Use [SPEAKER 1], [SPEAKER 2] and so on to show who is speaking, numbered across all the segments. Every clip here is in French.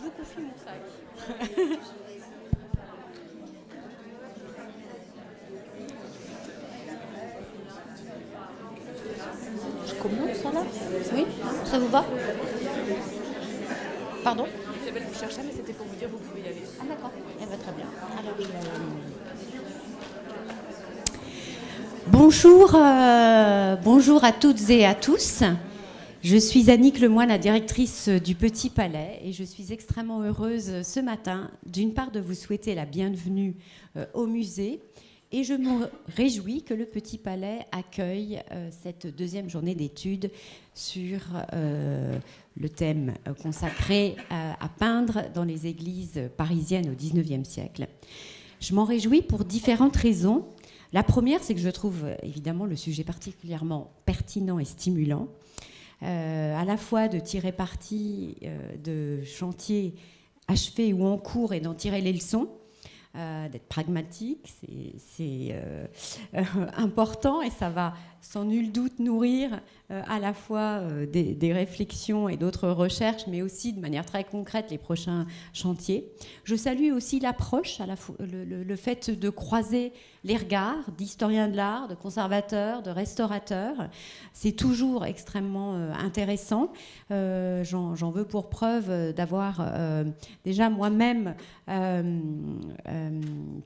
[SPEAKER 1] vous confie mon sac. Je commence ça là Oui Ça vous va Pardon
[SPEAKER 2] Isabelle vous cherchait, mais c'était pour vous dire vous pouvez y aller.
[SPEAKER 1] Ah d'accord. Eh bien, très bien. Alors, je- Bonjour, euh, bonjour à toutes et à tous. Je suis Annick Lemoine, la directrice du Petit Palais, et je suis extrêmement heureuse ce matin, d'une part, de vous souhaiter la bienvenue euh, au musée, et je me réjouis que le Petit Palais accueille euh, cette deuxième journée d'études sur euh, le thème consacré à, peindre dans les églises parisiennes au XIXe siècle. Je m'en réjouis pour différentes raisons. La première, c'est que je trouve évidemment le sujet particulièrement pertinent et stimulant, à la fois de tirer parti euh, de chantiers achevés ou en cours et d'en tirer les leçons, euh, d'être pragmatique, c'est- euh, euh, important et ça va sans nul doute nourrir euh, à la fois euh, des, réflexions et d'autres recherches, mais aussi de manière très concrète les prochains chantiers. Je salue aussi l'approche, le, fait de croiser les regards d'historiens de l'art, de conservateurs, de restaurateurs. C'est toujours extrêmement euh, intéressant. J'en veux pour preuve d'avoir déjà moi-même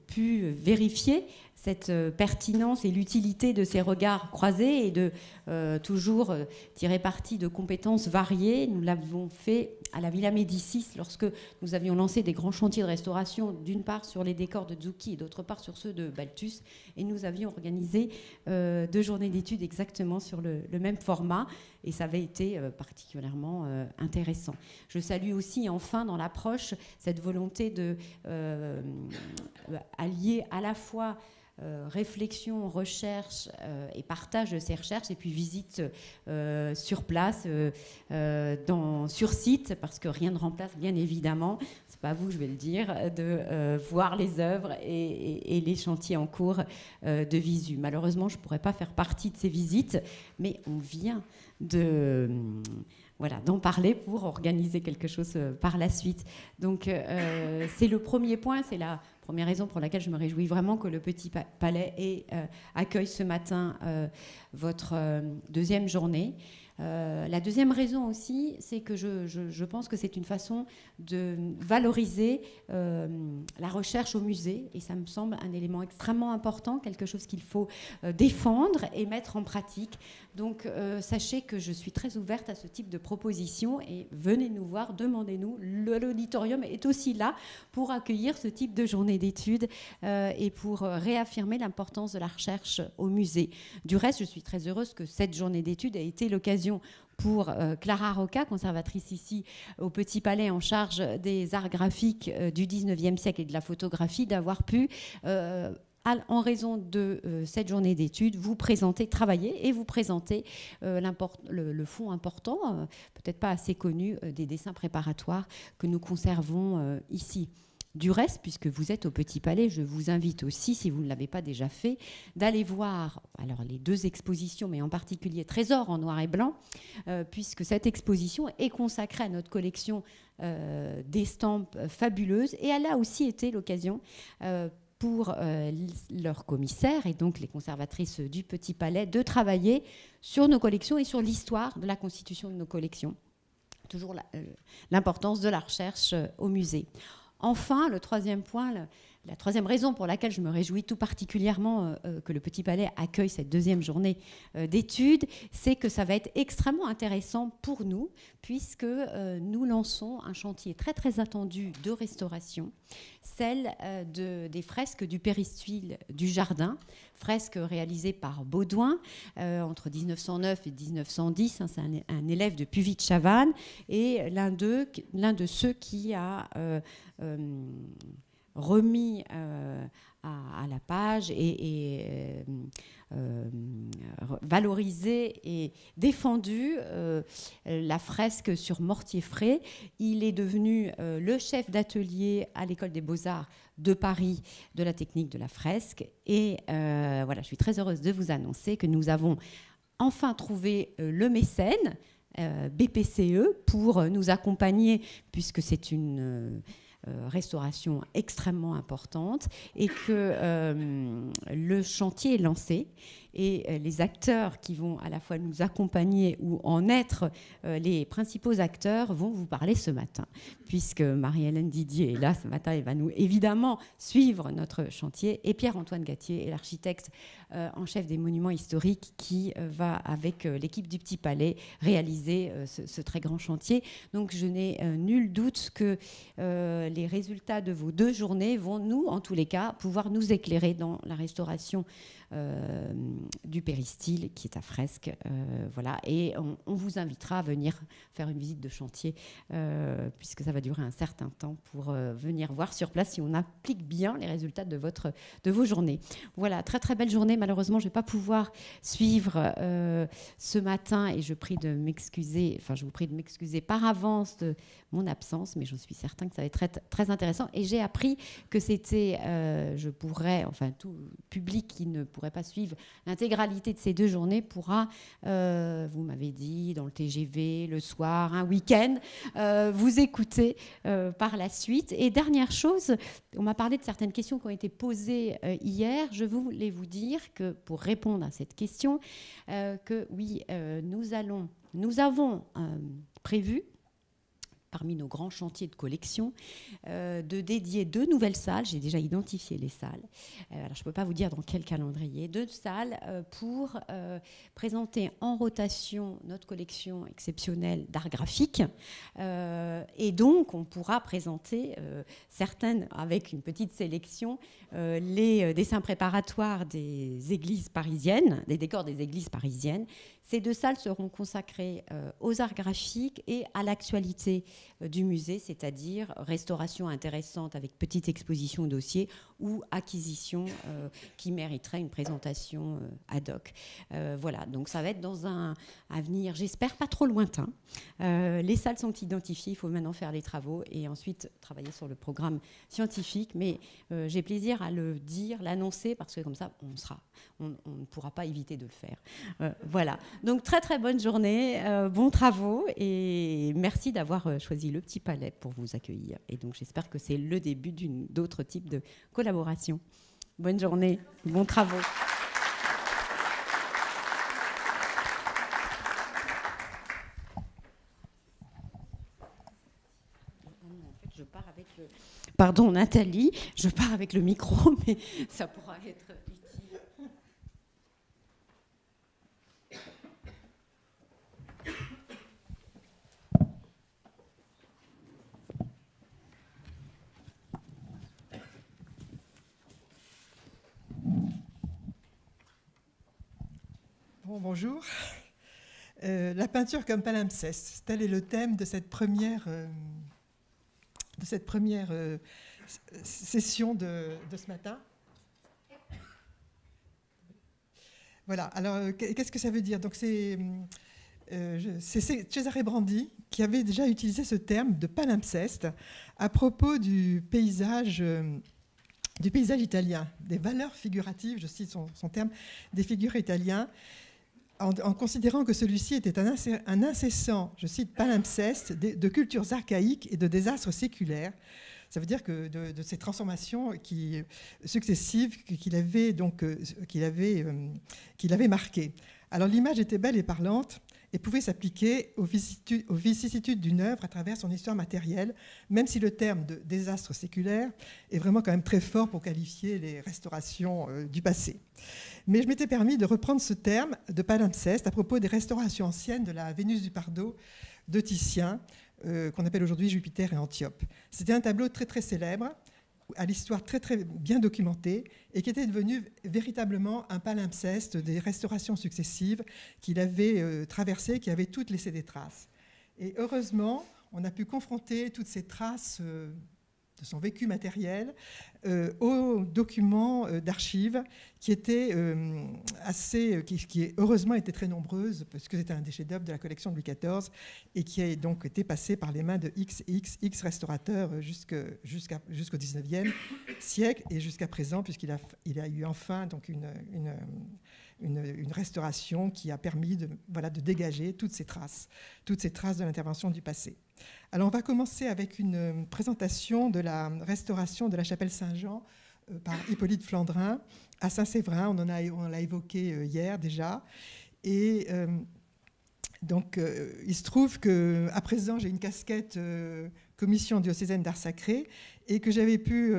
[SPEAKER 1] pu vérifier cette euh, pertinence et l'utilité de ces regards croisés et de euh, toujours euh, tirer parti de compétences variées. Nous l'avons fait à la Villa Médicis lorsque nous avions lancé des grands chantiers de restauration, d'une part sur les décors de Zucchi et d'autre part sur ceux de Balthus. Et nous avions organisé euh, deux journées d'études exactement sur le, même format. Et ça avait été particulièrement intéressant. Je salue aussi, enfin, dans l'approche, cette volonté de allier à la fois réflexion, recherche et partage de ces recherches, et puis visite euh, sur place, euh, euh, sur site, parce que rien ne remplace bien évidemment, c'est pas vous, je vais le dire, de voir les œuvres et, les chantiers en cours de visu. Malheureusement, je ne pourrais pas faire partie de ces visites, mais on vient de voilà, d'en parler pour organiser quelque chose par la suite. Donc c'est le premier point, c'est la première raison pour laquelle je me réjouis vraiment que le Petit Pa- Palais euh, accueille ce matin euh, votre euh, deuxième journée. La deuxième raison aussi, c'est que je, pense que c'est une façon de valoriser la recherche au musée, et ça me semble un élément extrêmement important, quelque chose qu'il faut défendre et mettre en pratique. Donc euh, sachez que je suis très ouverte à ce type de proposition, et venez nous voir, demandez-nous. L'auditorium est aussi là pour accueillir ce type de journée d'études euh, et pour euh, réaffirmer l'importance de la recherche au musée. Du reste, je suis très heureuse que cette journée d'études ait été l'occasion pour Clara Roca, conservatrice ici au Petit Palais en charge des arts graphiques du 19e siècle et de la photographie, d'avoir pu en raison de euh, cette journée d'études, vous présenter, travailler et vous présenter euh, le, fond important, euh, peut-être pas assez connu, des dessins préparatoires que nous conservons ici. Du reste, puisque vous êtes au Petit Palais, je vous invite aussi, si vous ne l'avez pas déjà fait, d'aller voir alors les deux expositions, mais en particulier Trésor en noir et blanc, puisque cette exposition est consacrée à notre collection d'estampes fabuleuses, et elle a aussi été l'occasion pour euh, leurs commissaires et donc les conservatrices du Petit Palais de travailler sur nos collections et sur l'histoire de la constitution de nos collections. Toujours euh, l'importance de la recherche euh, au musée. Enfin, le troisième point, la troisième raison pour laquelle je me réjouis tout particulièrement euh, euh, que le Petit Palais accueille cette deuxième journée euh, d'études, c'est que ça va être extrêmement intéressant pour nous, puisque nous lançons un chantier très très attendu de restauration, celle de, des fresques du péristyle du jardin, fresques réalisées par Baudouin entre 1909 et 1910. hein, c'est un, élève de Puvis-de-Chavannes et l'un d'eux, l'un de ceux qui a remis euh, à, la page et, et, euh, euh, valorisé et défendu la fresque sur mortier frais. Il est devenu le chef d'atelier à l'école des beaux-arts de Paris de la technique de la fresque. Et voilà, je suis très heureuse de vous annoncer que nous avons enfin trouvé le mécène BPCE pour nous accompagner, puisque c'est une restauration extrêmement importante et que euh, le chantier est lancé et euh, les acteurs qui vont à la fois nous accompagner ou en être les principaux acteurs vont vous parler ce matin, puisque Marie-Hélène Didier est là ce matin et va nous évidemment suivre notre chantier, et Pierre-Antoine Gatier est l'architecte en chef des monuments historiques qui va, avec l'équipe du Petit Palais, réaliser ce, très grand chantier. Donc je n'ai nul doute que les résultats de vos deux journées vont, nous, en tous les cas, pouvoir nous éclairer dans la restauration euh, du péristyle qui est à fresque. Euh, voilà. Et on, vous invitera à venir faire une visite de chantier, euh, puisque ça va durer un certain temps pour venir voir sur place si on applique bien les résultats de, votre, de vos journées. Voilà, très très belle journée. Malheureusement, je ne vais pas pouvoir suivre ce matin et je prie de m'excuser, enfin je vous prie de m'excuser par avance de mon absence, mais je suis certain que ça va être très intéressant. Et j'ai appris que c'était, je pourrais, enfin tout public qui ne pourrait pas suivre l'intégralité de ces deux journées pourra, euh, vous m'avez dit, dans le TGV, le soir, un week-end, euh, vous écouter euh, par la suite. Et dernière chose, on m'a parlé de certaines questions qui ont été posées hier. Je voulais vous dire que pour répondre à cette question, que oui, nous allons, nous avons prévu parmi nos grands chantiers de collection, euh, de dédier deux nouvelles salles. J'ai déjà identifié les salles. Euh, alors, je ne peux pas vous dire dans quel calendrier. Deux salles euh, pour présenter en rotation notre collection exceptionnelle d'art graphique. et donc, on pourra présenter certaines, avec une petite sélection, les dessins préparatoires des églises parisiennes, des décors des églises parisiennes. Ces deux salles seront consacrées aux arts graphiques et à l'actualité. euh, du musée, c'est-à-dire restauration intéressante avec petite exposition dossier ou acquisition euh, qui mériterait une présentation euh, ad hoc. voilà, donc ça va être dans un avenir, j'espère, pas trop lointain. les salles sont identifiées, il faut maintenant faire les travaux et ensuite travailler sur le programme scientifique, mais j'ai plaisir à le dire, l'annoncer, parce que comme ça, on, on, ne pourra pas éviter de le faire. voilà, donc très très bonne journée, bons travaux et merci d'avoir choisi le Petit Palais pour vous accueillir. Et donc j'espère que c'est le début d'autres types de collaboration. Bonne journée, bons travaux. Pardon Nathalie, je pars avec le micro, mais ça pourra être
[SPEAKER 3] bonjour. Euh, la peinture comme palimpseste, tel est le thème de cette première, euh, de cette première euh, session de, ce matin. Voilà, alors qu'est-ce que ça veut dire? Donc c'est Cesare Brandi qui avait déjà utilisé ce terme de palimpseste à propos du paysage du paysage italien, des valeurs figuratives, je cite son, son terme, des figures italiens, en, considérant que celui-ci était un, incessant, je cite, palimpseste de, cultures archaïques et de désastres séculaires. Ça veut dire que de, ces transformations successives qu'il avait, euh, avait, euh, qu'il avait marquées. Alors l'image était belle et parlante et pouvait s'appliquer aux, vicissitudes d'une œuvre à travers son histoire matérielle, même si le terme de désastre séculaire est vraiment quand même très fort pour qualifier les restaurations euh, du passé. Mais je m'étais permis de reprendre ce terme de palimpseste à propos des restaurations anciennes de la Vénus du Pardo de Titien, euh, qu'on appelle aujourd'hui Jupiter et Antiope. C'était un tableau très très célèbre, à l'histoire très très bien documentée, et qui était devenu véritablement un palimpseste des restaurations successives qu'il avait euh, traversées, qui avaient toutes laissé des traces. Et heureusement, on a pu confronter toutes ces traces euh, de son vécu matériel euh, aux documents euh, d'archives qui étaient euh, assez, qui, qui, heureusement étaient très nombreuses parce que c'était un déchet d'œuvre de la collection de Louis XIV et qui a donc été passé par les mains de X, X, X restaurateurs jusqu'au 19e siècle et jusqu'à présent puisqu'il a, il a eu enfin donc une une, restauration qui a permis de, voilà, de dégager toutes ces traces, toutes ces traces de l'intervention du passé. Alors on va commencer avec une présentation de la restauration de la chapelle Saint-Jean euh, par Hippolyte Flandrin à Saint-Séverin. On en a, on l'a évoqué euh, hier déjà. Et euh, donc, il se trouve que à présent, j'ai une casquette commission diocésaine d'art sacré et que j'avais pu,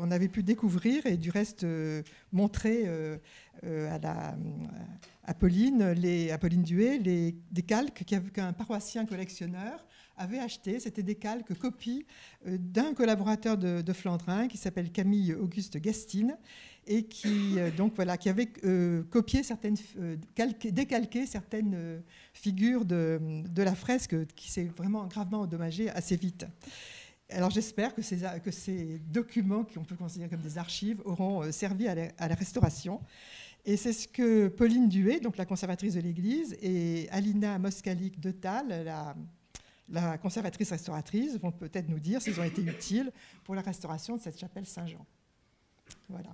[SPEAKER 3] on avait pu découvrir et du reste montrer à, la, Pauline, à Pauline Duet, des calques qu'un paroissien collectionneur avait acheté. C'était des calques, copies euh, d'un collaborateur de, Flandrin qui s'appelle Camille Auguste Gastine et qui, euh, donc, voilà, qui avait euh, copié certaines, décalqué certaines figures de, de, la fresque qui s'est vraiment gravement endommagée assez vite. Alors j'espère que ces, que ces documents, qu'on peut considérer comme des archives, auront servi à la, restauration. Et c'est ce que Pauline Duet, donc la conservatrice de l'Église, et Alina Moscalic de Tal, la la conservatrice restauratrice vont peut-être nous dire s'ils ont été utiles pour la restauration de cette chapelle Saint-Jean. Voilà.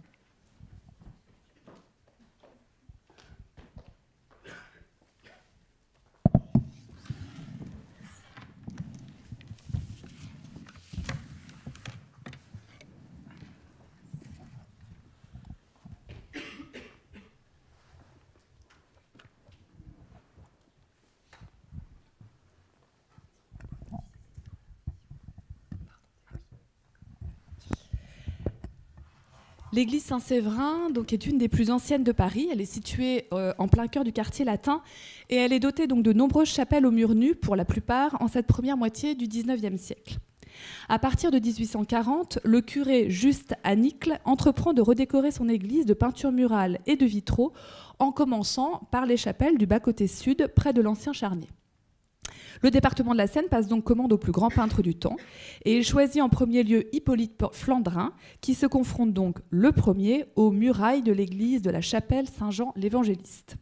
[SPEAKER 2] L'église Saint-Séverin est une des plus anciennes de Paris. Elle est située euh, en plein cœur du quartier latin et elle est dotée de nombreuses chapelles aux murs nus, pour la plupart en cette première moitié du XIXe siècle. À partir de 1840, le curé Juste Anicle entreprend de redécorer son église de peintures murales et de vitraux, en commençant par les chapelles du bas-côté sud, près de l'ancien charnier. Le département de la Seine passe donc commande au plus grand peintre du temps et choisit en premier lieu Hippolyte Flandrin qui se confronte donc le premier aux murailles de l'église de la chapelle Saint-Jean l'Évangéliste.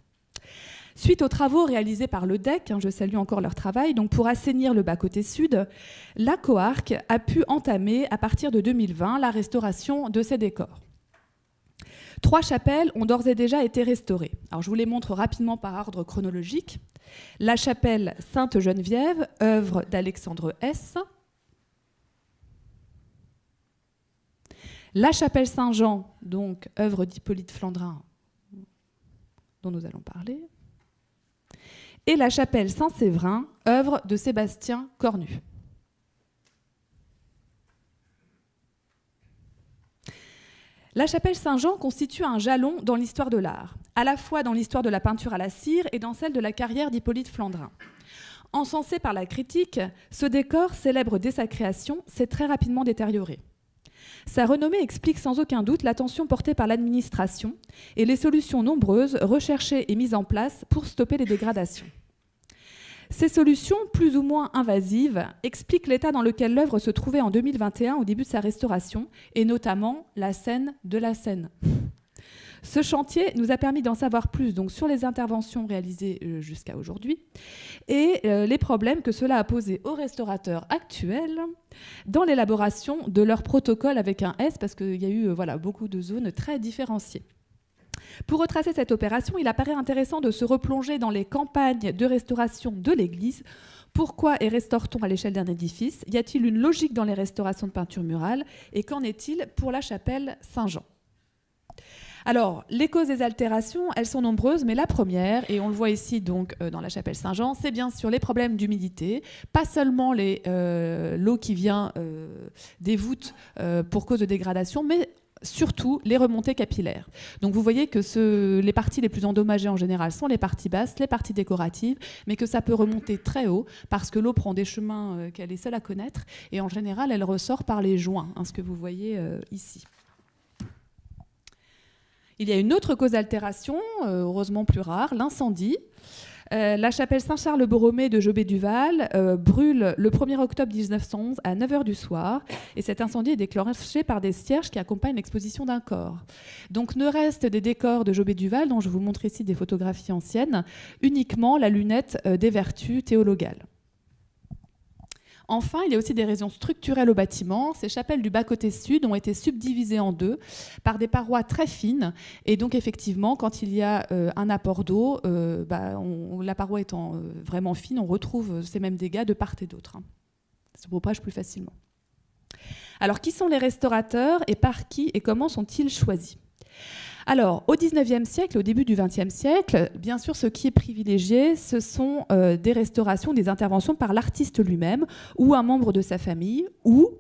[SPEAKER 2] Suite aux travaux réalisés par le DEC, hein, je salue encore leur travail, donc pour assainir le bas-côté sud, la Coarc a pu entamer à partir de 2020 la restauration de ses décors. Trois chapelles ont d'ores et déjà été restaurées. Je vous les montre rapidement par ordre chronologique. La chapelle Sainte-Geneviève, œuvre d'Alexandre S. La chapelle Saint-Jean, donc œuvre d'Hippolyte Flandrin, dont nous allons parler. Et la chapelle Saint-Séverin, œuvre de Sébastien Cornu. La chapelle Saint-Jean constitue un jalon dans l'histoire de l'art, à la fois dans l'histoire de la peinture à la cire et dans celle de la carrière d'Hippolyte Flandrin. Encensé par la critique, ce décor, célèbre dès sa création, s'est très rapidement détérioré. Sa renommée explique sans aucun doute l'attention portée par l'administration et les solutions nombreuses recherchées et mises en place pour stopper les dégradations. Ces solutions, plus ou moins invasives, expliquent l'état dans lequel l'œuvre se trouvait en 2021 au début de sa restauration, et notamment la scène de la Seine. Ce chantier nous a permis d'en savoir plus donc, sur les interventions réalisées euh, jusqu'à aujourd'hui et euh, les problèmes que cela a posés aux restaurateurs actuels dans l'élaboration de leur protocole avec un S, parce qu'il y a eu euh, voilà, beaucoup de zones très différenciées. Pour retracer cette opération, il apparaît intéressant de se replonger dans les campagnes de restauration de l'église. Pourquoi et restaure-t-on à l'échelle d'un édifice? Y a-t-il une logique dans les restaurations de peinture murale? Et qu'en est-il pour la chapelle Saint-Jean? Alors, les causes des altérations, elles sont nombreuses, mais la première, et on le voit ici donc euh, dans la chapelle Saint-Jean, c'est bien sûr les problèmes d'humidité, pas seulement euh, l'eau qui vient euh, des voûtes pour cause de dégradation, mais surtout les remontées capillaires. Donc vous voyez que les parties les plus endommagées en général sont les parties basses, les parties décoratives, mais que ça peut remonter très haut parce que l'eau prend des chemins euh, qu'elle est seule à connaître et en général elle ressort par les joints, hein, ce que vous voyez euh, ici. Il y a une autre cause d'altération, euh, heureusement plus rare, l'incendie. Euh, la chapelle Saint-Charles-Borromée de Jobé-Duval euh, brûle le 1er octobre 1911 à 9h du soir. Et cet incendie est déclenché par des cierges qui accompagnent l'exposition d'un corps. Donc ne reste des décors de Jobé-Duval, dont je vous montre ici des photographies anciennes, uniquement la lunette euh, des vertus théologales. Enfin, il y a aussi des raisons structurelles au bâtiment. Ces chapelles du bas-côté sud ont été subdivisées en deux par des parois très fines. Et donc, effectivement, quand il y a euh, un apport d'eau, euh, bah, la paroi étant euh, vraiment fine, on retrouve ces mêmes dégâts de part et d'autre. Hein. Ça se propage plus facilement. Alors, qui sont les restaurateurs et par qui et comment sont-ils choisis? Alors, au XIXe siècle, au début du XXe siècle, bien sûr, ce qui est privilégié, ce sont euh, des restaurations, des interventions par l'artiste lui-même ou un membre de sa famille ou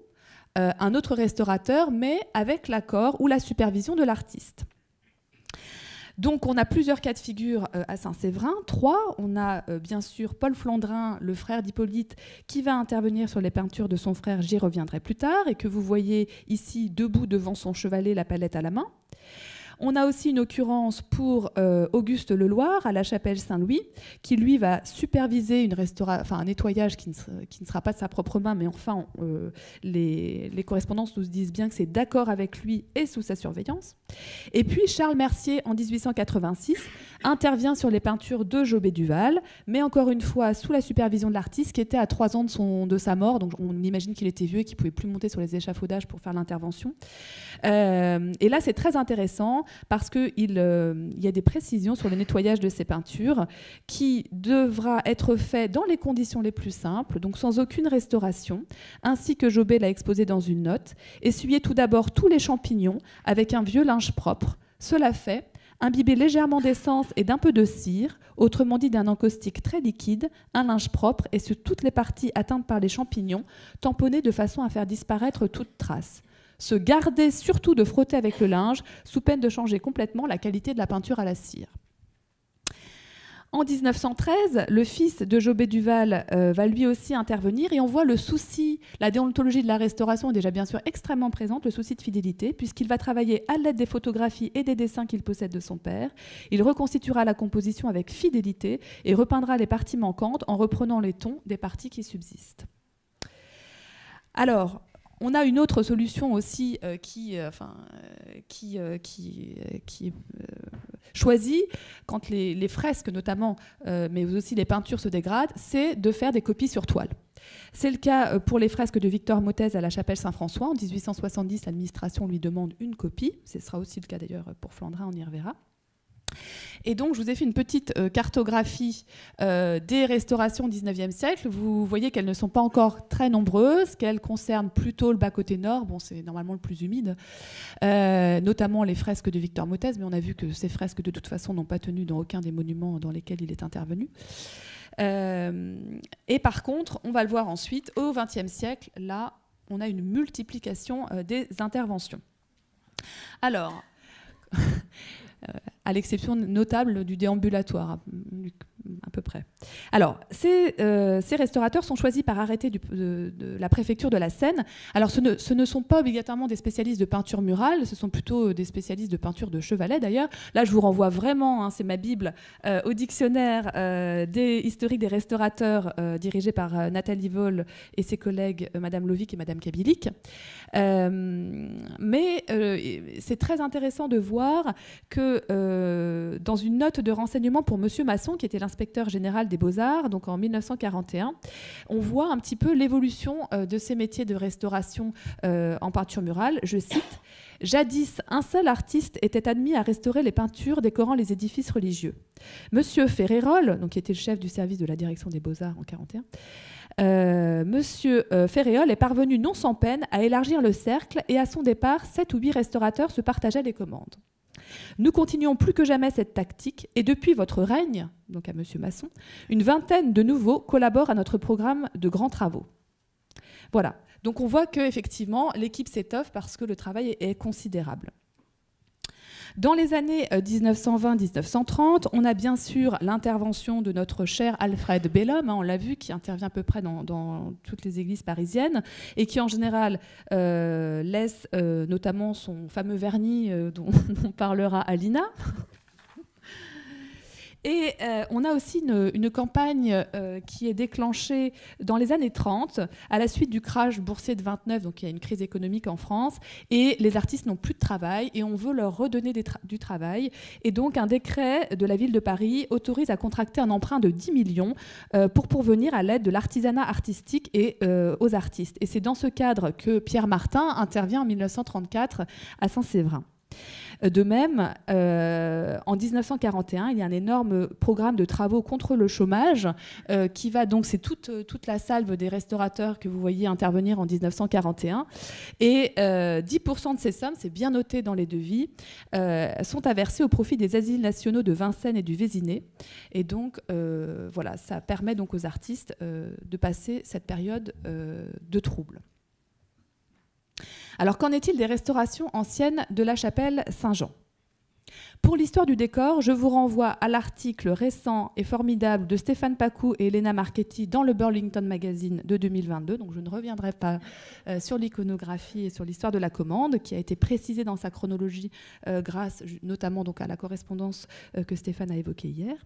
[SPEAKER 2] euh, un autre restaurateur, mais avec l'accord ou la supervision de l'artiste. Donc on a plusieurs cas de figure euh, à Saint-Séverin, trois. On a bien sûr Paul Flandrin, le frère d'Hippolyte, qui va intervenir sur les peintures de son frère, j'y reviendrai plus tard, et que vous voyez ici debout devant son chevalet, la palette à la main. On a aussi une occurrence pour euh, Auguste Leloir à la chapelle Saint-Louis, qui lui va superviser un nettoyage qui ne, sera, pas de sa propre main, mais enfin, euh, les, correspondances nous disent bien que c'est d'accord avec lui et sous sa surveillance. Et puis Charles Mercier, en 1886, intervient sur les peintures de Jobé Duval, mais encore une fois sous la supervision de l'artiste qui était à trois ans de, son, de sa mort, donc on imagine qu'il était vieux et qu'il pouvait plus monter sur les échafaudages pour faire l'intervention. Euh, et là, c'est très intéressant parce qu'il euh, y a des précisions sur le nettoyage de ces peintures qui devra être fait dans les conditions les plus simples, donc sans aucune restauration, ainsi que Jobé l'a exposé dans une note. Essuyer tout d'abord tous les champignons avec un vieux linge propre. Cela fait, imbiber légèrement d'essence et d'un peu de cire, autrement dit d'un encaustique très liquide, un linge propre et sur toutes les parties atteintes par les champignons, tamponner de façon à faire disparaître toute trace se garder surtout de frotter avec le linge, sous peine de changer complètement la qualité de la peinture à la cire. En 1913, le fils de Jobé Duval euh, va lui aussi intervenir et on voit le souci, la déontologie de la restauration est déjà bien sûr extrêmement présente, le souci de fidélité, puisqu'il va travailler à l'aide des photographies et des dessins qu'il possède de son père. Il reconstituera la composition avec fidélité et repeindra les parties manquantes en reprenant les tons des parties qui subsistent. Alors, on a une autre solution aussi euh, qui, euh, euh, qui, qui, qui est choisie quand les, fresques notamment, mais aussi les peintures se dégradent, c'est de faire des copies sur toile. C'est le cas pour les fresques de Victor Motez à la chapelle Saint-François. En 1870, l'administration lui demande une copie. Ce sera aussi le cas d'ailleurs pour Flandrin, on y reverra. Et donc, je vous ai fait une petite euh, cartographie euh, des restaurations au XIXe siècle. Vous voyez qu'elles ne sont pas encore très nombreuses, qu'elles concernent plutôt le bas-côté nord. Bon, c'est normalement le plus humide, euh, notamment les fresques de Victor Motez, mais on a vu que ces fresques, de toute façon, n'ont pas tenu dans aucun des monuments dans lesquels il est intervenu. et par contre, on va le voir ensuite, au XXe siècle, là, on a une multiplication des interventions. Alors, à l'exception notable du déambulatoire, à peu près. Alors, ces, euh, ces, restaurateurs sont choisis par arrêté de, la préfecture de la Seine. Alors, ce ne, sont pas obligatoirement des spécialistes de peinture murale, ce sont plutôt des spécialistes de peinture de chevalet d'ailleurs. Là, je vous renvoie vraiment, hein, c'est ma Bible, euh, au dictionnaire euh, des, historiques des restaurateurs dirigé par Nathalie Voll et ses collègues Madame Lovic et Madame Kabilik. mais c'est très intéressant de voir que dans une note de renseignement pour Monsieur Masson, qui était l'inspecteur inspecteur général des beaux-arts, donc en 1941, on voit un petit peu l'évolution euh, de ces métiers de restauration euh, en peinture murale. Je cite Jadis, un seul artiste était admis à restaurer les peintures décorant les édifices religieux. Monsieur Ferrérol, donc qui était le chef du service de la direction des beaux-arts en 1941, euh, Monsieur Ferréol est parvenu non sans peine à élargir le cercle et à son départ, sept ou huit restaurateurs se partageaient les commandes. Nous continuons plus que jamais cette tactique et depuis votre règne, donc à M. Masson, une vingtaine de nouveaux collaborent à notre programme de grands travaux. Voilà. Donc on voit qu'effectivement, l'équipe s'étoffe parce que le travail est considérable. Dans les années 1920-1930, euh, on a bien sûr l'intervention de notre cher Alfred Bellum, hein, on l'a vu, qui intervient à peu près dans, toutes les églises parisiennes et qui en général euh, laisse euh, notamment son fameux vernis dont on parlera à Lina. Et euh, on a aussi une, campagne euh, qui est déclenchée dans les années 30 à la suite du crash boursier de 29, donc il y a une crise économique en France, et les artistes n'ont plus de travail et on veut leur redonner du travail. Et donc un décret de la ville de Paris autorise à contracter un emprunt de 10 millions euh, pour pourvenir à l'aide de l'artisanat artistique et aux artistes. Et c'est dans ce cadre que Pierre Martin intervient en 1934 à Saint-Séverin. Euh, de même, euh, en 1941, il y a un énorme programme de travaux contre le chômage euh, qui va donc, c'est toute, toute la salve des restaurateurs que vous voyez intervenir en 1941. Et 10% de ces sommes, c'est bien noté dans les devis, sont versées au profit des asiles nationaux de Vincennes et du Vésiné. Et donc, voilà, ça permet donc aux artistes de passer cette période de trouble. Alors qu'en est-il des restaurations anciennes de la chapelle Saint-Jean? Pour l'histoire du décor, je vous renvoie à l'article récent et formidable de Stéphane Pacou et Elena Marchetti dans le Burlington Magazine de 2022. Donc je ne reviendrai pas euh, sur l'iconographie et sur l'histoire de la commande, qui a été précisée dans sa chronologie euh, grâce notamment donc à la correspondance euh, que Stéphane a évoquée hier.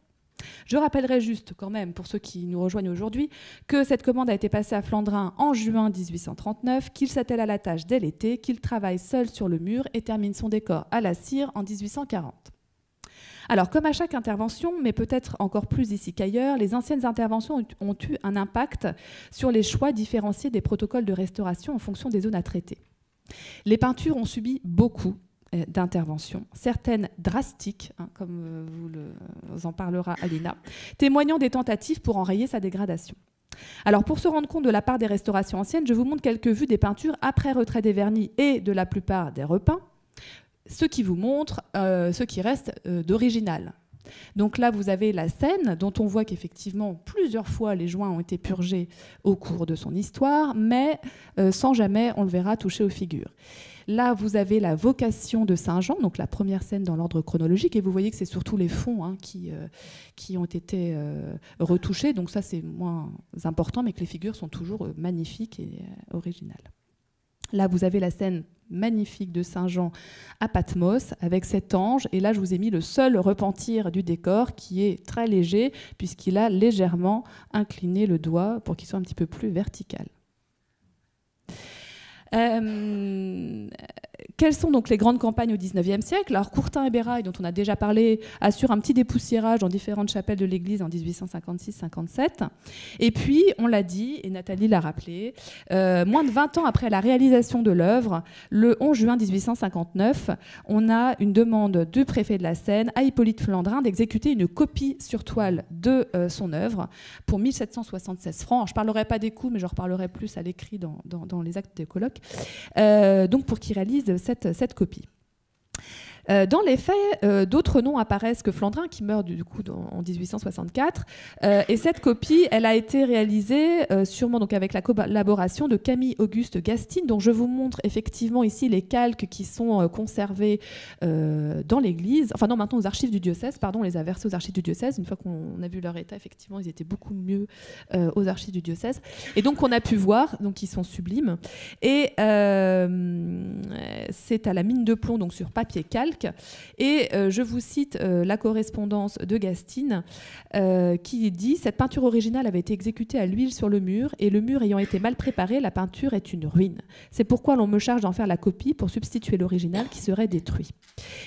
[SPEAKER 2] Je rappellerai juste quand même, pour ceux qui nous rejoignent aujourd'hui, que cette commande a été passée à Flandrin en juin 1839, qu'il s'attelle à la tâche dès l'été, qu'il travaille seul sur le mur et termine son décor à la cire en 1840. Alors, comme à chaque intervention, mais peut-être encore plus ici qu'ailleurs, les anciennes interventions ont eu un impact sur les choix différenciés des protocoles de restauration en fonction des zones à traiter. Les peintures ont subi beaucoup d'intervention, certaines drastiques, hein, comme euh, vous, en parlera Alina, témoignant des tentatives pour enrayer sa dégradation. Alors pour se rendre compte de la part des restaurations anciennes, je vous montre quelques vues des peintures après retrait des vernis et de la plupart des repeints, ce qui vous montre euh, ce qui reste d'original. Donc là, vous avez la scène dont on voit qu'effectivement, plusieurs fois, les joints ont été purgés au cours de son histoire, mais sans jamais, on le verra, toucher aux figures. Là, vous avez la vocation de Saint-Jean, donc la première scène dans l'ordre chronologique, et vous voyez que c'est surtout les fonds hein, qui, euh, qui ont été euh, retouchés, donc ça c'est moins important, mais que les figures sont toujours euh, magnifiques et originales. Là, vous avez la scène magnifique de Saint-Jean à Patmos avec cet ange. Et là, je vous ai mis le seul repentir du décor qui est très léger puisqu'il a légèrement incliné le doigt pour qu'il soit un petit peu plus vertical. Euh, quelles sont donc les grandes campagnes au XIXe siècle? Alors Courtin et Béraille, dont on a déjà parlé, assurent un petit dépoussiérage dans différentes chapelles de l'église en 1856-57. Et puis, on l'a dit, et Nathalie l'a rappelé, euh, moins de 20 ans après la réalisation de l'œuvre, le 11 juin 1859, on a une demande du préfet de la Seine à Hippolyte Flandrin d'exécuter une copie sur toile de euh, son œuvre pour 1776 francs. je ne parlerai pas des coûts, mais je reparlerai plus à l'écrit dans, dans, les actes des colloques. Euh, donc pour qu'il réalise cette, cette copie. Euh, dans les faits, euh, d'autres noms apparaissent que Flandrin, qui meurt du, coup en 1864. Euh, et cette copie, elle a été réalisée sûrement donc avec la collaboration de Camille Auguste Gastine, dont je vous montre effectivement ici les calques qui sont conservés dans l'église. Enfin non, maintenant aux archives du diocèse, pardon, on les a versés aux archives du diocèse. Une fois qu'on a vu leur état, effectivement, ils étaient beaucoup mieux aux archives du diocèse. Et donc on a pu voir, donc ils sont sublimes. Et c'est à la mine de plomb, donc sur papier calque et euh, je vous cite euh, la correspondance de Gastine euh, qui dit Cette peinture originale avait été exécutée à l'huile sur le mur, et le mur ayant été mal préparé, la peinture est une ruine. C'est pourquoi l'on me charge d'en faire la copie pour substituer l'original qui serait détruit.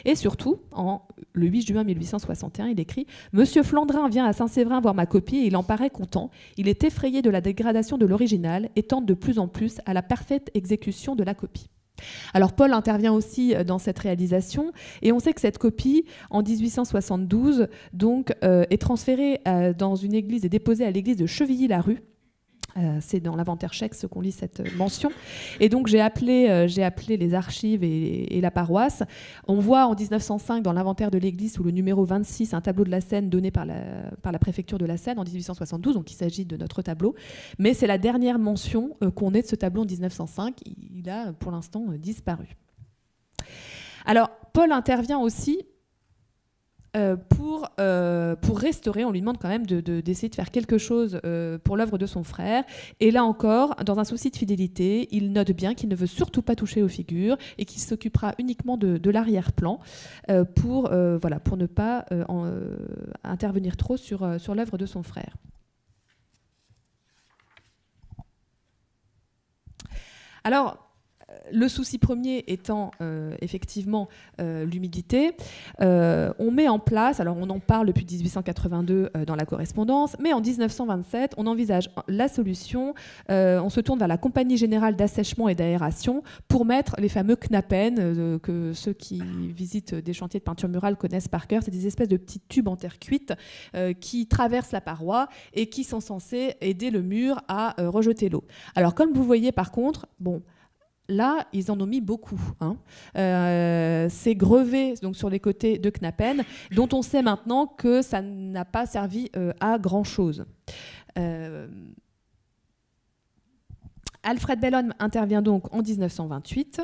[SPEAKER 2] Et surtout, en le 8 juin 1861, il écrit Monsieur Flandrin vient à Saint-Séverin voir ma copie et il en paraît content. Il est effrayé de la dégradation de l'original et tente de plus en plus à la parfaite exécution de la copie. Alors Paul intervient aussi euh, dans cette réalisation et on sait que cette copie, en 1872, donc, euh, est transférée euh, dans une église et déposée à l'église de Chevilly-la-Rue euh, c'est dans l'inventaire chèque ce qu'on lit cette mention. Et donc j'ai appelé, euh, appelé les archives et, la paroisse. On voit en 1905 dans l'inventaire de l'église sous le numéro 26 un tableau de la Seine donné par la, par la préfecture de la Seine en 1872, donc il s'agit de notre tableau. Mais c'est la dernière mention euh, qu'on ait de ce tableau en 1905. Il a pour l'instant disparu. Alors Paul intervient aussi euh, pour, euh, pour restaurer. On lui demande quand même d'essayer de, faire quelque chose euh, pour l'œuvre de son frère. Et là encore, dans un souci de fidélité, il note bien qu'il ne veut surtout pas toucher aux figures et qu'il s'occupera uniquement de, l'arrière-plan pour, voilà, pour ne pas intervenir trop sur, sur l'œuvre de son frère. Alors, le souci premier étant euh, effectivement euh, l'humidité, euh, on met en place, alors on en parle depuis 1882 dans la correspondance, mais en 1927, on envisage la solution, on se tourne vers la Compagnie générale d'assèchement et d'aération pour mettre les fameux knappen, que ceux qui visitent des chantiers de peinture murale connaissent par cœur. C'est des espèces de petits tubes en terre cuite qui traversent la paroi et qui sont censés aider le mur à rejeter l'eau. Alors comme vous voyez par contre, bon, Là, ils en ont mis beaucoup. Hein. Euh, c'est grevé donc, sur les côtés de Knappen, dont on sait maintenant que ça n'a pas servi euh, à grand-chose. Euh, Alfred Bellon intervient donc en 1928.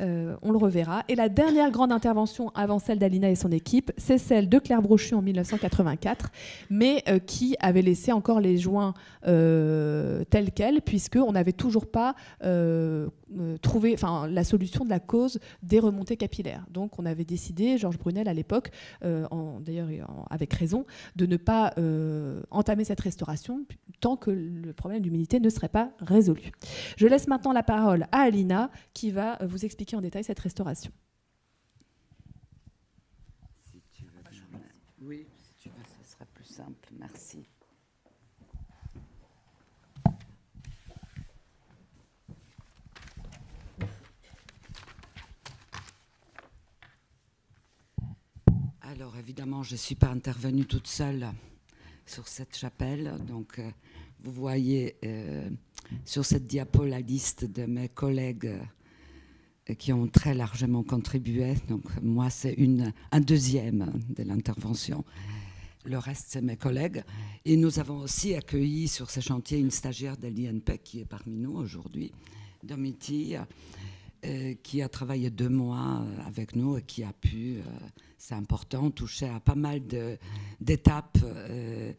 [SPEAKER 2] Euh, on le reverra. Et la dernière grande intervention avant celle d'Alina et son équipe, c'est celle de Claire Brochu en 1984, mais qui avait laissé encore les joints tels quels, puisqu'on n'avait toujours pas trouvé la solution de la cause des remontées capillaires. Donc on avait décidé, Georges Brunel à l'époque, d'ailleurs avec raison, de ne pas entamer cette restauration tant que le problème d'humidité ne serait pas résolu. Je laisse maintenant la parole à Alina qui va vous expliquer en détail cette restauration.
[SPEAKER 4] Si tu veux, oui, si tu veux, ce sera plus simple. Merci. Alors évidemment, je ne suis pas intervenue toute seule sur cette chapelle. Donc euh, vous voyez euh, sur cette diapo la liste de mes collègues qui ont très largement contribué. Donc moi, c'est un deuxième de l'intervention. Le reste, c'est mes collègues. Et nous avons aussi accueilli sur ce chantier une stagiaire de l'INPEC qui est parmi nous aujourd'hui, Domiti, euh, qui a travaillé deux mois avec nous et qui a pu, euh, c'est important, toucher à pas mal d'étapes. Euh,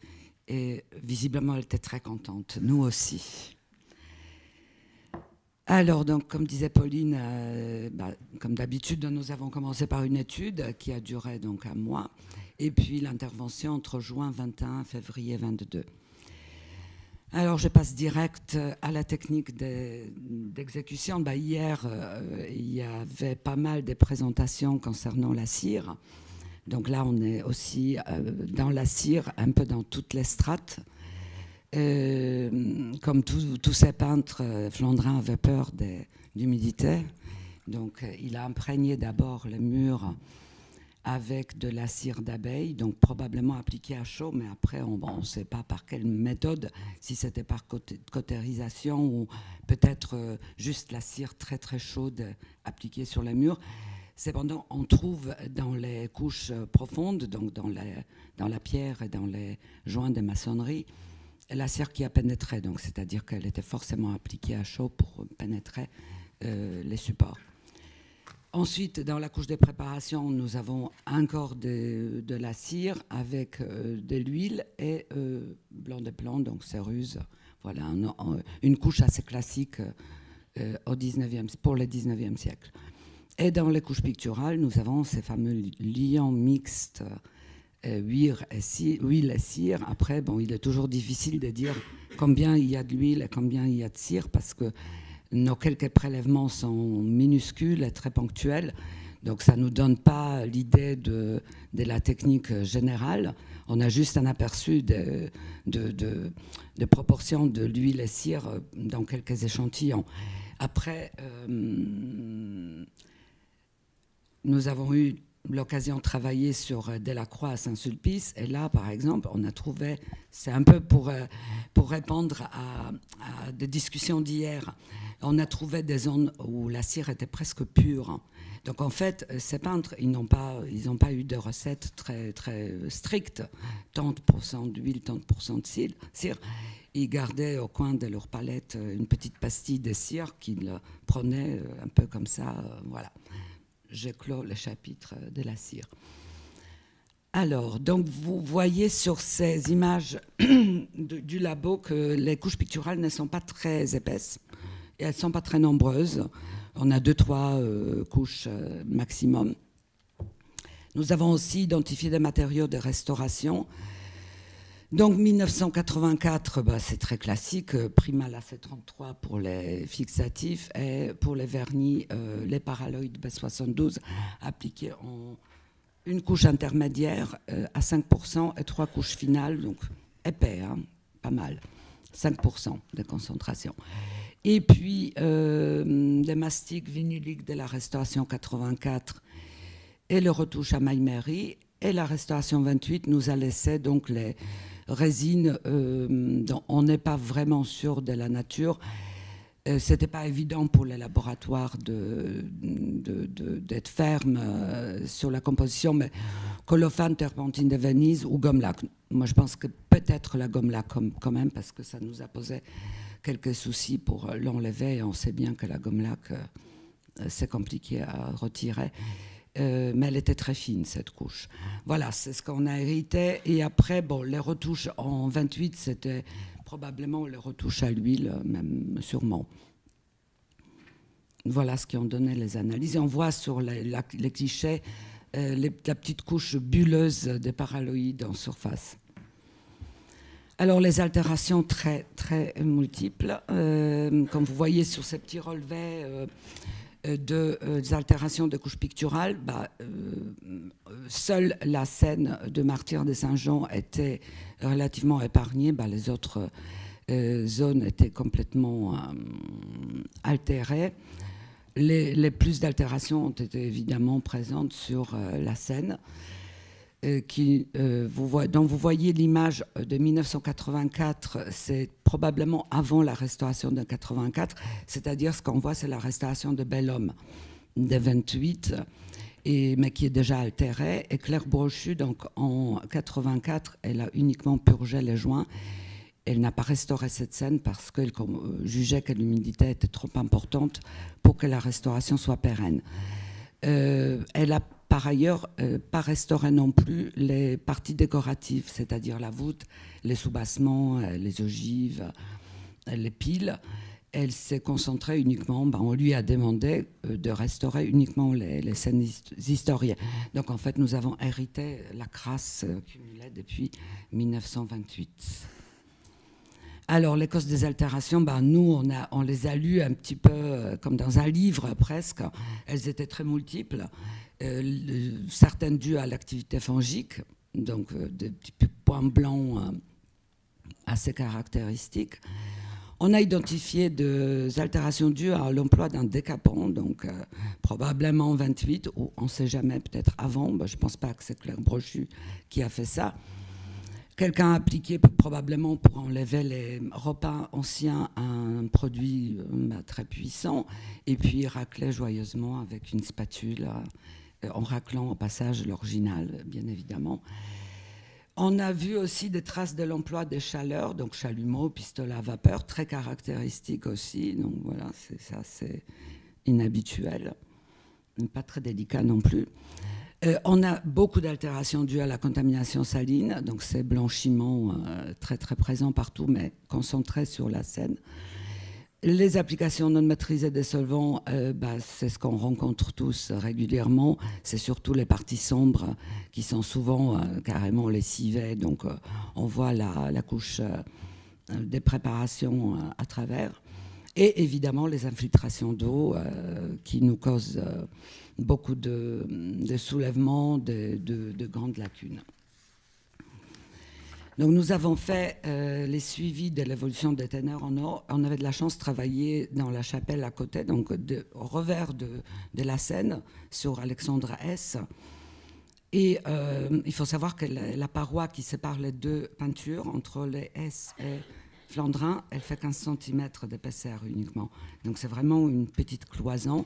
[SPEAKER 4] et visiblement, elle était très contente. Nous aussi. Alors, donc, comme disait Pauline, euh, bah, comme d'habitude, nous avons commencé par une étude qui a duré donc un mois, et puis l'intervention entre juin 21 et février 22. Alors, je passe direct à la technique d'exécution. Bah, hier, euh, il y avait pas mal de présentations concernant la cire. Donc là, on est aussi euh, dans la cire, un peu dans toutes les strates. Euh, comme tous ces peintres, euh, Flandrin avait peur d'humidité. Donc, euh, il a imprégné d'abord les murs avec de la cire d'abeille, donc probablement appliquée à chaud, mais après, on ne sait pas par quelle méthode, si c'était par cautérisation ou peut-être juste la cire très très chaude appliquée sur les murs. Cependant, on trouve dans les couches profondes, donc dans, la pierre et dans les joints de maçonnerie, la cire qui a pénétré, c'est-à-dire qu'elle était forcément appliquée à chaud pour pénétrer euh, les supports. Ensuite, dans la couche de préparation, nous avons encore de, la cire avec euh, de l'huile et euh, blanc de plomb, donc céruse. Voilà, une couche assez classique au 19e, pour le 19e siècle. Et dans les couches picturales, nous avons ces fameux liants mixtes euh, huile et, cire, Après, bon, il est toujours difficile de dire combien il y a de l'huile et combien il y a de cire parce que nos quelques prélèvements sont minuscules et très ponctuels. Donc ça ne nous donne pas l'idée de, de, la technique générale. On a juste un aperçu de, de, de, proportion de l'huile et cire dans quelques échantillons. Après, euh, nous avons eu l'occasion de travailler sur euh, Delacroix à Saint-Sulpice. Et là, par exemple, on a trouvé, c'est un peu pour, euh, pour répondre à, des discussions d'hier, on a trouvé des zones où la cire était presque pure. Donc en fait, euh, ces peintres, ils n'ont pas, pas eu de recettes très, très strictes, tant de pourcents d'huile, tant de pourcents de cire. Ils gardaient au coin de leur palette une petite pastille de cire qu'ils prenaient un peu comme ça, voilà je clôt le chapitre de la cire. Alors, donc vous voyez sur ces images du labo que les couches picturales ne sont pas très épaisses et elles ne sont pas très nombreuses. On a deux, trois euh, couches euh, maximum. Nous avons aussi identifié des matériaux de restauration. Donc 1984, bah, c'est très classique, euh, Primal AC33 pour les fixatifs et pour les vernis, les paraloïdes B72 appliqués en une couche intermédiaire euh, à 5% et trois couches finales, donc épais, hein, pas mal, 5% de concentration. Et puis euh, des mastiques vinyliques de la restauration 84 et le retouche à Maïmery. Et la restauration 28 nous a laissé donc les résines euh, on n'est pas vraiment sûr de la nature euh, c'était pas évident pour les laboratoires d'être ferme euh, sur la composition, mais colophane, terpentine de Venise ou gomme lac. Moi, je pense que peut-être la gomme lac quand même, parce que ça nous a posé quelques soucis pour l'enlever. on sait bien que la gomme lac, euh, c'est compliqué à retirer. Mais elle était très fine, cette couche. Voilà, c'est ce qu'on a hérité. Et après, bon, les retouches en 28, c'était probablement les retouches à l'huile, même sûrement. Voilà ce qui ont donné les analyses. Et on voit sur les, clichés euh, la petite couche bulleuse des paraloïdes en surface. Alors les altérations très très multiples, euh, comme vous voyez sur ces petits relevés euh, de, des altérations de couches picturales, bah, seule la scène de Martyr de Saint-Jean était relativement épargnée, bah, les autres zones étaient complètement altérées. Les, plus d'altérations ont été évidemment présentes sur euh, la scène. Euh, euh, dont vous voyez l'image de 1984, c'est probablement avant la restauration de 84, c'est-à-dire ce qu'on voit, c'est la restauration de Bel Homme de 28, et, mais qui est déjà altérée. Et Claire Brochu, donc en 84, elle a uniquement purgé les joints elle n'a pas restauré cette scène parce qu'elle euh, jugeait que l'humidité était trop importante pour que la restauration soit pérenne. Euh, elle a par ailleurs euh, pas restauré non plus les parties décoratives, c'est-à-dire la voûte, les soubassements, les ogives, les piles. Elle s'est concentrée uniquement, ben, on lui a demandé de restaurer uniquement les, les, scènes historiennes. Donc en fait, nous avons hérité la crasse cumulée depuis 1928. Alors, les causes des altérations, ben, nous, on, les a lues un petit peu euh, comme dans un livre presque. Elles étaient très multiples. Euh, certaines dues à l'activité fongique, donc euh, des petits points blancs assez caractéristiques. On a identifié des altérations dues à l'emploi d'un décapant, donc probablement 28, ou on ne sait jamais, peut-être avant. Ben, je ne pense pas que c'est Claire Brochu qui a fait ça. Quelqu'un a appliqué probablement pour enlever les repas anciens un produit euh, bah, très puissant et puis raclait joyeusement avec une spatule euh, en raclant au passage l'original, bien évidemment. On a vu aussi des traces de l'emploi des chaleurs, donc chalumeau, pistolet à vapeur, très caractéristique aussi. Donc voilà, c'est ça, c'est inhabituel, pas très délicat non plus. Euh, on a beaucoup d'altérations dues à la contamination saline, donc c'est blanchiment euh, très très présent partout, mais concentré sur la scène. Les applications non maîtrisées des solvants, euh, bah, c'est ce qu'on rencontre tous régulièrement. C'est surtout les parties sombres qui sont souvent carrément lessivées. Donc on voit la, couche des préparations à travers. Et évidemment les infiltrations d'eau qui nous causent beaucoup de soulèvements, de, grandes lacunes. Donc nous avons fait euh, les suivis de l'évolution des ténors en eau. On avait de la chance de travailler dans la chapelle à côté, donc au revers de, la Seine, sur Alexandre S. Et euh, il faut savoir que la, la, paroi qui sépare les deux peintures, entre les S et Flandrin, elle fait 15 cm d'épaisseur uniquement. Donc c'est vraiment une petite cloison.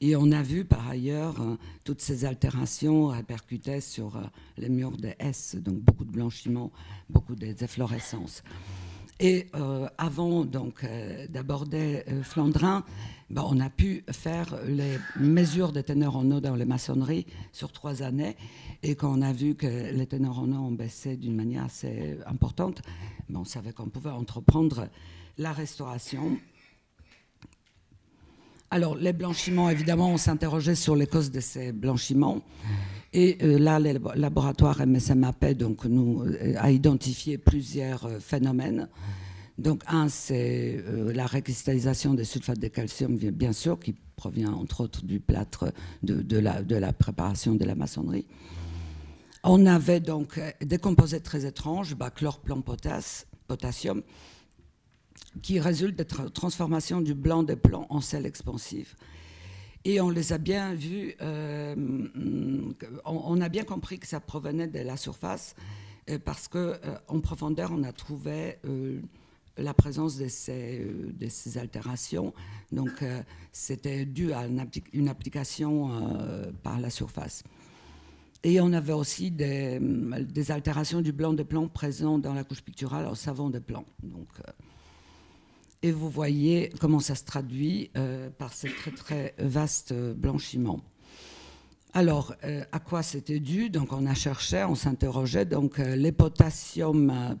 [SPEAKER 4] Et on a vu par ailleurs euh, toutes ces altérations répercutées sur euh, les murs des S, donc beaucoup de blanchiment, beaucoup d'efflorescence. Et avant donc d'aborder Flandrin, ben, on a pu faire les mesures des teneurs en eau dans les maçonneries sur trois années. Et quand on a vu que les teneurs en eau ont baissé d'une manière assez importante, ben, on savait qu'on pouvait entreprendre la restauration. Alors, les blanchiments, évidemment, on s'interrogeait sur les causes de ces blanchiments. Et euh, là, le laboratoire MSMAP donc, nous, euh, a identifié plusieurs euh, phénomènes. Donc, un, c'est la récristallisation des sulfates de calcium, bien sûr, qui provient entre autres du plâtre de, la, préparation de la maçonnerie. On avait donc des composés très étranges, chlorplan potassium, qui résultent de la transformation du blanc des plans en sel expansif. Et on les a bien vus, euh, on, a bien compris que ça provenait de la surface, parce qu'en profondeur, on a trouvé la présence de ces, euh, altérations. Donc, euh, c'était dû à une, application euh, par la surface. Et on avait aussi des, des, altérations du blanc de plomb présent dans la couche picturale au savon de plomb. Donc, et vous voyez comment ça se traduit par ce très très vaste blanchiment. Alors, à quoi c'était dû? Donc, on a cherché, on s'interrogeait. Donc, les potassiums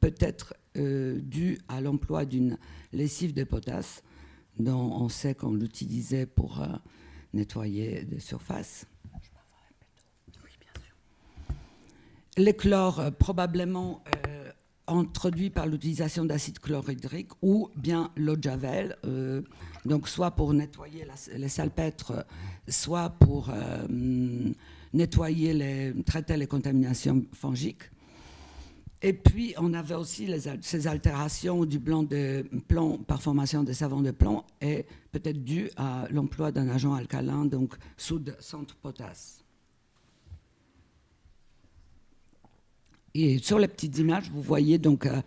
[SPEAKER 4] peut-être euh, dû à l'emploi d'une lessive de potasse, dont on sait qu'on l'utilisait pour euh, nettoyer des surfaces. Les chlores, euh, probablement introduits par l'utilisation d'acide chlorhydrique ou bien l'eau de javel, donc soit pour nettoyer les salpêtres, soit pour nettoyer les, traiter les contaminations fongiques. Et puis, on avait aussi ces altérations du blanc de plomb par formation des savons de plomb et peut-être dû à l'emploi d'un agent alcalin, donc soude centre potasse. Sur les petites images, vous voyez donc euh,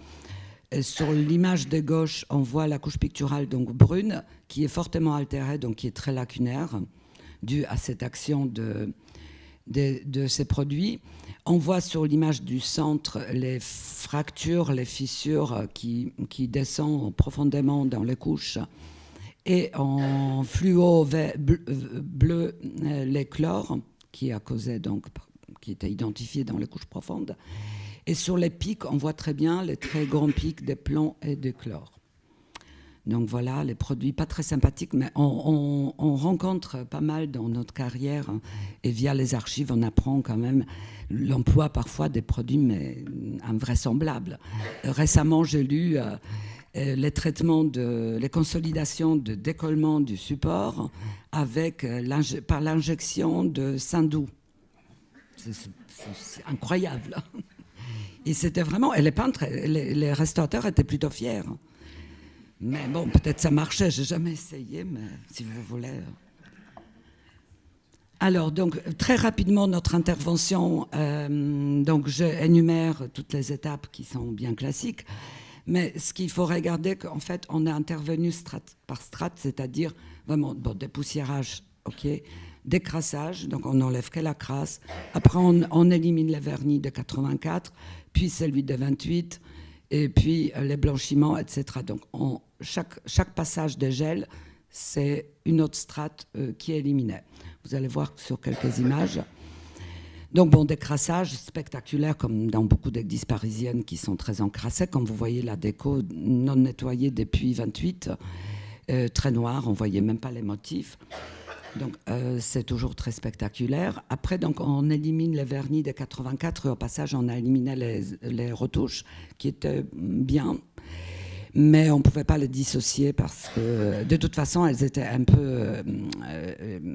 [SPEAKER 4] euh, sur l'image de gauche, on voit la couche picturale donc brune qui est fortement altérée, donc qui est très lacunaire, due à cette action de, ces produits. On voit sur l'image du centre les fractures, les fissures qui, qui, descendent profondément dans les couches. Et en fluo bleu, les chlores, qui a causé donc, qui était identifié dans les couches profondes. Et sur les pics, on voit très bien les très grands pics des plomb et de chlore. Donc voilà, les produits pas très sympathiques, mais on, rencontre pas mal dans notre carrière hein, et via les archives, on apprend quand même l'emploi parfois des produits mais invraisemblables. Récemment, j'ai lu euh, euh, les traitements de les consolidations de décollement du support avec euh, par l'injection de Sindou. C'est incroyable. Et c'était vraiment, les peintres, les, restaurateurs étaient plutôt fiers. Mais bon, peut-être ça marchait, j'ai jamais essayé, mais si vous voulez. Alors, donc, très rapidement, notre intervention, euh, donc j'énumère toutes les étapes qui sont bien classiques, mais ce qu'il faut regarder, qu'en fait, on est intervenu strate par strate, c'est-à-dire vraiment bon, dépoussiérage, ok, décrassage, donc on enlève que la crasse, après on, on élimine les vernis de 84, puis celui de 28, et puis euh, les blanchiments, etc. Donc chaque, chaque passage de gel, c'est une autre strate euh, qui est éliminée. Vous allez voir sur quelques images. Donc bon, des crassages spectaculaires comme dans beaucoup d'églises parisiennes qui sont très encrassées. Comme vous voyez la déco non nettoyée depuis 28, euh, très noire, on voyait même pas les motifs. Donc euh, c'est toujours très spectaculaire. Après, donc on élimine les vernis de 84 et au passage on a éliminé les, retouches qui étaient bien, mais on ne pouvait pas les dissocier parce que de toute façon elles étaient un peu, euh,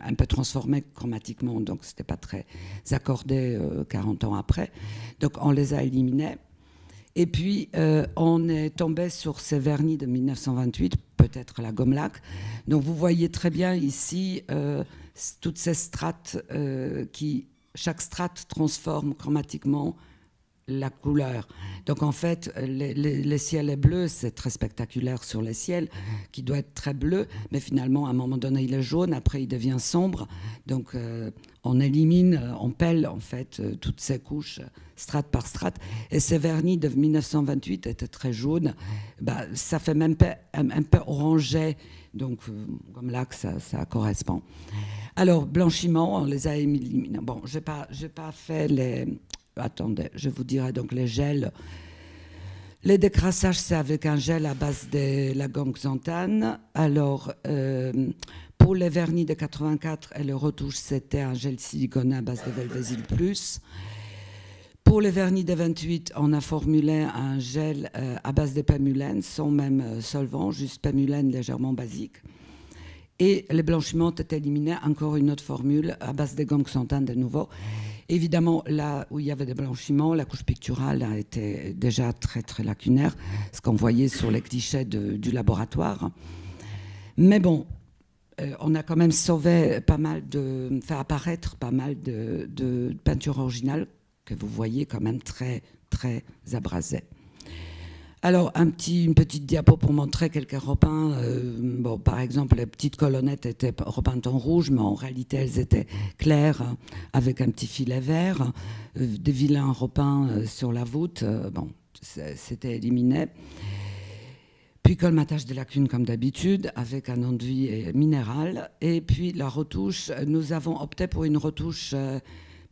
[SPEAKER 4] un peu transformées chromatiquement, donc c'était pas très accordé 40 euh, ans après. Donc on les a éliminées. Et puis, on est tombé sur ces vernis de 1928, peut-être la gomme lac. Donc, vous voyez très bien ici euh, toutes ces strates euh, qui, chaque strate transforme chromatiquement la couleur. Donc en fait, les, ciels est bleu, c'est très spectaculaire sur les ciels, qui doit être très bleu, mais finalement, à un moment donné, il est jaune, après il devient sombre. Donc euh, on élimine, on pèle en fait euh, toutes ces couches, strate par strate. Et ces vernis de 1928 étaient très jaunes. Bah, ça fait même un, peu orangé, donc euh, comme là que ça, correspond. Alors, blanchiment, on les a éliminés. Bon, je n'ai pas fait les attendez, je vous dirai donc les gels. Les décrassages, c'est avec un gel à base de la xanthane. Alors, euh, pour les vernis de 84 et le retouche, c'était un gel siliconé à base de Velvesil Plus. Pour les vernis de 28, on a formulé un gel euh, à base de pamulène, sans même euh, solvant, juste pamulène légèrement basique. Et les blanchiments étaient éliminés, encore une autre formule à base de xanthane de nouveau. Évidemment, là où il y avait des blanchiments, la couche picturale a été déjà très très lacunaire, ce qu'on voyait sur les clichés du laboratoire. Mais bon, euh, on a quand même sauvé pas mal de, fait apparaître pas mal de, de peintures originales que vous voyez quand même très très abrasées. Alors, un petit, une petite diapo pour montrer quelques repeints. Euh, bon, par exemple, les petites colonnettes étaient repeintes en rouge, mais en réalité, elles étaient claires avec un petit filet vert. Euh, des vilains repeints euh, sur la voûte. bon, c'était éliminé. Puis colmatage des lacunes comme d'habitude, avec un enduit minéral. Et puis la retouche, nous avons opté pour une retouche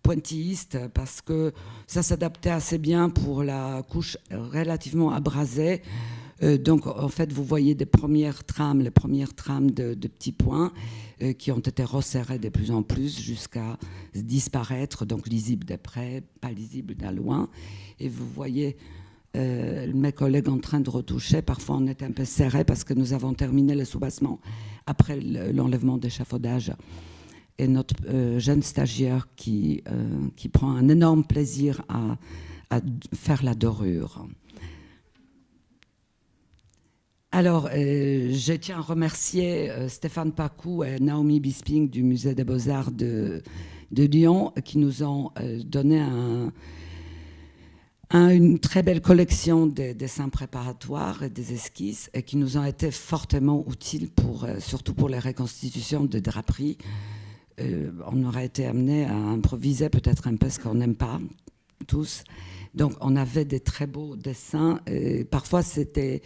[SPEAKER 4] pointilliste parce que ça s'adaptait assez bien pour la couche relativement abrasée. Euh, donc, en fait, vous voyez des premières trames, les premières trames de, petits points euh, qui ont été resserrées de plus en plus jusqu'à disparaître, donc lisibles de près, pas lisibles de loin. Et vous voyez euh, mes collègues en train de retoucher. Parfois, on est un peu serré parce que nous avons terminé le soubassement après l'enlèvement d'échafaudage et notre euh, jeune stagiaire qui, euh, qui prend un énorme plaisir à, faire la dorure. Alors, euh, je tiens à remercier Stéphane Pacou et Naomi Bisping du Musée des Beaux-Arts de, de, Lyon qui nous ont donné un, une très belle collection de dessins préparatoires et des esquisses et qui nous ont été fortement utiles, pour, surtout pour les reconstitutions de draperies. Euh, on aurait été amené à improviser peut-être un peu ce qu'on n'aime pas tous. Donc on avait des très beaux dessins. Et parfois c'était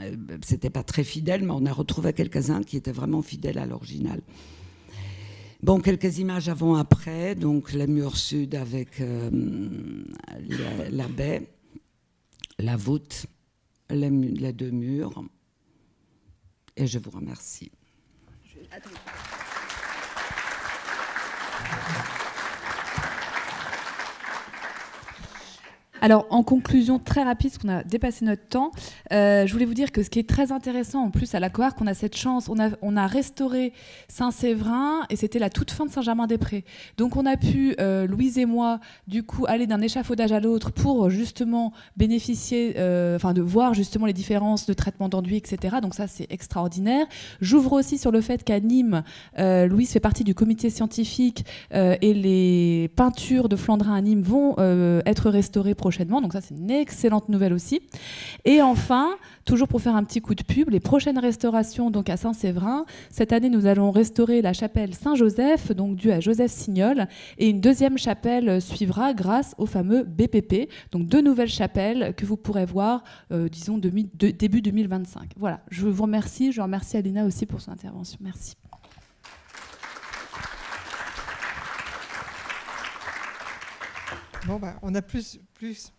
[SPEAKER 4] euh, c'était pas très fidèle, mais on a retrouvé quelques-uns qui étaient vraiment fidèles à l'original. Bon, quelques images avant-après, donc le mur sud avec euh, la, baie, la voûte, les, deux murs. Et je vous remercie.
[SPEAKER 2] Alors, en conclusion très rapide, parce qu'on a dépassé notre temps, euh, je voulais vous dire que ce qui est très intéressant en plus à la Coarque, on a cette chance, on a, on a restauré Saint-Séverin et c'était la toute fin de Saint-Germain-des-Prés. Donc, on a pu, euh, Louise et moi, du coup, aller d'un échafaudage à l'autre pour justement bénéficier, euh, enfin, de voir justement les différences de traitement d'enduit, etc. Donc, ça, c'est extraordinaire. J'ouvre aussi sur le fait qu'à Nîmes, Louise fait partie du comité scientifique et les peintures de Flandrin à Nîmes vont être restaurées prochainement donc ça, c'est une excellente nouvelle aussi. Et enfin, toujours pour faire un petit coup de pub, les prochaines restaurations donc à Saint-Séverin. Cette année, nous allons restaurer la chapelle Saint-Joseph, donc due à Joseph Signol, et une deuxième chapelle suivra grâce au fameux BPP. Donc deux nouvelles chapelles que vous pourrez voir, euh, disons début 2025. Voilà. Je vous remercie. Je remercie Alina aussi pour son intervention. Merci.
[SPEAKER 3] Bon, bah, on a plus, plus,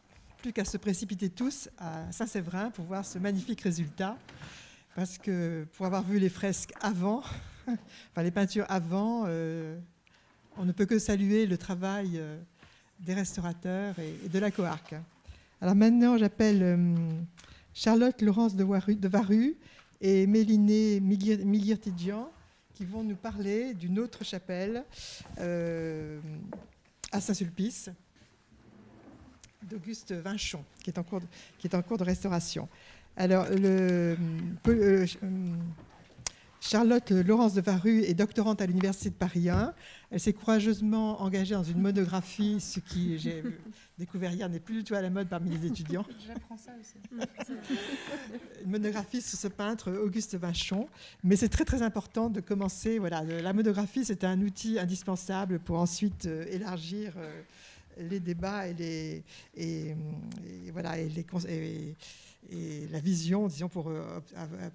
[SPEAKER 3] qu'à se précipiter tous à Saint-Séverin pour voir ce magnifique résultat. Parce que pour avoir vu les fresques avant, enfin les peintures avant, euh, on ne peut que saluer le travail euh, des restaurateurs et, de la coarque. Alors maintenant, j'appelle euh, Charlotte Laurence de, Varu et Mélinée Miguirtidjian qui vont nous parler d'une autre chapelle à Saint-Sulpice d'Auguste Vinchon, qui est, en cours de, qui est en cours de restauration. Alors, le, euh, Charlotte Laurence de Varu est doctorante à l'Université de Paris 1. Elle s'est courageusement engagée dans une monographie, ce qui, j'ai découvert hier, n'est plus du tout à la mode parmi les étudiants.
[SPEAKER 2] J'apprends ça aussi.
[SPEAKER 3] Une monographie sur ce peintre Auguste Vachon. Mais c'est très très important de commencer. Voilà, la monographie, c'est un outil indispensable pour ensuite euh, élargir. Les débats et, les, et, voilà, et, les, et, la vision, disons, pour, euh,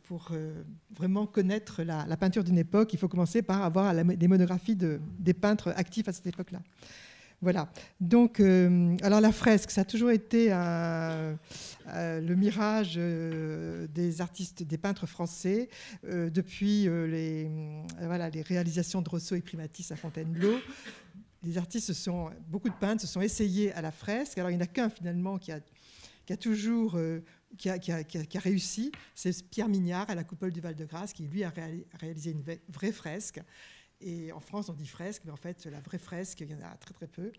[SPEAKER 3] pour euh, vraiment connaître la, peinture d'une époque, il faut commencer par avoir des monographies de, des peintres actifs à cette époque-là. Voilà. Donc, euh, alors la fresque, ça a toujours été le mirage des artistes, des peintres français, depuis les, voilà, les réalisations de Rousseau et Primatis à Fontainebleau, les artistes sont, beaucoup de peintres se sont essayés à la fresque. Alors il n'y en a qu'un finalement qui a, toujours euh, qui, a, réussi, c'est Pierre Mignard à la coupole du Val-de-Grâce, qui lui a réalisé une vraie fresque. Et en France, on dit fresque, mais en fait, la vraie fresque, il y en a très très peu.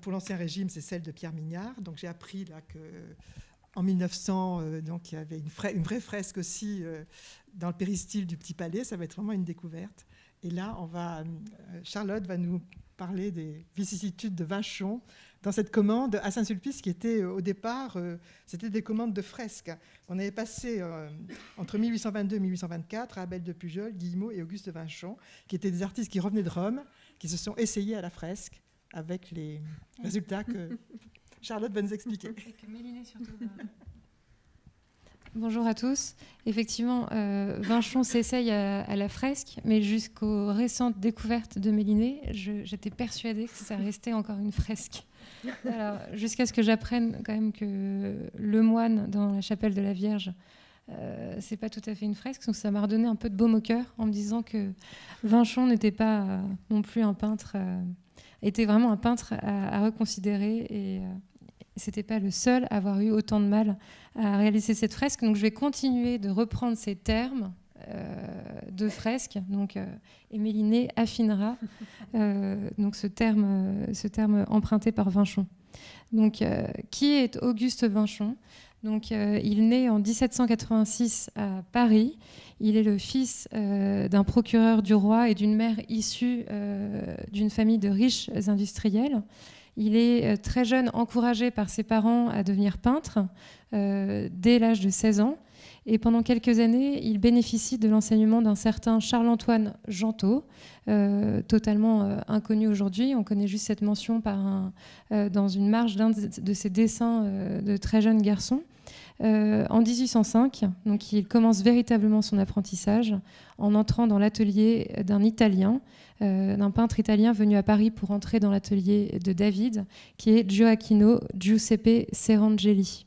[SPEAKER 3] pour l'Ancien Régime, c'est celle de Pierre Mignard. Donc j'ai appris là que en 1900, euh, donc il y avait une, vraie fresque aussi euh, dans le péristyle du Petit Palais. Ça va être vraiment une découverte. Et là, on va, Charlotte va nous parler des vicissitudes de Vachon dans cette commande à Saint-Sulpice qui était euh, au départ, euh, c'était des commandes de fresques. On avait passé euh, entre 1822 et 1824 à Abel de Pujol, Guillemot et Auguste Vachon, qui étaient des artistes qui revenaient de Rome, qui se sont essayés à la fresque avec les résultats que Charlotte va nous expliquer.
[SPEAKER 5] Bonjour à tous. Effectivement, euh, Vinchon s'essaye à, la fresque, mais jusqu'aux récentes découvertes de Méliné, j'étais persuadée que ça restait encore une fresque. Jusqu'à ce que j'apprenne quand même que le moine dans la chapelle de la Vierge, euh, c'est pas tout à fait une fresque. Donc ça m'a redonné un peu de baume au cœur en me disant que Vinchon n'était pas euh, non plus un peintre, euh, était vraiment un peintre à, reconsidérer et c'était pas le seul à avoir eu autant de mal à réaliser cette fresque. Donc je vais continuer de reprendre ces termes euh, de fresque. Donc euh, affinera euh, donc ce terme, ce terme emprunté par Vinchon. Donc qui est Auguste Vinchon? Donc, il naît en 1786 à Paris. Il est le fils d'un procureur du roi et d'une mère issue d'une famille de riches industriels. Il est euh, très jeune encouragé par ses parents à devenir peintre euh, dès l'âge de 16 ans. Et pendant quelques années, il bénéficie de l'enseignement d'un certain Charles-Antoine Gentot, euh, totalement inconnu aujourd'hui. On connaît juste cette mention un, dans une marge d'un de ses dessins de très jeunes garçons. en 1805, donc il commence véritablement son apprentissage en entrant dans l'atelier d'un Italien euh, d'un peintre italien venu à Paris pour entrer dans l'atelier de David, qui est Gioacchino Giuseppe Serangeli.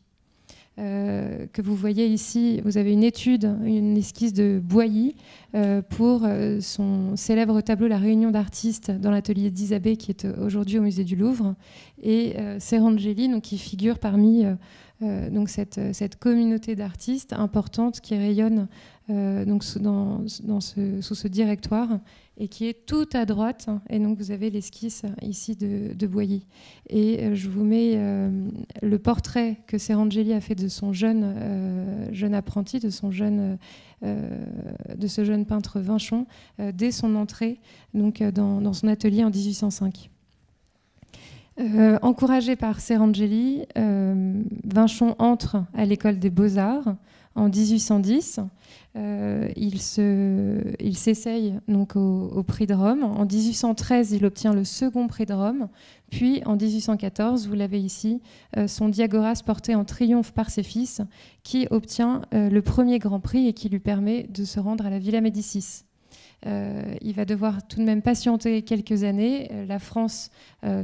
[SPEAKER 5] Euh, que vous voyez ici, vous avez une étude, une esquisse de Boilly euh, pour son célèbre tableau La Réunion d'artistes dans l'atelier d'Isabée qui est aujourd'hui au musée du Louvre, et Serangeli, donc, qui figure parmi donc cette, cette, communauté d'artistes importante qui rayonne donc, dans, dans ce, sous ce directoire et qui est tout à droite. Et donc vous avez l'esquisse ici de, de, Boilly. Et euh, je vous mets euh, le portrait que Serangeli a fait de son jeune, euh, jeune apprenti, de, son jeune, de ce jeune peintre Vinchon, dès son entrée donc, dans, dans, son atelier en 1805. encouragé par Serangeli, Vinchon entre à l'école des beaux-arts en 1810. Euh, il, s'essaye donc au, prix de Rome. En 1813, il obtient le second prix de Rome. Puis en 1814, vous l'avez ici, euh, son Diagoras porté en triomphe par ses fils, qui obtient euh, le premier grand prix et qui lui permet de se rendre à la Villa Médicis. Il va devoir tout de même patienter quelques années. la France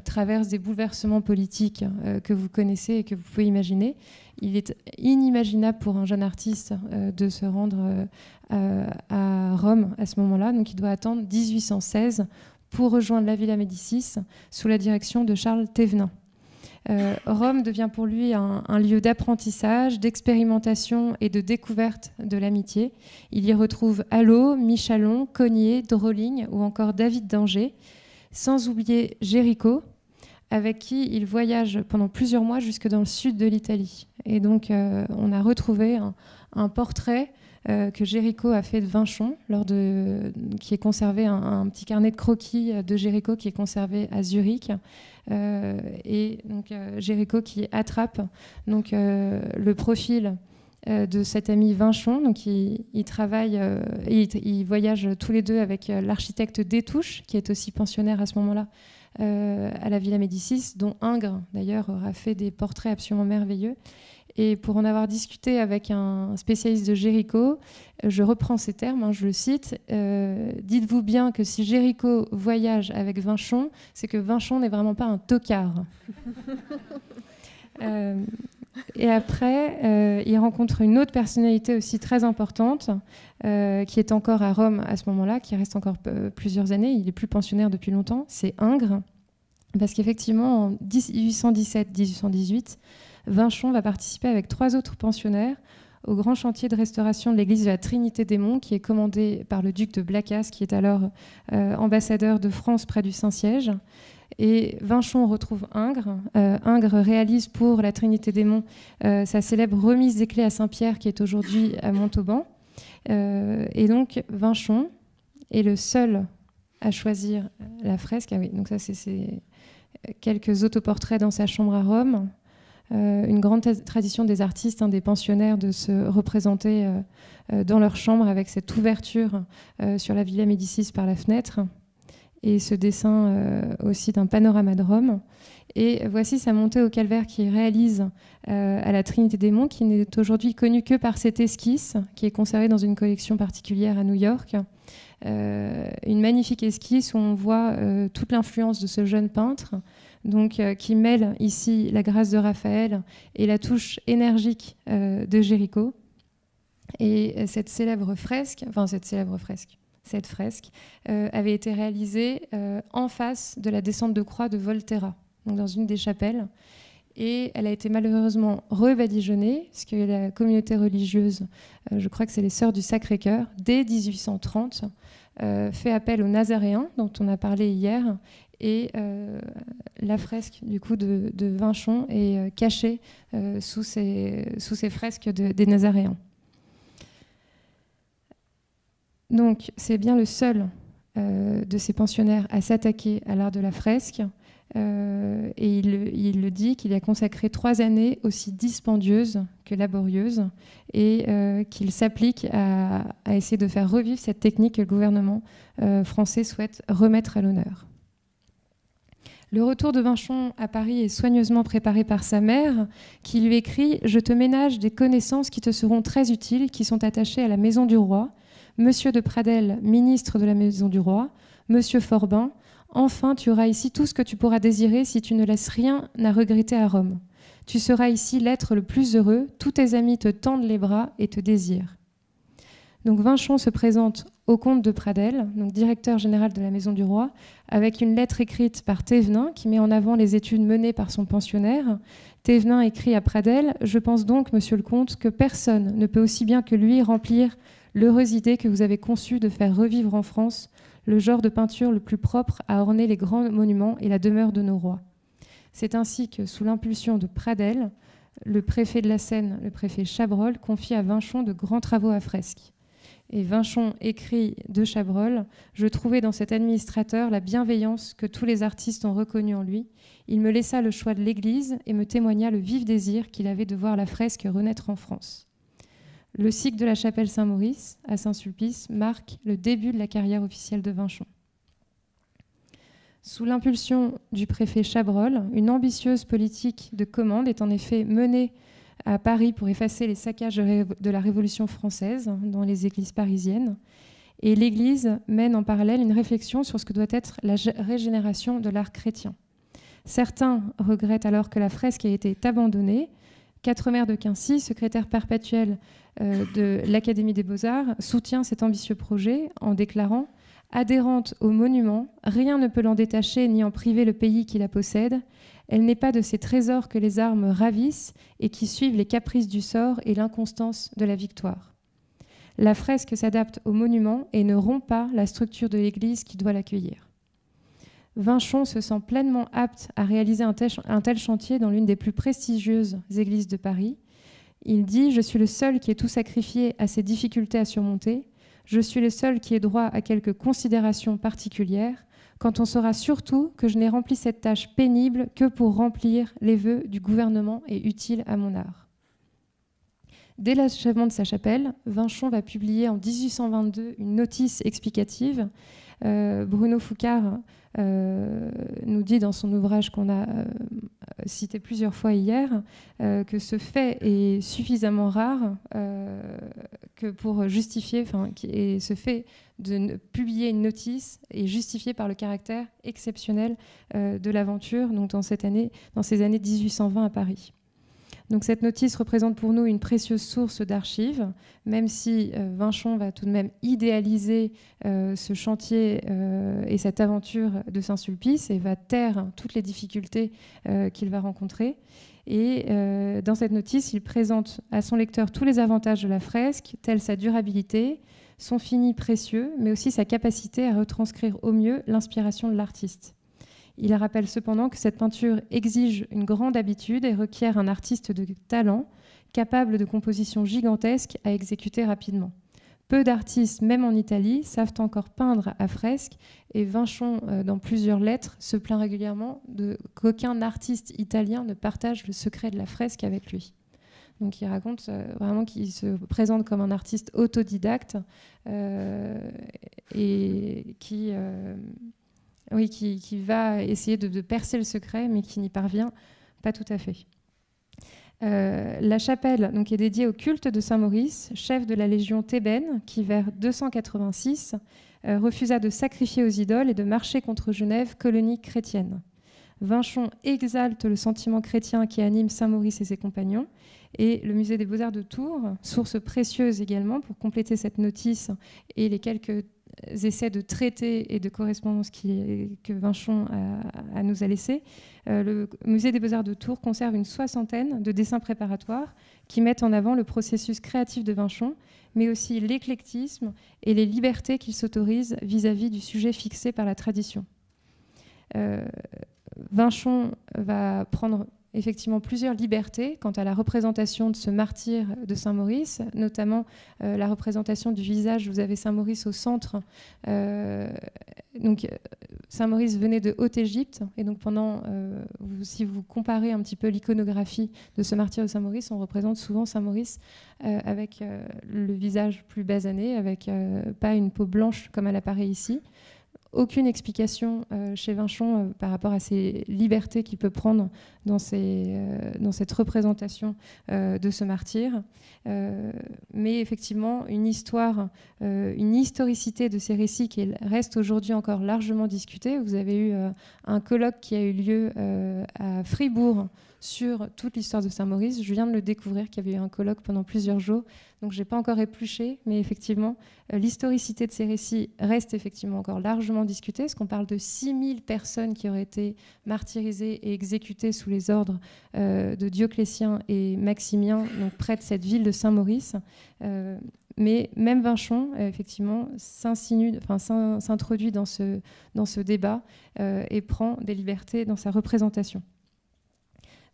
[SPEAKER 5] traverse des bouleversements politiques que vous connaissez et que vous pouvez imaginer il est inimaginable pour un jeune artiste euh, de se rendre euh, à Rome à ce moment-là. Donc il doit attendre 1816 pour rejoindre la Villa Médicis sous la direction de Charles Thévenin. Euh, Rome devient pour lui un, lieu d'apprentissage, d'expérimentation et de découverte de l'amitié. Il y retrouve Allo, Michalon, Cognier, Drolling ou encore David d'Angers, sans oublier Géricault, avec qui il voyage pendant plusieurs mois jusque dans le sud de l'Italie. Et donc, euh, on a retrouvé un, portrait que Géricault a fait de Vinchon, lors de, qui est conservé un, petit carnet de croquis de Géricault qui est conservé à Zurich. et donc Géricault qui attrape donc, le profil de cet ami Vinchon. Donc, il, travaille, il, il, voyage tous les deux avec l'architecte Détouche, qui est aussi pensionnaire à ce moment-là à la Villa Médicis, dont Ingres, d'ailleurs, aura fait des portraits absolument merveilleux. Et pour en avoir discuté avec un spécialiste de Géricault, je reprends ces termes, hein, je le cite. Euh, dites-vous bien que si Géricault voyage avec Vinchon, c'est que Vinchon n'est vraiment pas un tocard. Euh, et après, euh, il rencontre une autre personnalité aussi très importante, qui est encore à Rome à ce moment-là, qui reste encore plusieurs années. Il est plus pensionnaire depuis longtemps. C'est Ingres. Parce qu'effectivement, en 1817-1818, Vinchon va participer avec trois autres pensionnaires au grand chantier de restauration de l'église de la Trinité des Monts, qui est commandé par le duc de Blacas, qui est alors euh, ambassadeur de France près du Saint-Siège. Et Vinchon retrouve Ingres. Euh, Ingres réalise pour la Trinité des Monts euh, sa célèbre remise des clés à Saint-Pierre, qui est aujourd'hui à Montauban. et donc, Vinchon est le seul à choisir la fresque. Ah oui, donc ça, c'est quelques autoportraits dans sa chambre à Rome. Euh, une grande tradition des artistes, hein, des pensionnaires, de se représenter euh, euh, dans leur chambre avec cette ouverture sur la Villa Médicis par la fenêtre et ce dessin aussi d'un panorama de Rome. Et voici sa montée au calvaire qui réalise à la Trinité des Monts, qui n'est aujourd'hui connue que par cette esquisse, qui est conservée dans une collection particulière à New York. une magnifique esquisse où on voit toute l'influence de ce jeune peintre donc, euh, qui mêle ici la grâce de Raphaël et la touche énergique euh, de Géricault. Et euh, cette célèbre fresque, enfin cette célèbre fresque, cette fresque avait été réalisée en face de la descente de croix de Volterra, donc dans une des chapelles. Et elle a été malheureusement rebadigeonnée, parce que la communauté religieuse, je crois que c'est les Sœurs du Sacré-Cœur, dès 1830, fait appel aux Nazaréens, dont on a parlé hier, et euh, la fresque du coup de, Vinchon est euh, cachée euh, sous, ces, fresques des Nazaréens. Donc c'est bien le seul de ces pensionnaires à s'attaquer à l'art de la fresque. et il, le dit qu'il a consacré trois années aussi dispendieuses que laborieuses et qu'il s'applique à, essayer de faire revivre cette technique que le gouvernement français souhaite remettre à l'honneur. Le retour de Vinchon à Paris est soigneusement préparé par sa mère, qui lui écrit Je te ménage des connaissances qui te seront très utiles, qui sont attachées à la maison du roi. Monsieur de Pradel, ministre de la maison du roi. Monsieur Forbin, enfin tu auras ici tout ce que tu pourras désirer si tu ne laisses rien à regretter à Rome. Tu seras ici l'être le plus heureux, tous tes amis te tendent les bras et te désirent. Donc Vinchon se présente au comte de Pradel, donc directeur général de la Maison du Roi, avec une lettre écrite par Thévenin qui met en avant les études menées par son pensionnaire. Thévenin écrit à Pradel Je pense donc, monsieur le comte, que personne ne peut aussi bien que lui remplir l'heureuse idée que vous avez conçue de faire revivre en France le genre de peinture le plus propre à orner les grands monuments et la demeure de nos rois. C'est ainsi que, sous l'impulsion de Pradel, le préfet de la Seine, le préfet Chabrol, confie à Vinchon de grands travaux à fresques. Et Vinchon écrit de Chabrol Je trouvais dans cet administrateur la bienveillance que tous les artistes ont reconnue en lui. Il me laissa le choix de l'Église et me témoigna le vif désir qu'il avait de voir la fresque renaître en France. Le cycle de la chapelle Saint-Maurice à Saint-Sulpice marque le début de la carrière officielle de Vinchon. Sous l'impulsion du préfet Chabrol, une ambitieuse politique de commande est en effet menée à Paris pour effacer les saccages de la Révolution française dans les églises parisiennes. Et l'Église mène en parallèle une réflexion sur ce que doit être la régénération de l'art chrétien. Certains regrettent alors que la fresque ait été abandonnée. Quatre maires de Quincy, secrétaire perpétuel euh, de l'Académie des beaux-arts, soutient cet ambitieux projet en déclarant Adhérente au monument, rien ne peut l'en détacher ni en priver le pays qui la possède. Elle n'est pas de ces trésors que les armes ravissent et qui suivent les caprices du sort et l'inconstance de la victoire. La fresque s'adapte au monument et ne rompt pas la structure de l'église qui doit l'accueillir. Vinchon se sent pleinement apte à réaliser un tel, chantier dans l'une des plus prestigieuses églises de Paris. Il dit Je suis le seul qui ait tout sacrifié à ces difficultés à surmonter. Je suis le seul qui ait droit à quelques considérations particulières, quand on saura surtout que je n'ai rempli cette tâche pénible que pour remplir les vœux du gouvernement et utile à mon art. Dès l'achèvement de sa chapelle, Vinchon va publier en 1822 une notice explicative. Euh, Bruno Foucard euh, nous dit dans son ouvrage qu'on a euh, cité plusieurs fois hier que ce fait est suffisamment rare que pour justifier, enfin, et ce fait de publier une notice est justifié par le caractère exceptionnel de l'aventure, donc dans cette année, dans ces années 1820 à Paris. Cette notice représente pour nous une précieuse source d'archives, même si euh, Vinchon va tout de même idéaliser euh, ce chantier euh, et cette aventure de Saint-Sulpice et va taire toutes les difficultés qu'il va rencontrer. Et dans cette notice, il présente à son lecteur tous les avantages de la fresque, tels sa durabilité, son fini précieux, mais aussi sa capacité à retranscrire au mieux l'inspiration de l'artiste. Il rappelle cependant que cette peinture exige une grande habitude et requiert un artiste de talent capable de compositions gigantesques à exécuter rapidement. Peu d'artistes, même en Italie, savent encore peindre à fresque et Vinchon, euh, dans plusieurs lettres, se plaint régulièrement qu'aucun artiste italien ne partage le secret de la fresque avec lui. Donc il raconte euh, vraiment qu'il se présente comme un artiste autodidacte euh, et qui oui, qui, va essayer de, percer le secret, mais qui n'y parvient pas tout à fait. Euh, la chapelle donc, est dédiée au culte de Saint Maurice, chef de la légion thébaine, qui vers 286 euh, refusa de sacrifier aux idoles et de marcher contre Genève, colonie chrétienne. Vinchon exalte le sentiment chrétien qui anime Saint Maurice et ses compagnons, et le musée des beaux-arts de Tours, source précieuse également pour compléter cette notice et les quelques essais de traités et de correspondance que Vinchon nous a laissés, euh, le musée des beaux-arts de Tours conserve une soixantaine de dessins préparatoires qui mettent en avant le processus créatif de Vinchon, mais aussi l'éclectisme et les libertés qu'il s'autorise vis-à-vis du sujet fixé par la tradition. Euh, Vinchon va prendre effectivement plusieurs libertés quant à la représentation de ce martyr de Saint-Maurice, notamment euh, la représentation du visage. Vous avez Saint-Maurice au centre. Euh, donc, Saint-Maurice venait de Haute-Égypte, et donc pendant, euh, si vous comparez un petit peu l'iconographie de ce martyr de Saint-Maurice, on représente souvent Saint-Maurice avec le visage plus basané, avec pas une peau blanche comme elle apparaît ici aucune explication euh, chez Vinchon euh, par rapport à ces libertés qu'il peut prendre dans, euh, cette représentation de ce martyr. mais effectivement, une histoire, une historicité de ces récits qui reste aujourd'hui encore largement discutée. Vous avez eu un colloque qui a eu lieu à Fribourg sur toute l'histoire de Saint-Maurice. Je viens de le découvrir, qu'il y avait eu un colloque pendant plusieurs jours. Donc je n'ai pas encore épluché, mais effectivement, euh, l'historicité de ces récits reste effectivement encore largement discutée, parce qu'on parle de 6000 personnes qui auraient été martyrisées et exécutées sous les ordres euh, de Dioclétien et Maximien, donc près de cette ville de Saint-Maurice. Euh, mais même Vinchon, effectivement, s'introduit dans ce, dans ce débat et prend des libertés dans sa représentation.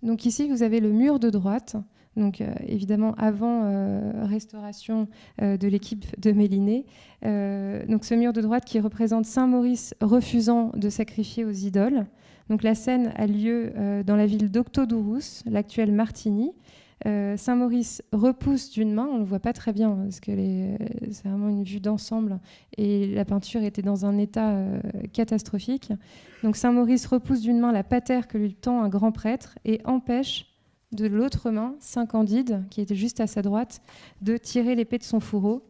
[SPEAKER 5] Donc ici, vous avez le mur de droite, donc euh, évidemment avant euh, restauration euh, de l'équipe de Méliné. donc ce mur de droite qui représente Saint Maurice refusant de sacrifier aux idoles. Donc la scène a lieu dans la ville d'Octodouros, l'actuelle Martigny. Saint Maurice repousse d'une main, on ne le voit pas très bien parce que c'est vraiment une vue d'ensemble et la peinture était dans un état catastrophique. Donc Saint Maurice repousse d'une main la patère que lui tend un grand prêtre et empêche de l'autre main Saint Candide, qui était juste à sa droite, de tirer l'épée de son fourreau,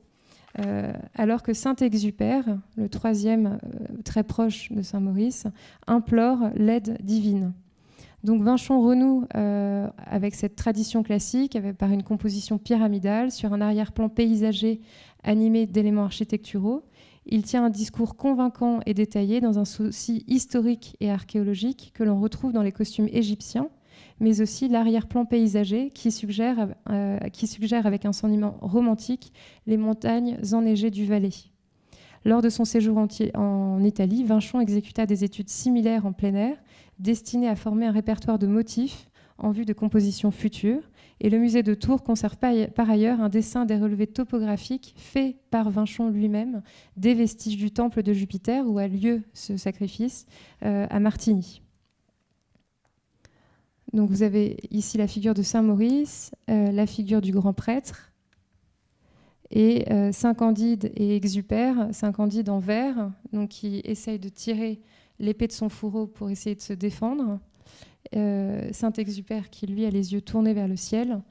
[SPEAKER 5] euh, alors que Saint Exupère, le troisième euh, très proche de Saint Maurice, implore l'aide divine. Donc Vinchon renoue euh, avec cette tradition classique, par une composition pyramidale sur un arrière-plan paysager animé d'éléments architecturaux. Il tient un discours convaincant et détaillé dans un souci historique et archéologique que l'on retrouve dans les costumes égyptiens, mais aussi l'arrière-plan paysager qui suggère, euh, qui suggère avec un sentiment romantique les montagnes enneigées du Valais. Lors de son séjour en, Italie, Vinchon exécuta des études similaires en plein air, destinées à former un répertoire de motifs en vue de compositions futures. Et le musée de Tours conserve par ailleurs un dessin des relevés topographiques fait par Vinchon lui-même des vestiges du temple de Jupiter où a lieu ce sacrifice euh, à Martigny. Donc vous avez ici la figure de Saint Maurice, euh, la figure du grand prêtre, et euh, Saint Candide et Exupère, Saint Candide en donc qui essaye de tirer l'épée de son fourreau pour essayer de se défendre, euh, Saint Exupère qui lui a les yeux tournés vers le ciel,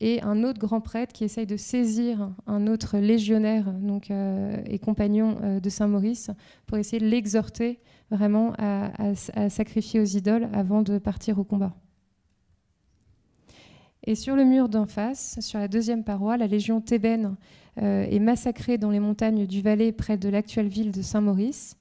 [SPEAKER 5] et un autre grand prêtre qui essaye de saisir un autre légionnaire donc, et compagnon de Saint Maurice pour essayer de l'exhorter vraiment à sacrifier aux idoles avant de partir au combat. Et sur le mur d'en face, sur la deuxième paroi, la légion thébaine euh, est massacrée dans les montagnes du Valais près de l'actuelle ville de Saint-Maurice.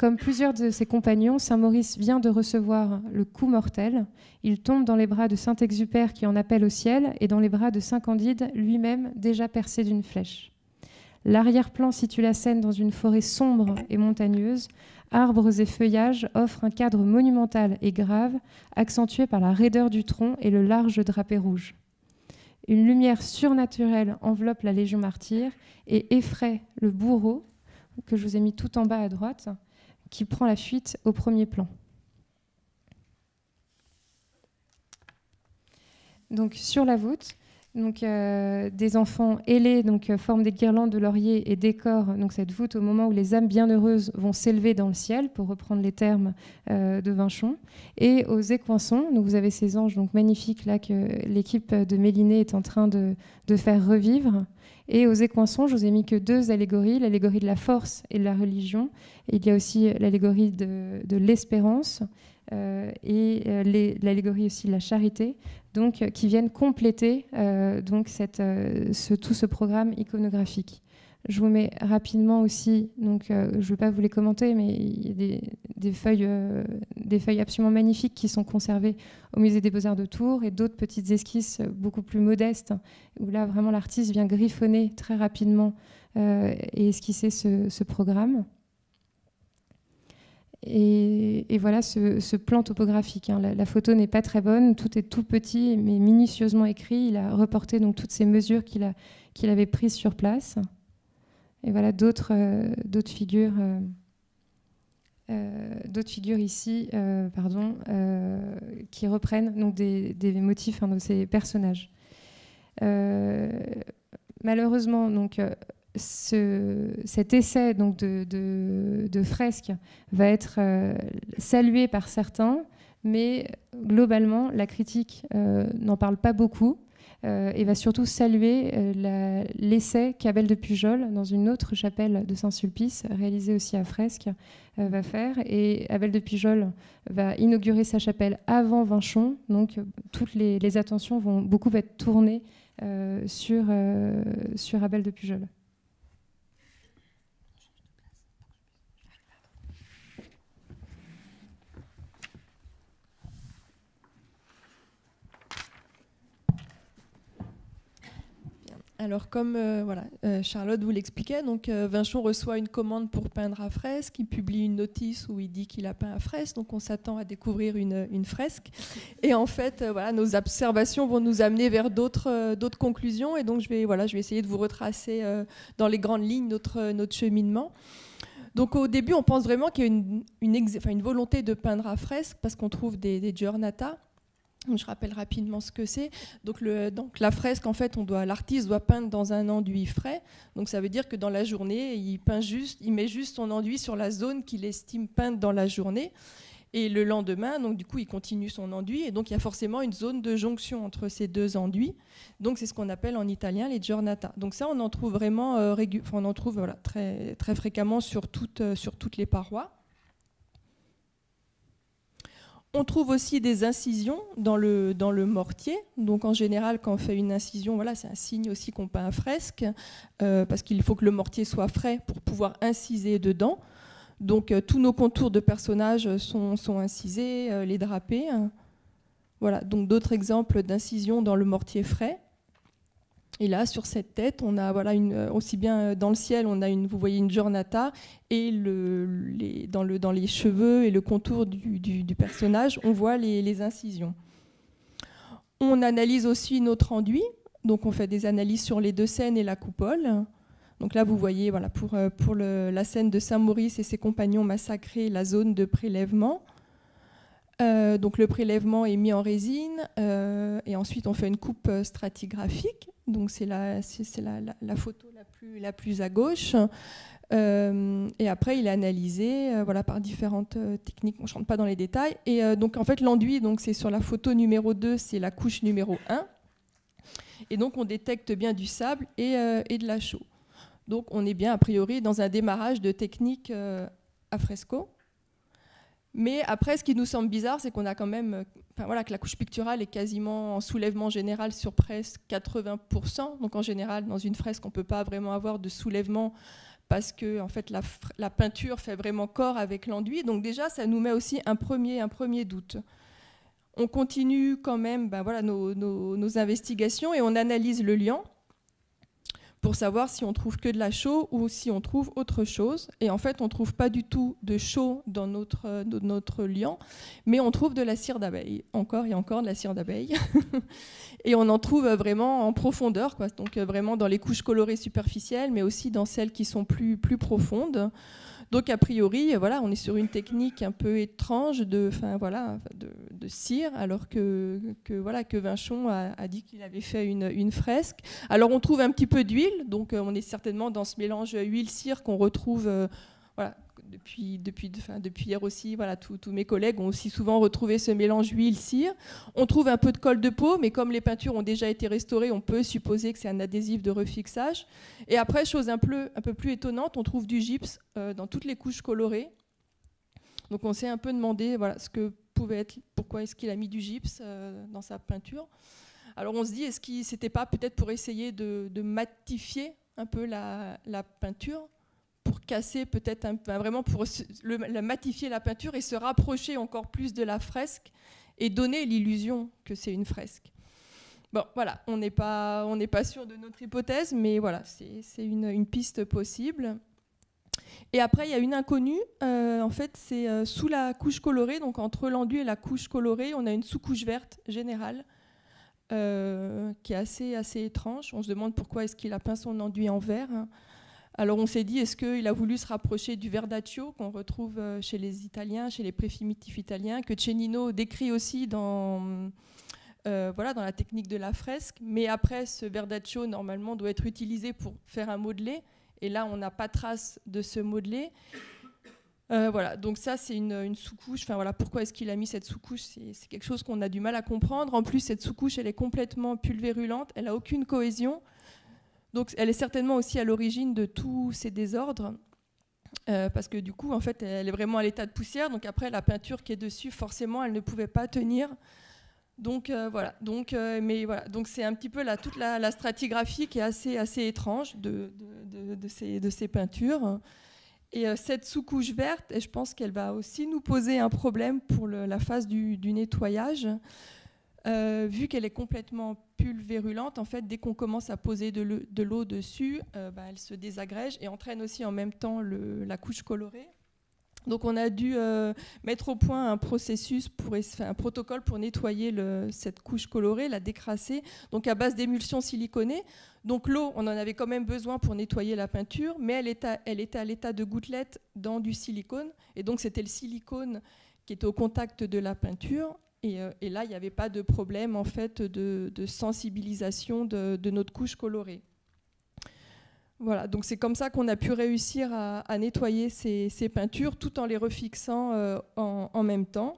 [SPEAKER 5] Comme plusieurs de ses compagnons, Saint-Maurice vient de recevoir le coup mortel. Il tombe dans les bras de Saint-Exupère qui en appelle au ciel et dans les bras de Saint-Candide, lui-même déjà percé d'une flèche. L'arrière-plan situe la scène dans une forêt sombre et montagneuse, arbres et feuillages offrent un cadre monumental et grave, accentué par la raideur du tronc et le large drapé rouge. Une lumière surnaturelle enveloppe la Légion martyre et effraie le bourreau, que je vous ai mis tout en bas à droite, qui prend la fuite au premier plan. Donc sur la voûte, donc, euh, des enfants ailés donc, euh, forment des guirlandes de laurier et décorent donc, cette voûte au moment où les âmes bienheureuses vont s'élever dans le ciel, pour reprendre les termes euh, de Vinchon. Et aux écoinçons, donc, vous avez ces anges donc, magnifiques là que l'équipe de Méliné est en train de, faire revivre. Et aux écoinçons, je vous ai mis que deux allégories, l'allégorie de la force et de la religion. Et il y a aussi l'allégorie de, l'espérance. Et l'allégorie aussi de la charité, donc, qui viennent compléter euh, donc ce, tout ce programme iconographique. Je vous mets rapidement aussi, donc je ne vais pas vous les commenter, mais il y a des, feuilles, des feuilles absolument magnifiques qui sont conservées au musée des Beaux-Arts de Tours et d'autres petites esquisses beaucoup plus modestes, où là vraiment l'artiste vient griffonner très rapidement et esquisser ce programme. Et, voilà ce, plan topographique. Hein. La, photo n'est pas très bonne, tout est tout petit mais minutieusement écrit. Il a reporté donc toutes ces mesures qu'il avait prises sur place. Et voilà d'autres euh, figures. Euh, euh, figures ici, pardon, qui reprennent donc des, motifs hein, de ces personnages. malheureusement, donc cet essai donc, de, fresque va être euh, salué par certains, mais globalement, la critique euh, n'en parle pas beaucoup euh, et va surtout saluer l'essai qu'Abel de Pujol, dans une autre chapelle de Saint-Sulpice, réalisée aussi à fresque, va faire. Et Abel de Pujol va inaugurer sa chapelle avant Vinchon, donc toutes les, les attentions vont beaucoup être tournées sur, sur Abel de Pujol.
[SPEAKER 6] Alors comme euh, voilà, euh, Charlotte vous l'expliquait, donc euh, Vinchon reçoit une commande pour peindre à fresque, il publie une notice où il dit qu'il a peint à fresque, donc on s'attend à découvrir une, fresque. Et en fait, voilà, nos observations vont nous amener vers d'autres d'autres conclusions, et donc je vais voilà, je vais essayer de vous retracer dans les grandes lignes notre notre cheminement. Donc au début, on pense vraiment qu'il y a une, une, volonté de peindre à fresque parce qu'on trouve des, des giornata je rappelle rapidement ce que c'est. Donc, la fresque, en fait, on doit, l'artiste doit peindre dans un enduit frais. Donc ça veut dire que dans la journée, il peint juste, il met juste son enduit sur la zone qu'il estime peindre dans la journée. Et le lendemain, donc du coup, il continue son enduit. Et donc il y a forcément une zone de jonction entre ces deux enduits. Donc c'est ce qu'on appelle en italien les giornata. Donc ça, on en trouve vraiment, euh, on en trouve très, fréquemment sur toutes, euh, sur toutes les parois. On trouve aussi des incisions dans le, mortier. Donc en général, quand on fait une incision, voilà, c'est un signe aussi qu'on peint un fresque, euh, parce qu'il faut que le mortier soit frais pour pouvoir inciser dedans. Donc euh, tous nos contours de personnages sont, incisés, euh, les drapés. Voilà, donc d'autres exemples d'incision dans le mortier frais. Et là, sur cette tête, on a voilà euh, aussi bien euh, dans le ciel, on a une, vous voyez une giornata, et dans, le, dans les cheveux et le contour du, personnage, on voit les, incisions. On analyse aussi notre enduit. Donc on fait des analyses sur les deux scènes et la coupole. Donc là, vous voyez, voilà, pour, euh, la scène de Saint-Maurice et ses compagnons massacrés, la zone de prélèvement. Donc le prélèvement est mis en résine et ensuite on fait une coupe stratigraphique. Donc c'est la, la, la, photo la plus, la plus à gauche. et après, il est analysé voilà, par différentes techniques. On ne rentre pas dans les détails. Et donc, en fait, l'enduit, c'est sur la photo numéro 2, c'est la couche numéro 1. Et donc, on détecte bien du sable et, et de la chaux. Donc on est bien a priori dans un démarrage de technique euh, à fresco. Mais après, ce qui nous semble bizarre, c'est qu'on a quand même, voilà, que la couche picturale est quasiment en soulèvement général sur presque 80%. Donc en général, dans une fresque, on ne peut pas vraiment avoir de soulèvement parce que en fait, la, peinture fait vraiment corps avec l'enduit. Donc déjà, ça nous met aussi un premier, un premier doute. On continue quand même ben voilà, nos, nos investigations et on analyse le liant pour savoir si on trouve que de la chaux ou si on trouve autre chose. Et en fait, on ne trouve pas du tout de chaux dans notre, euh, notre liant, mais on trouve de la cire d'abeille, encore et encore de la cire d'abeille. et on en trouve vraiment en profondeur, quoi. donc euh, vraiment dans les couches colorées superficielles, mais aussi dans celles qui sont plus, plus profondes. Donc a priori, voilà, on est sur une technique un peu étrange de, voilà, de, cire, alors que, voilà que Vinchon a, dit qu'il avait fait une, une, fresque. Alors on trouve un petit peu d'huile, donc euh, on est certainement dans ce mélange huile-cire qu'on retrouve, euh, depuis, hier aussi, tous mes collègues ont aussi souvent retrouvé ce mélange huile-cire. On trouve un peu de colle de peau, mais comme les peintures ont déjà été restaurées, on peut supposer que c'est un adhésif de refixage. Et après, chose un peu, plus étonnante, on trouve du gypse euh, dans toutes les couches colorées. Donc on s'est un peu demandé ce que pouvait être, pourquoi est-ce qu'il a mis du gypse euh, dans sa peinture. Alors on se dit, est-ce qu'il c'était pas peut-être pour essayer de, matifier un peu la peinture? Pour casser peut-être vraiment pour matifier la peinture et se rapprocher encore plus de la fresque et donner l'illusion que c'est une fresque. Bon, voilà, on n'est pas, pas sûr de notre hypothèse, mais voilà, c'est une, une, piste possible. Et après, il y a une inconnue. Euh, en fait, c'est euh, sous la couche colorée, donc entre l'enduit et la couche colorée, on a une sous-couche verte générale euh, qui est assez, assez étrange. On se demande pourquoi est-ce qu'il a peint son enduit en vert. Alors on s'est dit, est-ce qu'il a voulu se rapprocher du verdaccio qu'on retrouve euh, chez les Italiens, chez les préfimitifs italiens, que Cennino décrit aussi dans, euh, voilà, dans la technique de la fresque. Mais après, ce verdaccio, normalement, doit être utilisé pour faire un modelé. Et là, on n'a pas trace de ce modelé. Euh, voilà, donc ça c'est une, sous-couche. Enfin voilà, pourquoi est-ce qu'il a mis cette sous-couche? C'est quelque chose qu'on a du mal à comprendre. En plus, cette sous-couche, elle est complètement pulvérulente, elle a aucune cohésion. Donc elle est certainement aussi à l'origine de tous ces désordres. Euh, parce que du coup, en fait, elle est vraiment à l'état de poussière. Donc après, la peinture qui est dessus, forcément, elle ne pouvait pas tenir. Donc euh, voilà. Donc, euh, mais voilà. Donc c'est un petit peu la, toute la, stratigraphie qui est assez, assez étrange de, de, ces, de ces, peintures. Et cette sous-couche verte, et je pense qu'elle va aussi nous poser un problème pour la phase du, du nettoyage. Euh, vu qu'elle est complètement pulvérulente, en fait, dès qu'on commence à poser de l'eau dessus, euh, bah, elle se désagrège et entraîne aussi en même temps la couche colorée. Donc on a dû euh, mettre au point un processus, pour, un protocole pour nettoyer cette couche colorée, la décrasser, donc à base d'émulsion siliconée. Donc l'eau, on en avait quand même besoin pour nettoyer la peinture, mais elle était, elle était à l'état de gouttelettes dans du silicone, et donc c'était le silicone qui était au contact de la peinture. Euh, et, là, il n'y avait pas de problème en fait de, sensibilisation de, notre couche colorée. Voilà, donc c'est comme ça qu'on a pu réussir à, nettoyer ces, peintures tout en les refixant euh, en, même temps.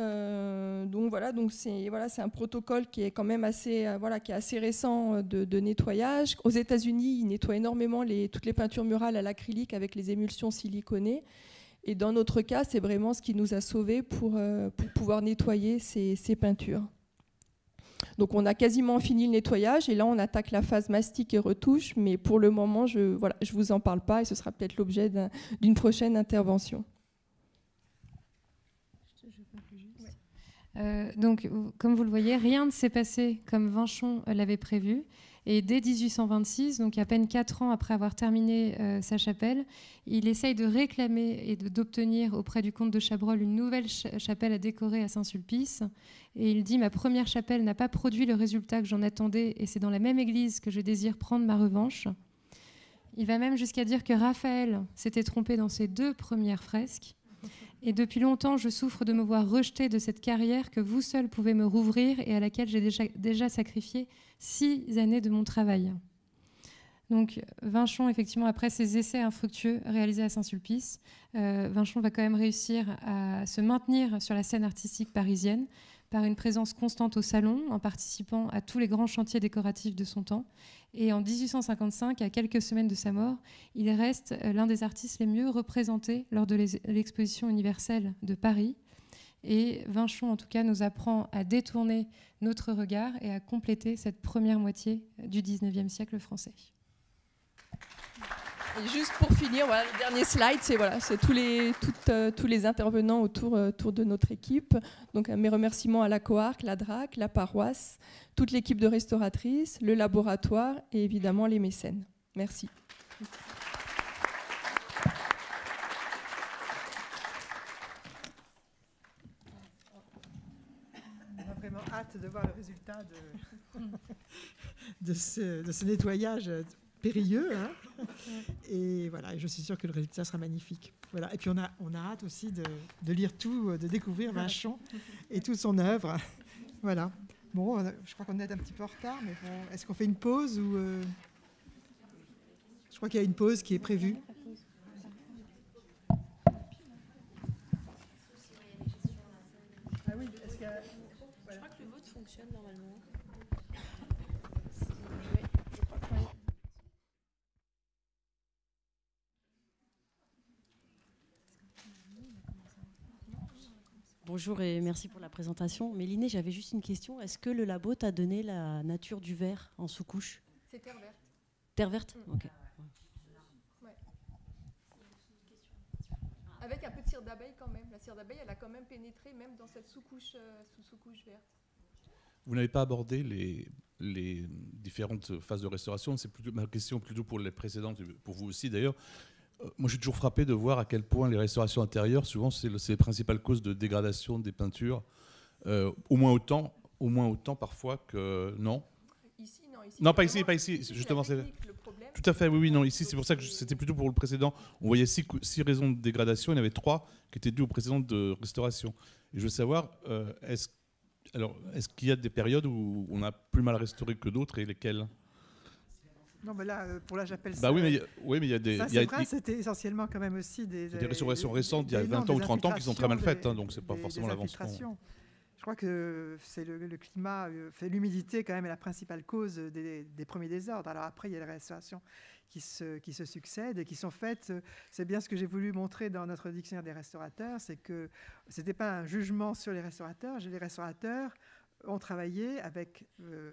[SPEAKER 6] Euh, donc voilà, donc c'est voilà, c'est un protocole qui est quand même assez voilà, qui est assez récent de, nettoyage. Aux États-Unis, ils nettoient énormément toutes les peintures murales à l'acrylique avec les émulsions siliconées. Et dans notre cas, c'est vraiment ce qui nous a sauvés pour, euh, pour pouvoir nettoyer ces, ces, peintures. Donc on a quasiment fini le nettoyage et là on attaque la phase mastic et retouche, mais pour le moment je ne voilà, je vous en parle pas et ce sera peut-être l'objet d'une prochaine intervention.
[SPEAKER 5] Euh, donc, comme vous le voyez, rien ne s'est passé comme Vanchon l'avait prévu. Et dès 1826, donc à peine quatre ans après avoir terminé euh, sa chapelle, il essaye de réclamer et d'obtenir auprès du comte de Chabrol une nouvelle chapelle à décorer à Saint-Sulpice. Et il dit Ma première chapelle n'a pas produit le résultat que j'en attendais, et c'est dans la même église que je désire prendre ma revanche. Il va même jusqu'à dire que Raphaël s'était trompé dans ses deux premières fresques. Et depuis longtemps, je souffre de me voir rejeté de cette carrière que vous seul pouvez me rouvrir et à laquelle j'ai déjà, déjà sacrifié six années de mon travail. Donc Vinchon, effectivement, après ses essais infructueux réalisés à Saint-Sulpice, euh, Vinchon va quand même réussir à se maintenir sur la scène artistique parisienne par une présence constante au salon, en participant à tous les grands chantiers décoratifs de son temps. Et en 1855, à quelques semaines de sa mort, il reste euh, l'un des artistes les mieux représentés lors de l'exposition universelle de Paris. Et Vinchon, en tout cas, nous apprend à détourner notre regard et à compléter cette première moitié du 19e siècle français.
[SPEAKER 6] Juste pour finir, voilà, le dernier slide, c'est voilà, tous, les, euh, tous les intervenants autour, euh, autour de notre équipe. Donc mes remerciements à la Coarc, la DRAC, la paroisse, toute l'équipe de restauratrices, le laboratoire et évidemment les mécènes. Merci.
[SPEAKER 3] hâte de voir le résultat de, de ce, nettoyage périlleux. Hein. et voilà, je suis sûre que le résultat sera magnifique. Voilà. Et puis on a, on a hâte aussi de, lire tout, de découvrir Vachon et toute son œuvre. Voilà. Bon, je crois qu'on est un petit peu en retard, mais bon, est-ce qu'on fait une pause ou euh, Je crois qu'il y a une pause qui est prévue.
[SPEAKER 7] Bonjour et merci pour la présentation. Méliné, j'avais juste une question. Est-ce que le labo t'a donné la nature du verre en sous-couche
[SPEAKER 6] C'est terre verte.
[SPEAKER 7] Terre verte mm. Ok.
[SPEAKER 6] Avec un peu de cire d'abeille quand même. La cire d'abeille, elle a quand même pénétré même dans cette sous-couche euh, sous -couche verte.
[SPEAKER 8] Vous n'avez pas abordé les, les différentes phases de restauration. C'est plutôt ma question plutôt pour les précédentes, pour vous aussi d'ailleurs. Moi, je suis toujours frappé de voir à quel point les restaurations intérieures, souvent, c'est les principales causes de dégradation des peintures, euh, au moins autant, au moins autant parfois que non.
[SPEAKER 6] Ici, non, ici,
[SPEAKER 8] non pas ici, pas ici. justement, c'est tout à fait. Oui, oui, non. Ici, c'est pour ça que c'était plutôt pour le précédent. On voyait six, six, raisons de dégradation. Il y en avait trois qui étaient dues aux précédentes de restauration. Et je veux savoir, euh, est-ce alors, est-ce qu'il y a des périodes où on a plus mal restauré que d'autres et lesquelles?
[SPEAKER 3] Non, mais là, euh, pour là, j'appelle
[SPEAKER 8] bah ça. Bah oui, mais oui, mais il y a des.
[SPEAKER 3] c'est vrai, c'était essentiellement quand même aussi des.
[SPEAKER 8] Des restaurations récentes, il y a 20 ans ou 30 ans, qui sont très mal faites, hein, donc c'est pas forcément l'avancement.
[SPEAKER 3] Je crois que c'est le, climat, euh, fait l'humidité quand même est la principale cause des, premiers désordres. Alors après, il y a les restaurations qui se, qui se succèdent et qui sont faites. C'est bien ce que j'ai voulu montrer dans notre dictionnaire des restaurateurs, c'est que c'était pas un jugement sur les restaurateurs. Les restaurateurs ont travaillé avec euh,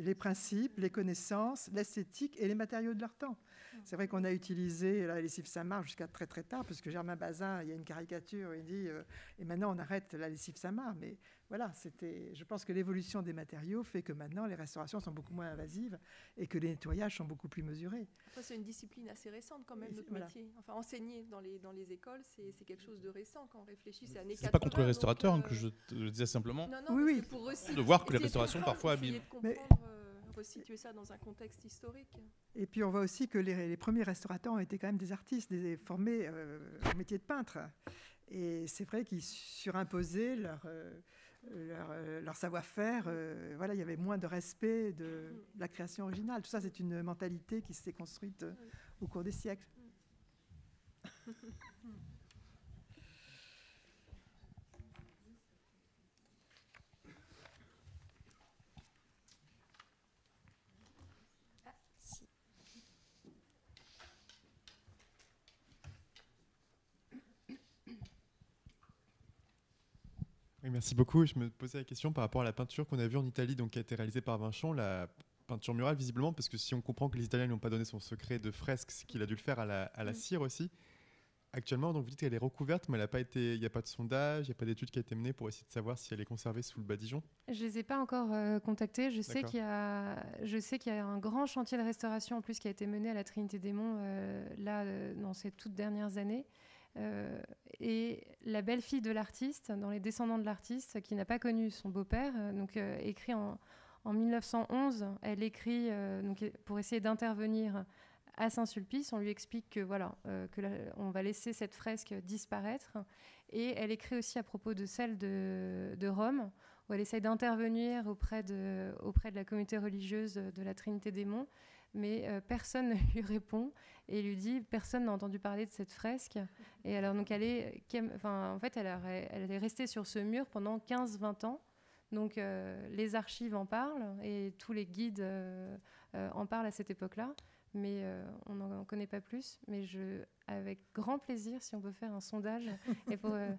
[SPEAKER 3] les principes, les connaissances, l'esthétique et les matériaux de leur temps. C'est vrai qu'on a utilisé la lessive Saint-Marc jusqu'à très très tard, parce que Germain Bazin, il y a une caricature, il dit euh, et maintenant on arrête la lessive Saint-Marc. Mais voilà, c'était. Je pense que l'évolution des matériaux fait que maintenant les restaurations sont beaucoup moins invasives et que les nettoyages sont beaucoup plus mesurés.
[SPEAKER 6] c'est une discipline assez récente quand même notre métier. Enfin, enseigner dans les dans les écoles, c'est quelque chose de récent quand on réfléchit. C'est années
[SPEAKER 8] C'est pas contre les restaurateurs hein, que je, je, disais simplement.
[SPEAKER 6] Non, non, oui, pour
[SPEAKER 8] de voir que les restaurations parfois abîment.
[SPEAKER 6] Mais resituer ça dans un contexte historique.
[SPEAKER 3] Et puis on voit aussi que les, premiers restaurateurs ont été quand même des artistes, des, formés euh, au métier de peintre. Et c'est vrai qu'ils surimposaient leur, euh, leur, euh, leur savoir-faire. Voilà, il y avait moins de respect de la création originale. Tout ça, c'est une mentalité qui s'est construite au cours des siècles.
[SPEAKER 9] merci beaucoup. Je me posais la question par rapport à la peinture qu'on a vue en Italie, donc qui a été réalisée par Vinchon, la peinture murale visiblement, parce que si on comprend que les Italiens n'ont pas donné son secret de fresque, c'est qu'il a dû le faire à la, mm. cire aussi. actuellement, donc vous dites qu'elle est recouverte, mais il n'y a pas de sondage, il n'y a pas d'étude qui a été menée pour essayer de savoir si elle est conservée sous le badigeon
[SPEAKER 5] Je ne les ai pas encore euh, contactés. Je sais qu'il y, qu y, a un grand chantier de restauration en plus qui a été mené à la Trinité des Monts euh, là, euh, dans ces toutes dernières années. Et la belle-fille de l'artiste, dans les descendants de l'artiste, qui n'a pas connu son beau-père, donc écrit en, en, 1911, elle écrit donc, pour essayer d'intervenir à Saint-Sulpice, on lui explique que voilà, euh, que on va laisser cette fresque disparaître. Et elle écrit aussi à propos de celle de, Rome, où elle essaye d'intervenir auprès de, auprès de la communauté religieuse de la Trinité des Monts, mais euh, personne ne lui répond et lui dit personne n'a entendu parler de cette fresque. Et alors donc elle est, en fait elle, est restée sur ce mur pendant 15-20 ans. Donc euh, les archives en parlent et tous les guides en parlent à cette époque-là mais euh, on n'en connaît pas plus. Mais je, avec grand plaisir, si on peut faire un sondage. euh,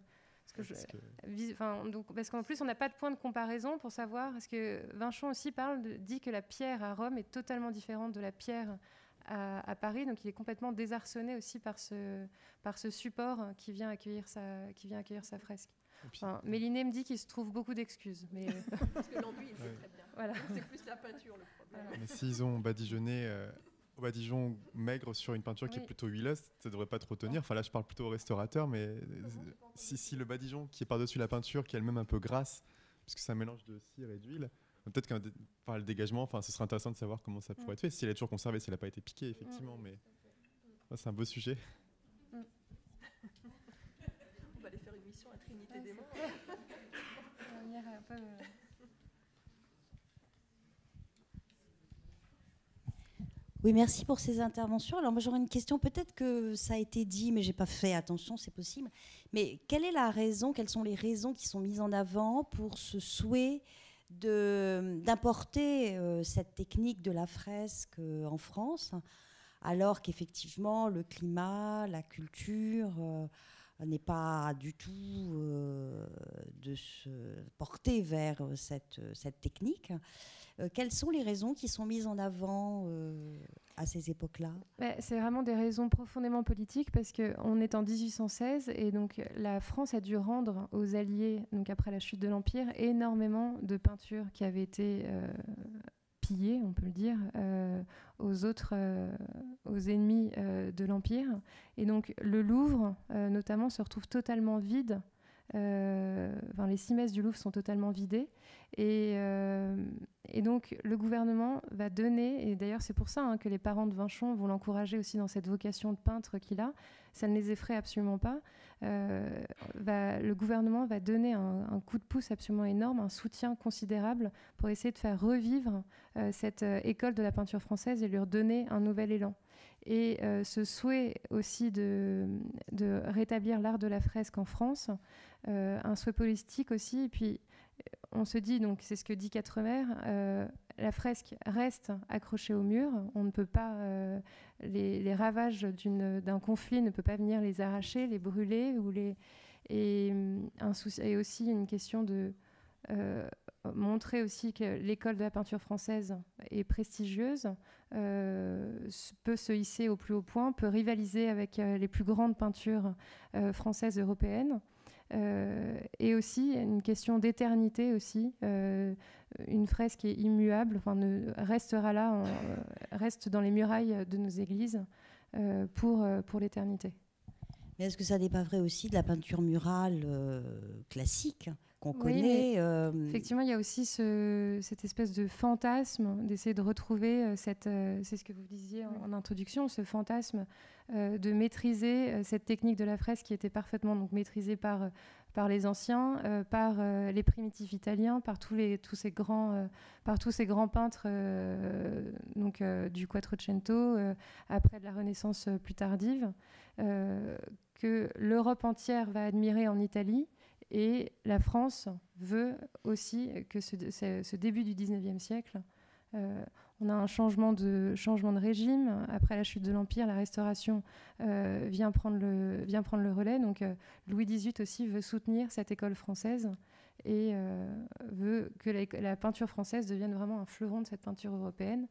[SPEAKER 5] parce, que donc, parce qu'en plus, on n'a pas de point de comparaison pour savoir. Parce que Vinchon aussi parle dit que la pierre à Rome est totalement différente de la pierre à, Paris. Donc, il est complètement désarçonné aussi par ce, par ce support qui vient accueillir sa, qui vient accueillir sa fresque. Enfin, Méliné me dit qu'il se trouve beaucoup d'excuses. Mais...
[SPEAKER 6] Parce que l'enduit, il fait très bien. Voilà. C'est plus la peinture le problème.
[SPEAKER 9] Mais s'ils ont badigeonné euh, au badigeon maigre sur une peinture qui est plutôt huileuse, ça devrait pas trop tenir. Enfin là, je parle plutôt au restaurateur, mais si, si le badigeon qui est par-dessus la peinture, qui est elle-même un peu grasse, puisque c'est un mélange de cire et d'huile, peut-être qu'un le dégagement, enfin, ce serait intéressant de savoir comment ça pourrait être fait. Si elle est toujours conservée, si elle n'a pas été piquée, effectivement, mais c'est un beau sujet.
[SPEAKER 6] On va aller faire une mission à Trinité des Monts.
[SPEAKER 10] Oui, merci pour ces interventions. Alors moi j'aurais une question, peut-être que ça a été dit, mais j'ai pas fait attention, c'est possible. Mais quelle est la raison, quelles sont les raisons qui sont mises en avant pour ce souhait d'importer euh, cette technique de la fresque euh, en France, alors qu'effectivement le climat, la culture euh, n'est pas du tout de se porter vers cette, cette technique. Euh, quelles sont les raisons qui sont mises en avant euh, à ces époques-là?
[SPEAKER 5] Bah, C'est vraiment des raisons profondément politiques parce qu'on est en 1816 et donc la France a dû rendre aux Alliés, donc après la chute de l'Empire, énormément de peintures qui avaient été euh, on peut le dire, aux autres, aux ennemis de l'Empire. Et donc le Louvre, notamment, se retrouve totalement vide. Enfin, les six messes du Louvre sont totalement vidées. Et, et donc le gouvernement va donner, et d'ailleurs c'est pour ça hein, que les parents de Vinchon vont l'encourager aussi dans cette vocation de peintre qu'il a, ça ne les effraie absolument pas, euh, le gouvernement va donner un, coup de pouce absolument énorme, un soutien considérable pour essayer de faire revivre euh, cette euh, école de la peinture française et lui redonner un nouvel élan. Et ce souhait aussi de, rétablir l'art de la fresque en France, un souhait politique aussi, et puis on se dit, donc c'est ce que dit Quatremer, euh, la fresque reste accrochée au mur. On ne peut pas, euh, les, ravages d'un conflit ne peut pas venir les arracher, les brûler ou les et et aussi une question de euh, montrer aussi que l'école de la peinture française est prestigieuse, peut se hisser au plus haut point, peut rivaliser avec les plus grandes peintures françaises européennes. Euh, et aussi une question d'éternité aussi. Euh, une fresque est immuable, enfin, restera là, euh, reste dans les murailles de nos églises pour, pour l'éternité.
[SPEAKER 10] Mais est-ce que ça n'est pas vrai aussi de la peinture murale classique? Qu'on connaît
[SPEAKER 5] Effectivement, il y a aussi ce, cette espèce de fantasme d'essayer de retrouver cette, c'est ce que vous disiez en, en introduction, ce fantasme euh, de maîtriser euh, cette technique de la fresque qui était parfaitement donc, maîtrisée par, euh, par les anciens, par les primitifs italiens, par tous, les, tous, ces, grands, par tous ces grands peintres donc, du Quattrocento, après de la Renaissance plus tardive, que l'Europe entière va admirer en Italie. Et la France veut aussi que ce, début du 19e siècle, on a un changement de, changement de régime. Après la chute de l'Empire, la restauration euh, vient, prendre le, vient prendre le relais. Donc euh, Louis XVIII aussi veut soutenir cette école française et euh, veut que la, peinture française devienne vraiment un fleuron de cette peinture européenne,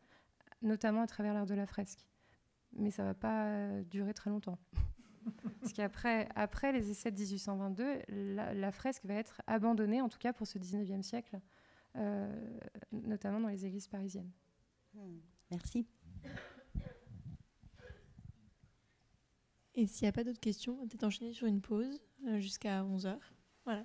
[SPEAKER 5] notamment à travers l'art de la fresque. Mais ça ne va pas durer très longtemps. Parce qu'après après les essais de 1822, la, fresque va être abandonnée, en tout cas pour ce 19e siècle, euh, notamment dans les églises parisiennes.
[SPEAKER 10] Hmm. Merci.
[SPEAKER 11] Et s'il n'y a pas d'autres questions, on va peut-être enchaîner sur une pause euh, jusqu'à 11h. Voilà.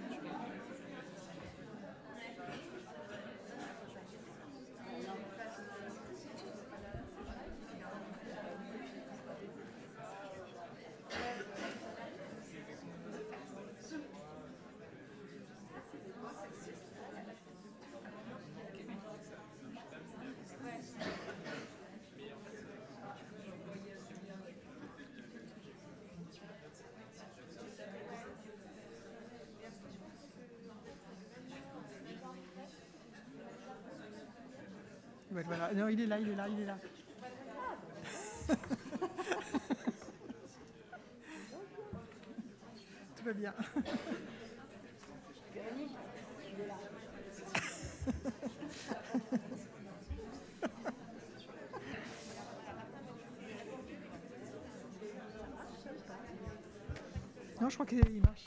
[SPEAKER 3] Non, il est là, il est là, il est là. Tout va bien. non, je crois qu'il marche.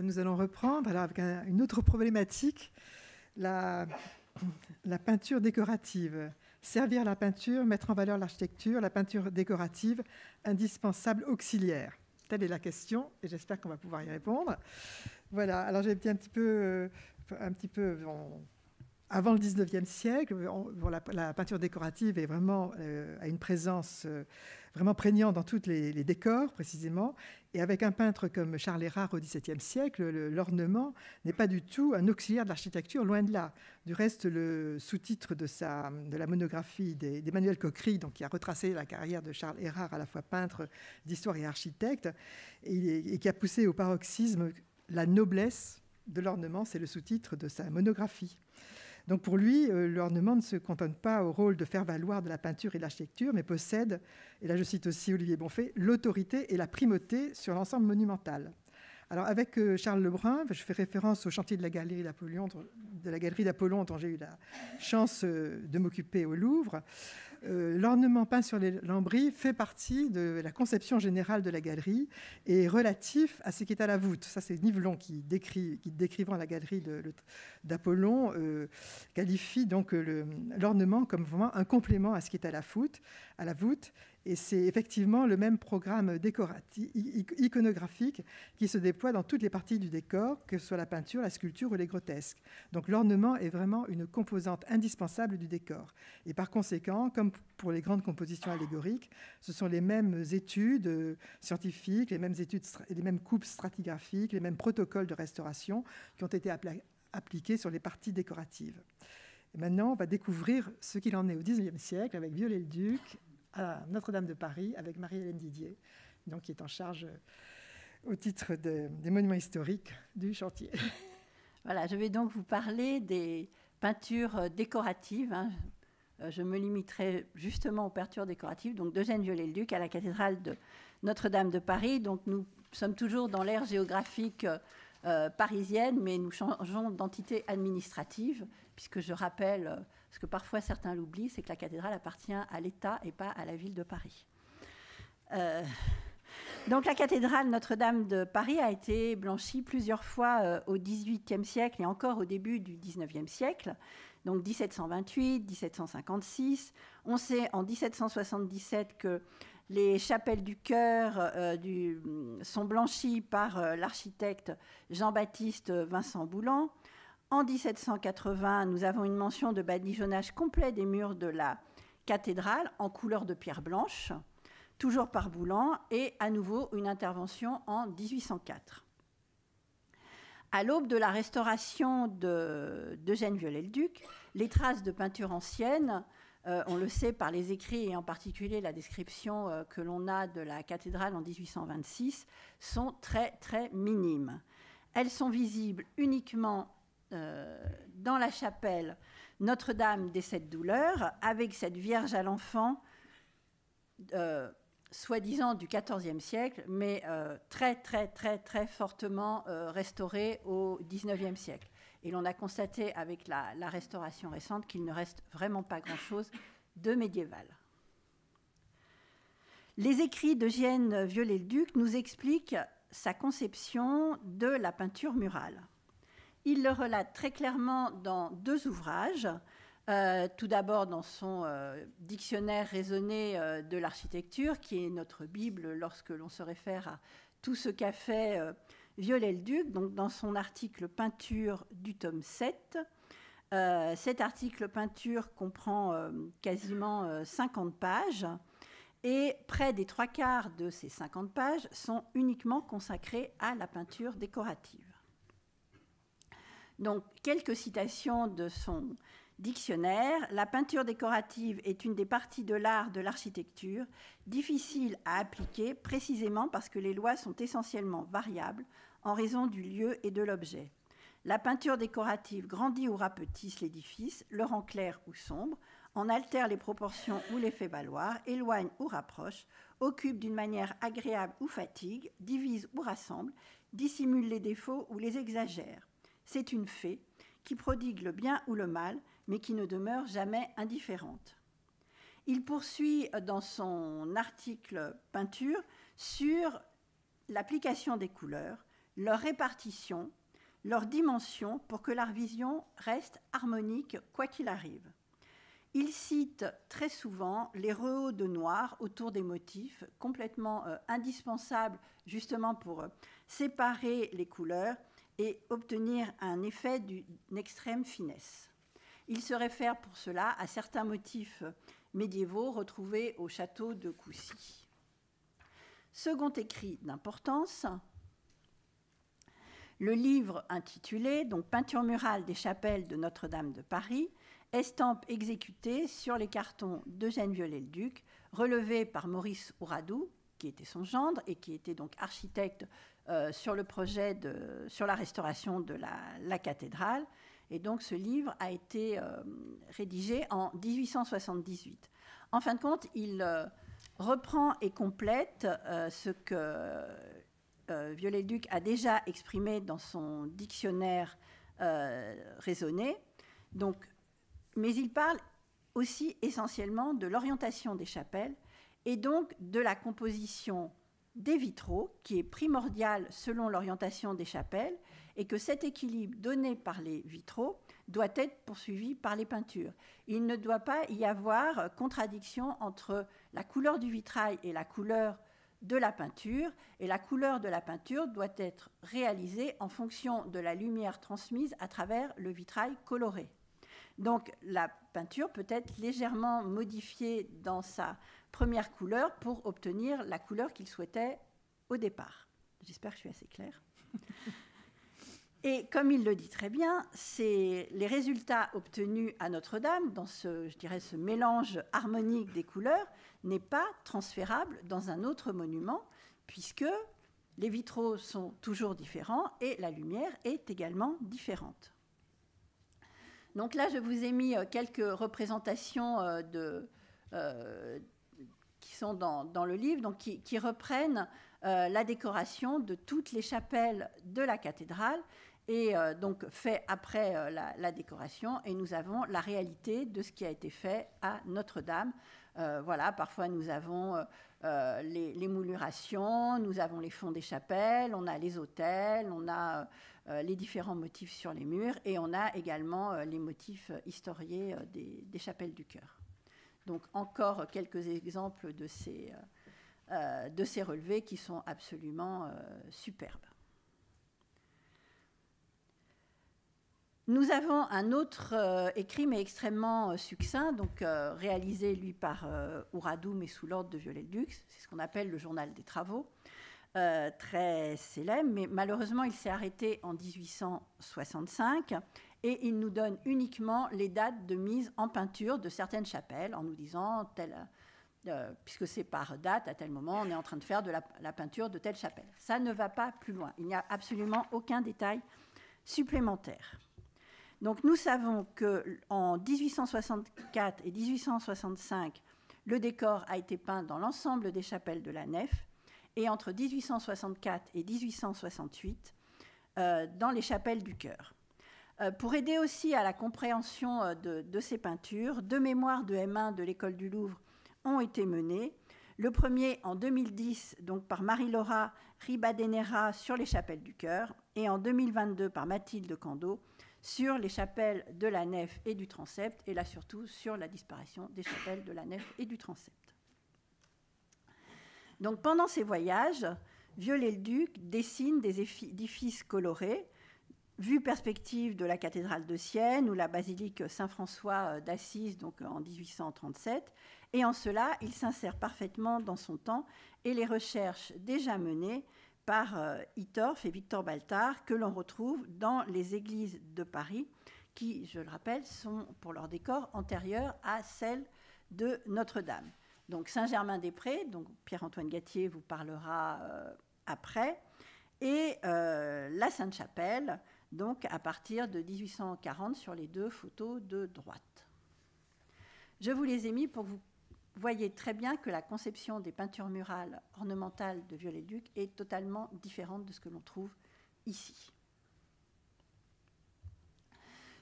[SPEAKER 3] Nous allons reprendre avec une autre problématique, la, la, peinture décorative. Servir la peinture, mettre en valeur l'architecture, la peinture décorative, indispensable auxiliaire. Telle est la question et j'espère qu'on va pouvoir y répondre. Voilà, alors j'ai été un petit peu, euh, un petit peu avant le 19e siècle, la, peinture décorative euh, a une présence euh, vraiment prégnante dans tous les, décors, précisément. Et avec un peintre comme Charles Erard au XVIIe siècle, l'ornement n'est pas du tout un auxiliaire de l'architecture, loin de là. Du reste, le sous-titre de, de la monographie d'Emmanuel Coquery, donc, qui a retracé la carrière de Charles Erard, à la fois peintre d'histoire et architecte, et qui a poussé au paroxysme la noblesse de l'ornement, c'est le sous-titre de sa monographie. Donc pour lui, euh, l'ornement ne se contente pas au rôle de faire valoir de la peinture et de l'architecture, mais possède, et là je cite aussi Olivier Bonfait, l'autorité et la primauté sur l'ensemble monumental. Alors avec euh, Charles Lebrun, je fais référence au chantier de la galerie d'Apollon, de la galerie d'Apollon dont j'ai eu la chance euh, de m'occuper au Louvre. Euh, l'ornement peint sur les lambris fait partie de la conception générale de la galerie et est relatif à ce qui est à la voûte. Ça, c'est Nivelon qui, qui décrivant la galerie d'Apollon, euh, qualifie donc l'ornement comme vraiment un complément à ce qui est à la. À la voûte et c'est effectivement le même programme iconographique qui se déploie dans toutes les parties du décor, que ce soit la peinture, la sculpture ou les grotesques. Donc l'ornement est vraiment une composante indispensable du décor. Et par conséquent, comme pour les grandes compositions allégoriques, ce sont les mêmes études euh, scientifiques, les mêmes, études, les mêmes coupes stratigraphiques, les mêmes protocoles de restauration qui ont été appliqués sur les parties décoratives. Et maintenant, on va découvrir ce qu'il en est au XIXe siècle avec Viollet-le-Duc à Notre-Dame de Paris avec Marie-Hélène Didier, donc, qui est en charge euh, au titre des monuments historiques du chantier.
[SPEAKER 12] Voilà, je vais donc vous parler des peintures euh, décoratives. Hein. Euh, je me limiterai justement aux peintures décoratives, donc d'Eugène Viollet-le-Duc à la cathédrale de Notre-Dame de Paris. Donc nous sommes toujours dans l'ère géographique parisienne, mais nous changeons d'entité administrative, puisque je rappelle ce que parfois certains l'oublient, c'est que la cathédrale appartient à l'État et pas à la ville de Paris. Euh, donc la cathédrale Notre-Dame de Paris a été blanchie plusieurs fois euh, au XVIIIe siècle et encore au début du XIXe siècle. Donc 1728, 1756. On sait en 1777 que les chapelles du chœur euh, sont blanchies par l'architecte Jean-Baptiste Vincent Boulan. En 1780, nous avons une mention de badigeonnage complet des murs de la cathédrale en couleur de pierre blanche. toujours par Boulan, et à nouveau une intervention en 1804. À l'aube de la restauration d'Eugène Viollet-le-Duc, les traces de peinture ancienne, euh, on le sait par les écrits et en particulier la description euh, que l'on a de la cathédrale en 1826, sont très très minimes. Elles sont visibles uniquement dans la chapelle Notre-Dame des Sept Douleurs, avec cette Vierge à l'enfant, soi-disant du XIVe siècle, mais très très très très fortement restaurée au XIXe siècle. Et l'on a constaté avec la, restauration récente qu'il ne reste vraiment pas grand-chose de médiéval. Les écrits d'Eugène Viollet-le-Duc nous expliquent sa conception de la peinture murale. Il le relate très clairement dans deux ouvrages. Euh, tout d'abord dans son euh, dictionnaire raisonné euh, de l'architecture, qui est notre Bible lorsque l'on se réfère à tout ce qu'a fait Viollet-le-Duc, donc dans son article Peinture du tome 7. Euh, cet article peinture comprend quasiment 50 euh, pages et près des trois quarts de ces 50 pages sont uniquement consacrées à la peinture décorative. Donc quelques citations de son Dictionnaire, la peinture décorative est une des parties de l'art de l'architecture difficile à appliquer précisément parce que les lois sont essentiellement variables en raison du lieu et de l'objet. La peinture décorative grandit ou rapetisse l'édifice, le rend clair ou sombre, en altère les proportions ou les fait valoir, éloigne ou rapproche, occupe d'une manière agréable ou fatigue, divise ou rassemble, dissimule les défauts ou les exagère. C'est une fée qui prodigue le bien ou le mal, mais qui ne demeure jamais indifférente. Il poursuit dans son article peinture sur l'application des couleurs, leur répartition, leur dimension pour que la vision reste harmonique quoi qu'il arrive. Il cite très souvent les rehauts de noir autour des motifs, complètement euh, indispensables justement pour euh, séparer les couleurs et obtenir un effet d'une extrême finesse. Il se réfère pour cela à certains motifs médiévaux retrouvés au château de Coucy. Second écrit d'importance, le livre intitulé donc Peinture murale des chapelles de Notre-Dame de Paris, estampe exécutée sur les cartons d'Eugène Viollet-le-Duc, relevé par Maurice Ouradou, qui était son gendre et qui était donc architecte euh, sur le projet de, sur la restauration de la, cathédrale. Et donc ce livre a été euh, rédigé en 1878. En fin de compte, il euh, reprend et complète ce que Viollet-Duc a déjà exprimé dans son dictionnaire raisonné. Donc, mais il parle aussi essentiellement de l'orientation des chapelles et donc de la composition des vitraux, qui est primordial selon l'orientation des chapelles, et que cet équilibre donné par les vitraux doit être poursuivi par les peintures. Il ne doit pas y avoir contradiction entre la couleur du vitrail et la couleur de la peinture, et la couleur de la peinture doit être réalisée en fonction de la lumière transmise à travers le vitrail coloré. Donc la peinture peut être légèrement modifiée dans sa première couleur pour obtenir la couleur qu'il souhaitait au départ. J'espère que je suis assez claire. Et comme il le dit très bien, c'est les résultats obtenus à Notre-Dame dans ce, je dirais, ce mélange harmonique des couleurs n'est pas transférable dans un autre monument puisque les vitraux sont toujours différents et la lumière est également différente. Donc là, je vous ai mis euh, quelques représentations euh, de, euh, qui sont dans, le livre, donc qui, reprennent euh, la décoration de toutes les chapelles de la cathédrale et euh, donc fait après euh, la, décoration. Et nous avons la réalité de ce qui a été fait à Notre-Dame. voilà, parfois nous avons les, moulurations, nous avons les fonds des chapelles, on a les autels, on a les différents motifs sur les murs et on a également les motifs historiés des chapelles du cœur. Donc encore quelques exemples de ces, euh, euh, relevés qui sont absolument euh, superbes. Nous avons un autre écrit, mais extrêmement succinct, donc réalisé, lui, par Ouradoum et sous l'ordre de Viollet-le-Duc. C'est ce qu'on appelle le journal des travaux. très célèbre, mais malheureusement, il s'est arrêté en 1865 et il nous donne uniquement les dates de mise en peinture de certaines chapelles en nous disant, euh, puisque c'est par date, à tel moment, on est en train de faire de la, peinture de telle chapelle. Ça ne va pas plus loin. Il n'y a absolument aucun détail supplémentaire. Donc nous savons qu'en 1864 et 1865, le décor a été peint dans l'ensemble des chapelles de la nef, et entre 1864 et 1868, euh, dans les chapelles du chœur. Euh, pour aider aussi à la compréhension euh, de, ces peintures, deux mémoires de M1 de l'école du Louvre ont été menées. Le premier en 2010, donc par Marie-Laura Ribadenera sur les chapelles du chœur, et en 2022 par Mathilde Cando sur les chapelles de la nef et du transept, et là surtout sur la disparition des chapelles de la nef et du transept. Donc pendant ces voyages, Viollet-le-Duc dessine des édifices colorés vue perspective de la cathédrale de Sienne ou la basilique Saint-François euh, d'Assise, donc euh, en 1837. Et en cela, il s'insère parfaitement dans son temps et les recherches déjà menées par euh, Itorf et Victor Baltard, que l'on retrouve dans les églises de Paris, qui, je le rappelle, sont pour leur décor antérieurs à celles de Notre-Dame. Donc Saint-Germain-des-Prés, donc Pierre-Antoine Gatier vous parlera après, et la Sainte-Chapelle, donc à partir de 1840 sur les deux photos de droite. Je vous les ai mis pour que vous voyez très bien que la conception des peintures murales ornementales de Viollet-Duc est totalement différente de ce que l'on trouve ici.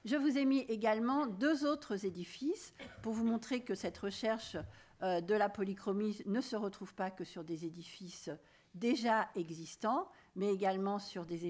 [SPEAKER 12] Je vous ai mis également deux autres édifices pour vous montrer que cette recherche euh, de la polychromie ne se retrouve pas que sur des édifices déjà existants, mais également sur des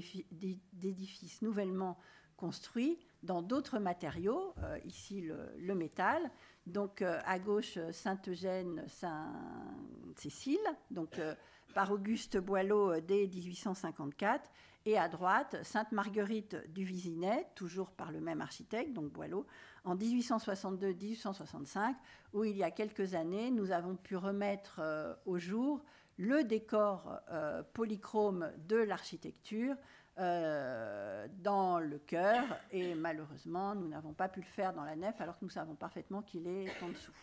[SPEAKER 12] édifices nouvellement construits dans d'autres matériaux, euh, ici le, métal. Donc euh, à gauche, Saint-Eugène, Saint-Cécile, donc euh, par Auguste Boileau dès 1854, et à droite, Sainte-Marguerite du Visinet, toujours par le même architecte, donc Boileau, en 1862-1865, où il y a quelques années, nous avons pu remettre au jour le décor euh, polychrome de l'architecture euh, dans le cœur. Et malheureusement, nous n'avons pas pu le faire dans la nef, alors que nous savons parfaitement qu'il est en dessous,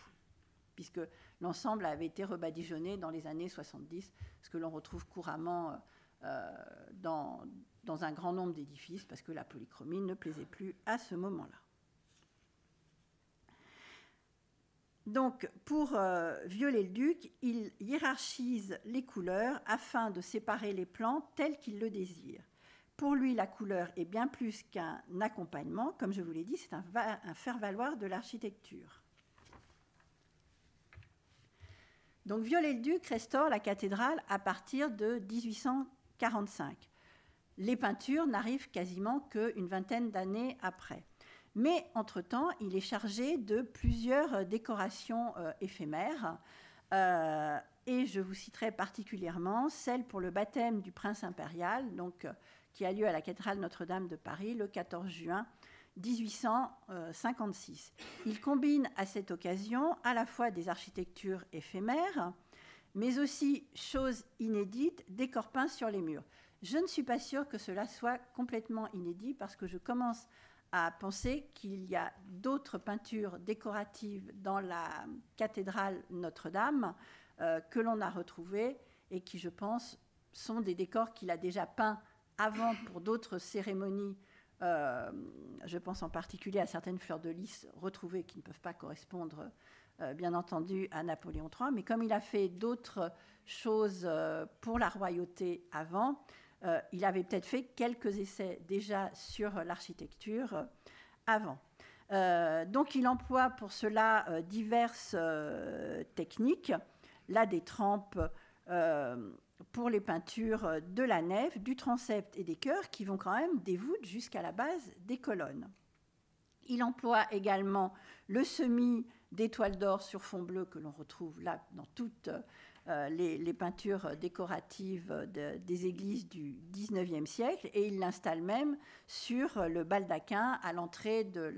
[SPEAKER 12] puisque l'ensemble avait été rebadigeonné dans les années 70, ce que l'on retrouve couramment euh, dans, dans un grand nombre d'édifices, parce que la polychromie ne plaisait plus à ce moment-là. Donc, pour euh, Viollet-le-Duc, il hiérarchise les couleurs afin de séparer les plans tels qu'il le désire. Pour lui, la couleur est bien plus qu'un accompagnement, comme je vous l'ai dit, c'est un, un faire-valoir de l'architecture. Donc, Viollet-le-Duc restaure la cathédrale à partir de 1845. Les peintures n'arrivent quasiment qu'une vingtaine d'années après. Mais entre-temps, il est chargé de plusieurs euh, décorations euh, éphémères. Euh, et je vous citerai particulièrement celle pour le baptême du prince impérial, donc, qui a lieu à la cathédrale Notre-Dame de Paris le 14 juin 1856. Il combine à cette occasion à la fois des architectures éphémères, mais aussi, chose inédite, des corps peints sur les murs. Je ne suis pas sûre que cela soit complètement inédit parce que je commence à penser qu'il y a d'autres peintures décoratives dans la cathédrale Notre-Dame euh, que l'on a retrouvées et qui, je pense, sont des décors qu'il a déjà peints avant pour d'autres cérémonies. Euh, je pense en particulier à certaines fleurs de lys retrouvées qui ne peuvent pas correspondre, euh, bien entendu, à Napoléon III. Mais comme il a fait d'autres choses pour la royauté avant, euh, il avait peut-être fait quelques essais déjà sur l'architecture euh, avant. Euh, donc il emploie pour cela diverses techniques, là des trempes pour les peintures de la nef, du transept et des chœurs qui vont quand même des voûtes jusqu'à la base des colonnes. Il emploie également le semis d'étoiles d'or sur fond bleu que l'on retrouve là dans toute les, peintures décoratives des églises du XIXe siècle et il l'installe même sur le baldaquin à l'entrée de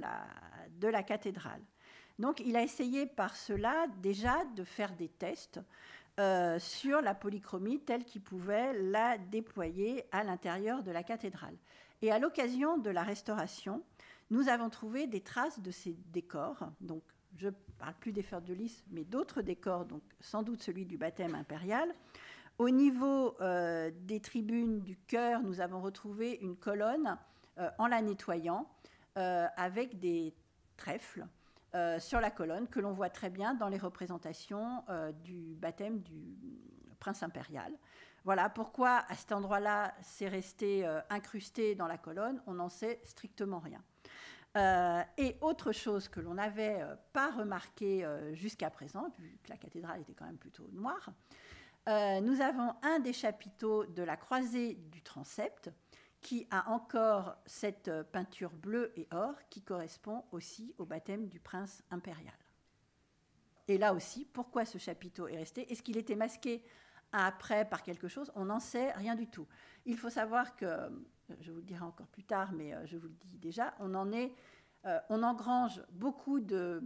[SPEAKER 12] la cathédrale. Donc il a essayé par cela déjà de faire des tests euh, sur la polychromie telle qu'il pouvait la déployer à l'intérieur de la cathédrale. Et à l'occasion de la restauration, nous avons trouvé des traces de ces décors. Donc je parle plus des fers de lys, mais d'autres décors, donc sans doute celui du baptême impérial. Au niveau euh, des tribunes du chœur, nous avons retrouvé une colonne euh, en la nettoyant avec des trèfles euh, sur la colonne, que l'on voit très bien dans les représentations euh, du baptême du prince impérial. Voilà pourquoi à cet endroit-là, c'est resté euh, incrusté dans la colonne, on n'en sait strictement rien. Et autre chose que l'on n'avait pas remarqué jusqu'à présent, vu que la cathédrale était quand même plutôt noire, nous avons un des chapiteaux de la croisée du transept qui a encore cette euh, peinture bleue et or qui correspond aussi au baptême du prince impérial. Et là aussi, pourquoi ce chapiteau est resté? Est-ce qu'il était masqué après par quelque chose? On n'en sait rien du tout. Il faut savoir que, euh, je vous le dirai encore plus tard, mais euh, je vous le dis déjà, est, on engrange beaucoup de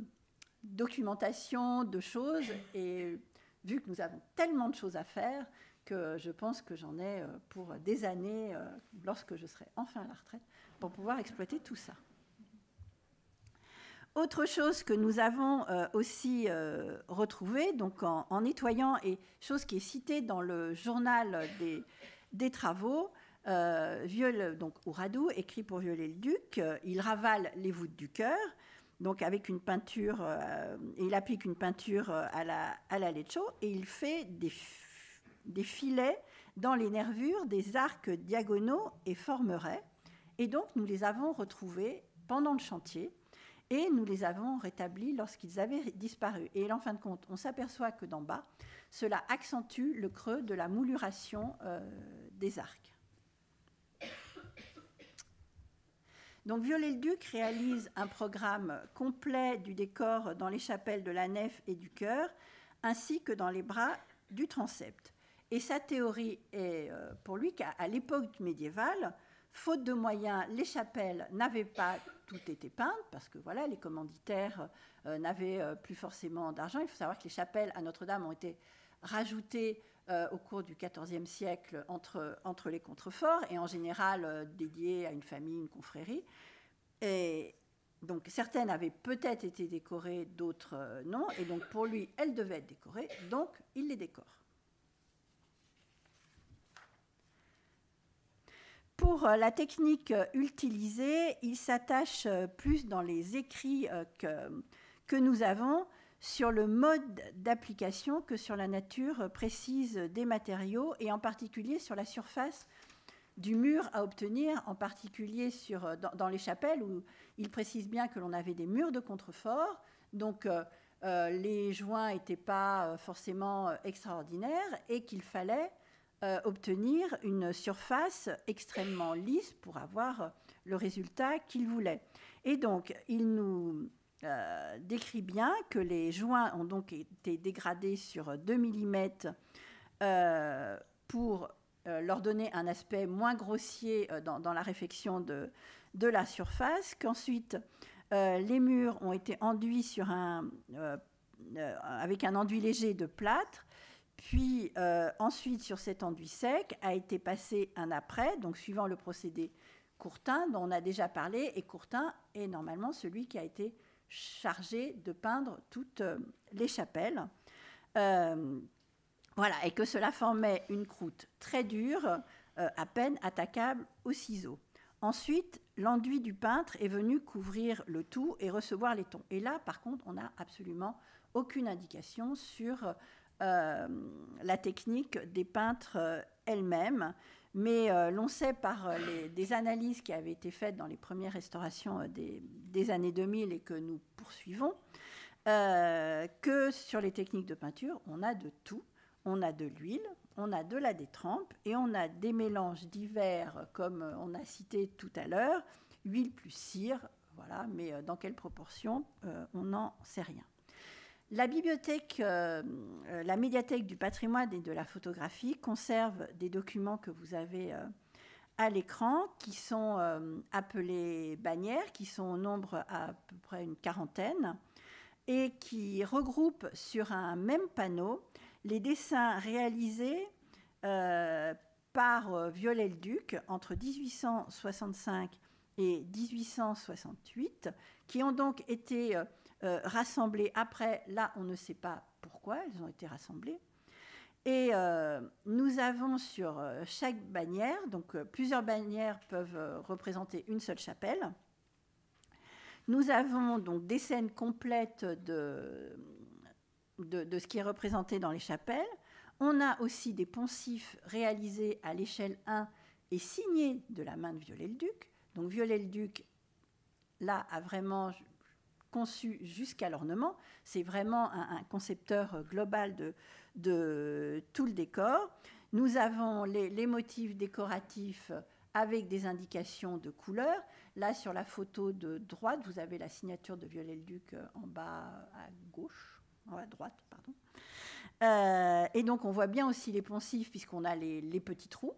[SPEAKER 12] documentation, de choses, et vu que nous avons tellement de choses à faire, que je pense que j'en ai euh, pour des années, euh, lorsque je serai enfin à la retraite, pour pouvoir exploiter tout ça. Autre chose que nous avons euh, aussi retrouvé, donc en, nettoyant, et chose qui est citée dans le journal des travaux, Viol, donc Ouradou, écrit pour violer le duc, il ravale les voûtes du cœur, donc avec une peinture, il applique une peinture à la, à lecho, et il fait des filets dans les nervures des arcs diagonaux et formeraient. Et donc nous les avons retrouvés pendant le chantier et nous les avons rétablis lorsqu'ils avaient disparu. Et en fin de compte, on s'aperçoit que d'en bas, cela accentue le creux de la mouluration euh, des arcs. Donc Viollet-le-Duc réalise un programme complet du décor dans les chapelles de la nef et du chœur, ainsi que dans les bras du transept. Et sa théorie est euh, pour lui qu'à l'époque médiévale, faute de moyens, les chapelles n'avaient pas tout été peintes, parce que voilà, les commanditaires euh, n'avaient euh, plus forcément d'argent. Il faut savoir que les chapelles à Notre-Dame ont été rajoutées au cours du XIVe siècle entre, entre les contreforts, et en général dédiées à une famille, une confrérie. Et donc certaines avaient peut-être été décorées, d'autres non, et donc pour lui, elles devaient être décorées, donc il les décore. Pour euh, la technique euh, utilisée, il s'attache euh, plus dans les écrits que, que nous avons sur le mode d'application que sur la nature précise des matériaux et en particulier sur la surface du mur à obtenir, en particulier sur, dans, les chapelles où il précise bien que l'on avait des murs de contrefort, donc les joints n'étaient pas forcément extraordinaires et qu'il fallait euh, obtenir une surface extrêmement lisse pour avoir le résultat qu'il voulait. Et donc, il nous euh, décrit bien que les joints ont donc été dégradés sur 2 mm euh, pour leur donner un aspect moins grossier dans, la réfection de, de la surface, qu'ensuite les murs ont été enduits sur un, avec un enduit léger de plâtre puis euh, ensuite, sur cet enduit sec, a été passé un après, donc suivant le procédé Courtin, dont on a déjà parlé, et Courtin est normalement celui qui a été chargé de peindre toutes euh, les chapelles. Euh, voilà, et que cela formait une croûte très dure, à peine attaquable au ciseau. Ensuite, l'enduit du peintre est venu couvrir le tout et recevoir les tons. Et là, par contre, on n'a absolument aucune indication sur euh, la technique des peintres euh, elles-mêmes. Mais euh, l'on sait par des analyses qui avaient été faites dans les premières restaurations des, années 2000 et que nous poursuivons, que sur les techniques de peinture, on a de tout. On a de l'huile, on a de la détrempe et on a des mélanges divers, comme on a cité tout à l'heure, huile plus cire, voilà, mais dans quelle proportion, on n'en sait rien. La bibliothèque, la médiathèque du patrimoine et de la photographie conserve des documents que vous avez à l'écran qui sont appelés bannières, qui sont au nombre à peu près une quarantaine et qui regroupent sur un même panneau les dessins réalisés par Viollet-le-Duc entre 1865 et 1868, qui ont donc été euh, euh, rassemblés après. Là, on ne sait pas pourquoi ils ont été rassemblés. Et euh, nous avons sur chaque bannière, donc plusieurs bannières peuvent représenter une seule chapelle. Nous avons donc des scènes complètes de, de, de, ce qui est représenté dans les chapelles. On a aussi des poncifs réalisés à l'échelle 1 et signés de la main de Viollet-le-Duc. Donc Viollet-le-Duc, là, a vraiment conçu jusqu'à l'ornement. C'est vraiment un, concepteur global de, tout le décor. Nous avons les, motifs décoratifs avec des indications de couleur. Là, sur la photo de droite, vous avez la signature de Viollet-le-Duc euh, en bas à gauche, à droite, pardon. Euh, et donc, on voit bien aussi les poncifs, puisqu'on a les, petits trous.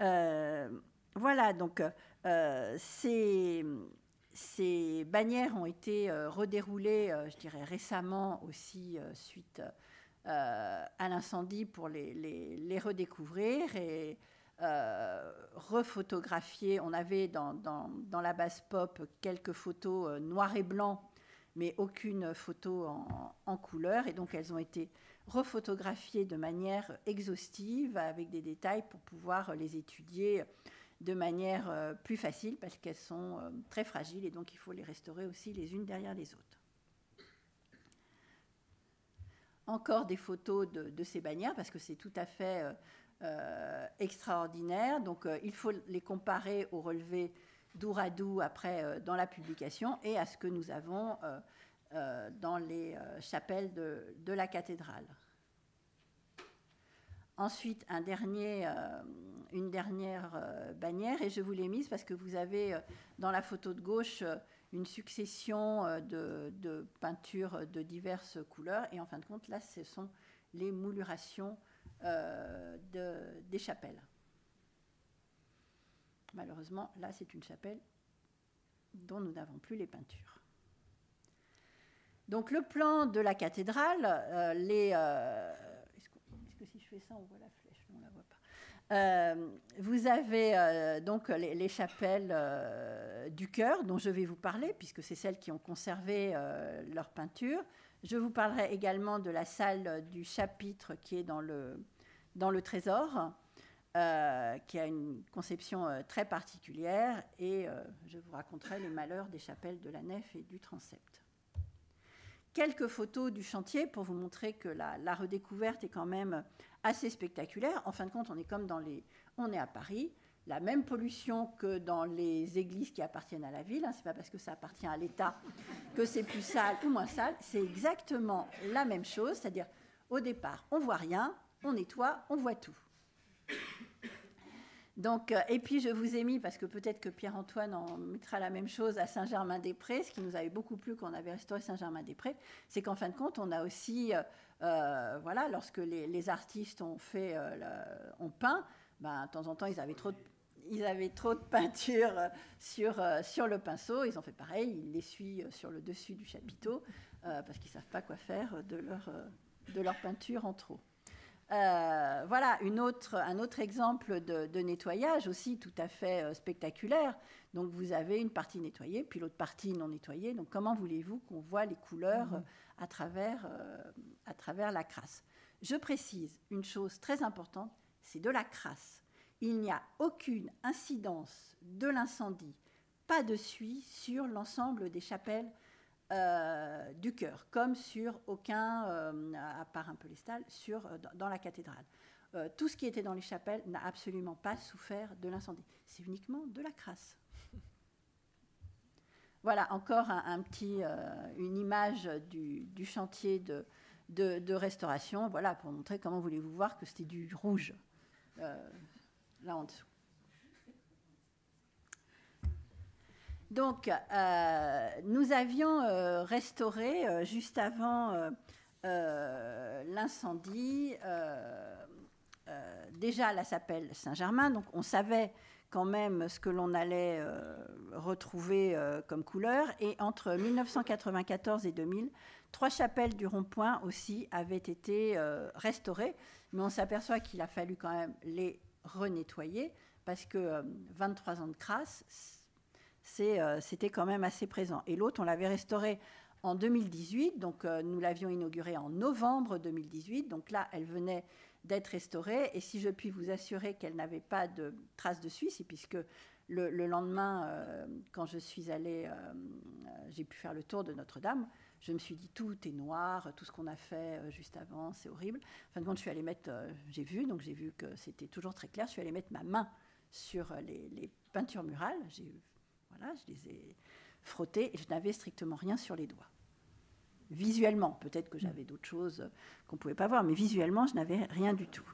[SPEAKER 12] Euh, voilà, donc euh, ces, bannières ont été euh, redéroulées, euh, je dirais récemment aussi, suite à l'incendie pour les, redécouvrir et refotographier. On avait dans, la base pop quelques photos noires et blanc, mais aucune photo en, couleur. Et donc elles ont été refotographiées de manière exhaustive avec des détails pour pouvoir les étudier de manière euh, plus facile parce qu'elles sont euh, très fragiles et donc il faut les restaurer aussi les unes derrière les autres. Encore des photos de, ces bannières parce que c'est tout à fait euh, extraordinaire. Donc il faut les comparer au relevé d'Ouradou après dans la publication et à ce que nous avons dans les chapelles de la cathédrale. Ensuite, euh, une dernière euh, bannière, et je vous l'ai mise parce que vous avez euh, dans la photo de gauche une succession de, peintures de diverses couleurs, et en fin de compte, là, ce sont les moulurations de, des chapelles. Malheureusement, là, c'est une chapelle dont nous n'avons plus les peintures. Donc le plan de la cathédrale, les Euh, vous avez euh, donc les, chapelles euh, du cœur dont je vais vous parler, puisque c'est celles qui ont conservé leur peinture. Je vous parlerai également de la salle du chapitre qui est dans le, dans le trésor, qui a une conception très particulière, et je vous raconterai les malheurs des chapelles de la nef et du transept quelques photos du chantier pour vous montrer que la, redécouverte est quand même assez spectaculaire. En fin de compte, on est comme dans les, on est à Paris, la même pollution que dans les églises qui appartiennent à la ville. Hein. C'est pas parce que ça appartient à l'État que c'est plus sale ou moins sale. C'est exactement la même chose, c'est-à-dire au départ, on voit rien, on nettoie, on voit tout. Donc, euh, et puis je vous ai mis, parce que peut-être que Pierre-Antoine en mettra la même chose à Saint-Germain-des-Prés, ce qui nous avait beaucoup plu quand on avait restauré Saint-Germain-des-Prés, c'est qu'en fin de compte, on a aussi, euh, euh, voilà, lorsque les, artistes ont fait, ont peint, ben, de temps en temps, ils avaient trop de, peinture sur, sur le pinceau, ils ont fait pareil, ils l'essuient sur le dessus du chapiteau, parce qu'ils ne savent pas quoi faire de leur, peinture en trop. Euh, voilà, un autre exemple de, nettoyage aussi tout à fait euh, spectaculaire. Donc vous avez une partie nettoyée, puis l'autre partie non nettoyée. Donc comment voulez-vous qu'on voit les couleurs mhm. À, travers, euh, à travers la crasse Je précise une chose très importante, c'est de la crasse. Il n'y a aucune incidence de l'incendie, pas de suie sur l'ensemble des chapelles euh, du cœur, comme sur aucun, euh, à part un peu les stalles, sur, dans la cathédrale. tout ce qui était dans les chapelles n'a absolument pas souffert de l'incendie. C'est uniquement de la crasse. Voilà encore un, petit, une image du, chantier de, restauration, voilà, pour montrer comment voulez-vous voir que c'était du rouge, là en dessous. Donc, nous avions restauré juste avant l'incendie déjà la chapelle Saint-Germain. Donc, on savait quand même ce que l'on allait euh, retrouver euh, comme couleur. Et entre 1994 et 2000, trois chapelles du rond-point aussi avaient été euh, restaurées. Mais on s'aperçoit qu'il a fallu quand même les renettoyer parce que 23 ans de crasse, c'était quand même assez présent. Et l'autre, on l'avait restauré en 2018, donc nous l'avions inaugurée en novembre 2018. Donc là, elle venait d'être restaurée. Et si je puis vous assurer qu'elle n'avait pas de traces de Suisse, puisque le, lendemain, euh, quand je suis allée, euh, euh, j'ai pu faire le tour de Notre-Dame, je me suis dit tout est noir, tout ce qu'on a fait juste avant, c'est horrible. Enfin, quand je suis allée mettre, j'ai vu, donc j'ai vu que c'était toujours très clair. Je suis allée mettre ma main sur les, les peintures murales. Voilà, je les ai frottées et je n'avais strictement rien sur les doigts visuellement. Peut-être que j'avais d'autres choses qu'on ne pouvait pas voir, mais visuellement, je n'avais rien du tout.